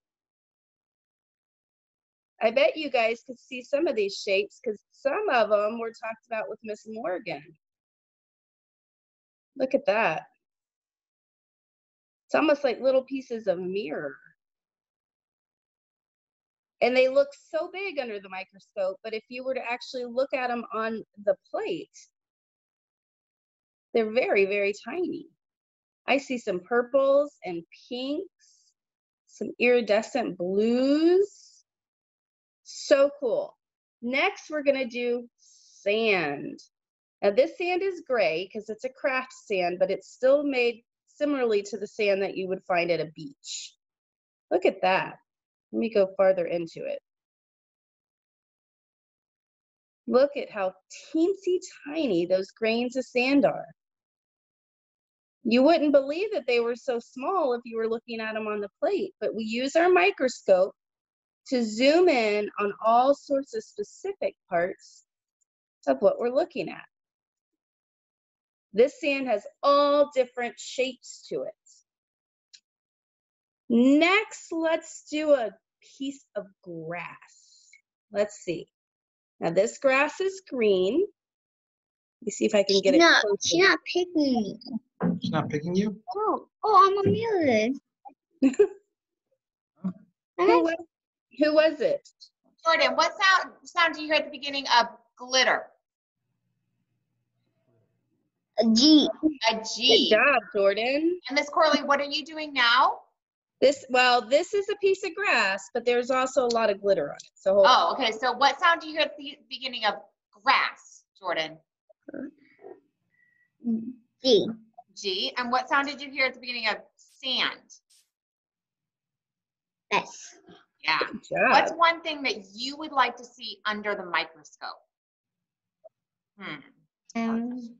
I bet you guys could see some of these shapes because some of them were talked about with Miss Morgan. Look at that. It's almost like little pieces of mirror. And they look so big under the microscope, but if you were to actually look at them on the plate, they're very, very tiny. I see some purples and pinks, some iridescent blues. So cool. Next, we're gonna do sand. Now this sand is gray because it's a craft sand, but it's still made similarly to the sand that you would find at a beach. Look at that. Let me go farther into it. Look at how teensy tiny those grains of sand are. You wouldn't believe that they were so small if you were looking at them on the plate, but we use our microscope to zoom in on all sorts of specific parts of what we're looking at. This sand has all different shapes to it. Next, let's do a piece of grass. Let's see. Now this grass is green. Let me see if I can get it. not, she's not picking me. She's not picking you? Oh, oh, I'm a mutant. Who was, who was it? Jordan, what sound sound do you hear at the beginning of glitter? A G. A G. Good job, Jordan. And Miss Corley, what are you doing now? This well, this is a piece of grass, but there's also a lot of glitter on it. So hold Oh, okay. So what sound do you hear at the beginning of grass, Jordan? G. G. And what sound did you hear at the beginning of sand? S. Yeah. What's one thing that you would like to see under the microscope? Hmm. Um,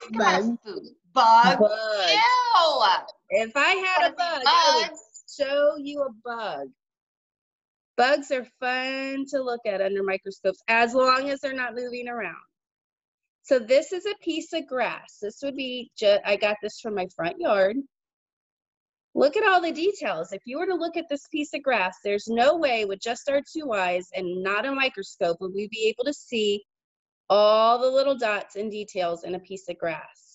Think about Bug. food. Bug. Bug. Ew. If I had a bug, I would show you a bug. Bugs are fun to look at under microscopes as long as they're not moving around. So this is a piece of grass. This would be, I got this from my front yard. Look at all the details. If you were to look at this piece of grass, there's no way with just our two eyes and not a microscope would we be able to see all the little dots and details in a piece of grass.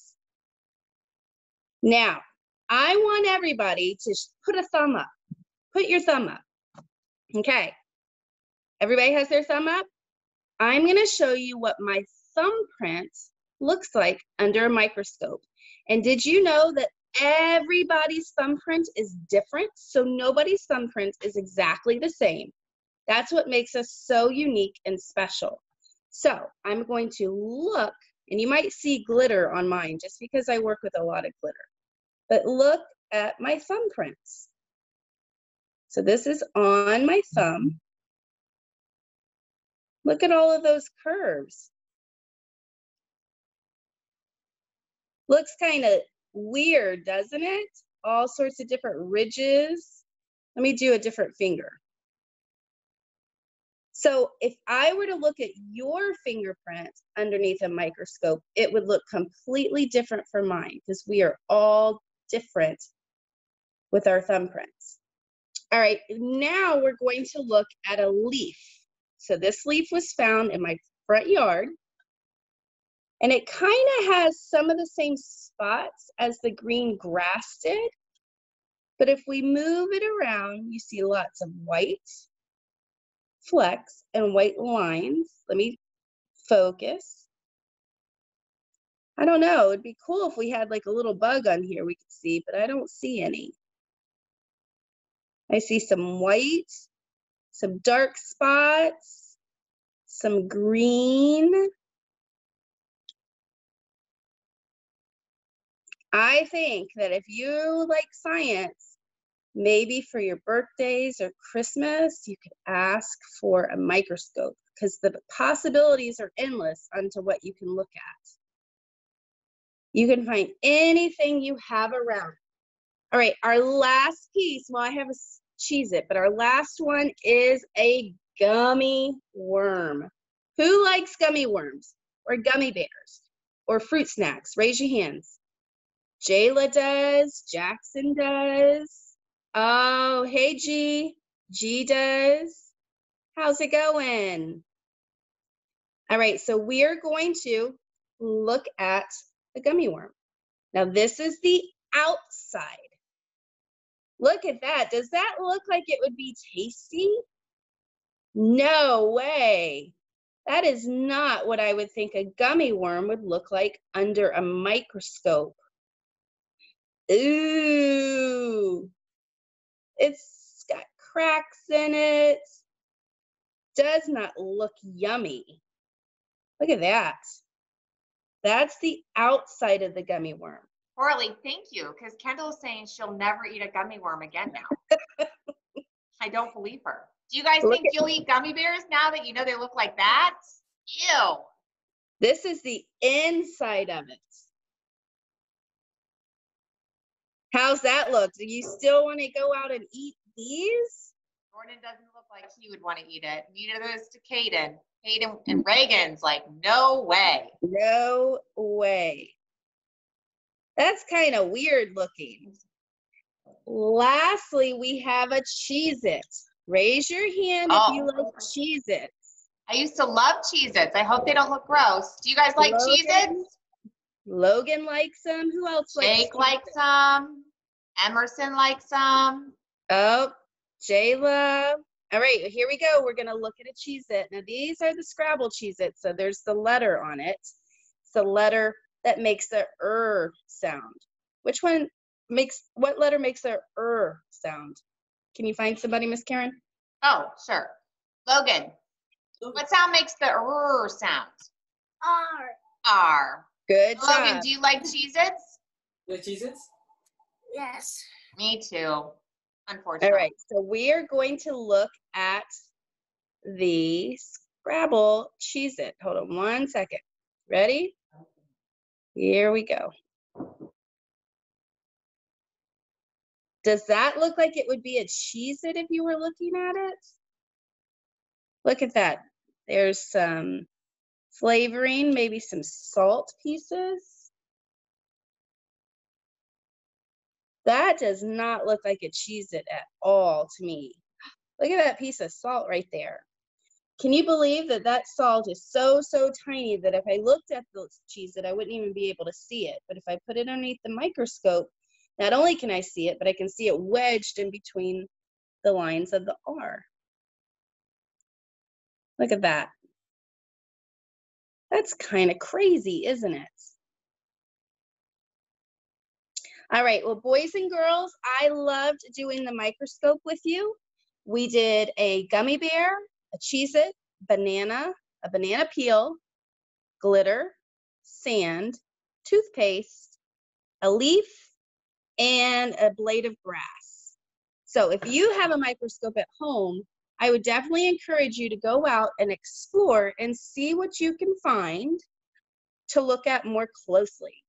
Now, I want everybody to put a thumb up. Put your thumb up. Okay. Everybody has their thumb up? I'm going to show you what my thumbprint looks like under a microscope. And did you know that everybody's thumbprint is different? So nobody's thumbprint is exactly the same. That's what makes us so unique and special. So I'm going to look, and you might see glitter on mine just because I work with a lot of glitter. But look at my thumbprints. So this is on my thumb. Look at all of those curves. Looks kind of weird, doesn't it? All sorts of different ridges. Let me do a different finger. So if I were to look at your fingerprint underneath a microscope, it would look completely different from mine because we are all different with our thumbprints. All right, now we're going to look at a leaf. So this leaf was found in my front yard. And it kind of has some of the same spots as the green grass did. But if we move it around, you see lots of white flecks and white lines. Let me focus. I don't know. It'd be cool if we had like a little bug on here we could see, but I don't see any. I see some white, some dark spots, some green. I think that if you like science, maybe for your birthdays or Christmas, you could ask for a microscope because the possibilities are endless onto what you can look at. You can find anything you have around. All right, our last piece, well, I have a Cheez It, but our last one is a gummy worm. Who likes gummy worms or gummy bears or fruit snacks? Raise your hands. Jayla does, Jackson does. Oh, hey G, G does. How's it going? All right, so we are going to look at the gummy worm. Now this is the outside. Look at that. Does that look like it would be tasty? No way. That is not what I would think a gummy worm would look like under a microscope. Ooh. It's got cracks in it. Does not look yummy. Look at that. That's the outside of the gummy worm. Orly, thank you, because Kendall is saying she'll never eat a gummy worm again now. I don't believe her. Do you guys Look think you'll eat gummy bears now that you know they look like that? Ew. This is the inside of it. How's that look? Do you still want to go out and eat these? Jordan doesn't look like he would want to eat it. Neither does to Caden and mm. Reagan's like, no way. No way. That's kind of weird looking. Lastly, we have a Cheez It. Raise your hand if you like oh. Cheez It. I used to love Cheez-Its. I hope they don't look gross. Do you guys like Cheez-Its? Logan likes them. Who else likes Jake likes them. Emerson likes them. Oh, Jayla. All right, here we go. We're gonna look at a Cheez It. Now these are the Scrabble Cheez Its. So there's the letter on it. It's the letter that makes the er sound. Which one makes what letter makes the er sound? Can you find somebody, Miss Karen? Oh, sure. Logan, what sound makes the r sound? R. R. Good Logan, job. do you like Cheez-Its? The Cheez-Its? Yes. Me too. Unfortunately. All right, so we are going to look at the Scrabble Cheez It. Hold on one second. Ready? Here we go. Does that look like it would be a Cheez It if you were looking at it? Look at that. There's some flavoring, maybe some salt pieces. That does not look like a Cheez It at all to me. Look at that piece of salt right there. Can you believe that that salt is so, so tiny that if I looked at the Cheez It, I wouldn't even be able to see it. But if I put it underneath the microscope, not only can I see it, but I can see it wedged in between the lines of the R. Look at that. That's kind of crazy, isn't it? All right, well, boys and girls, I loved doing the microscope with you. We did a gummy bear, a Cheez It, banana, a banana peel, glitter, sand, toothpaste, a leaf, and a blade of grass. So if you have a microscope at home, I would definitely encourage you to go out and explore and see what you can find to look at more closely.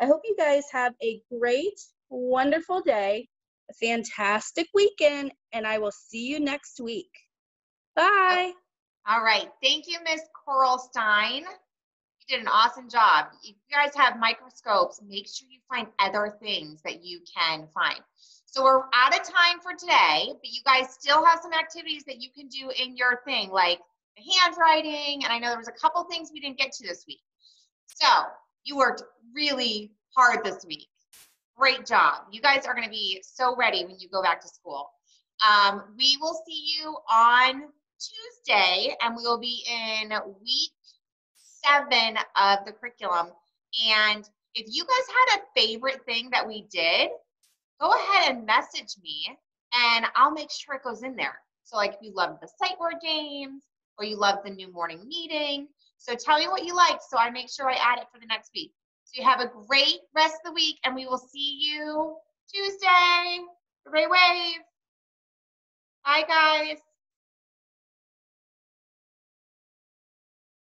I hope you guys have a great, wonderful day, a fantastic weekend, and I will see you next week. Bye. All right. Thank you, Miss Coralstein. You did an awesome job. If you guys have microscopes, make sure you find other things that you can find. So we're out of time for today, but you guys still have some activities that you can do in your thing, like handwriting, and I know there was a couple things we didn't get to this week. So you worked really hard this week. Great job. You guys are going to be so ready when you go back to school. Um, we will see you on Tuesday, and we will be in week seven of the curriculum. And if you guys had a favorite thing that we did, go ahead and message me and I'll make sure it goes in there. So like if you love the sight word games or you love the new morning meeting. So tell me what you like so I make sure I add it for the next week. So you have a great rest of the week and we will see you Tuesday. Ray wave. Bye guys.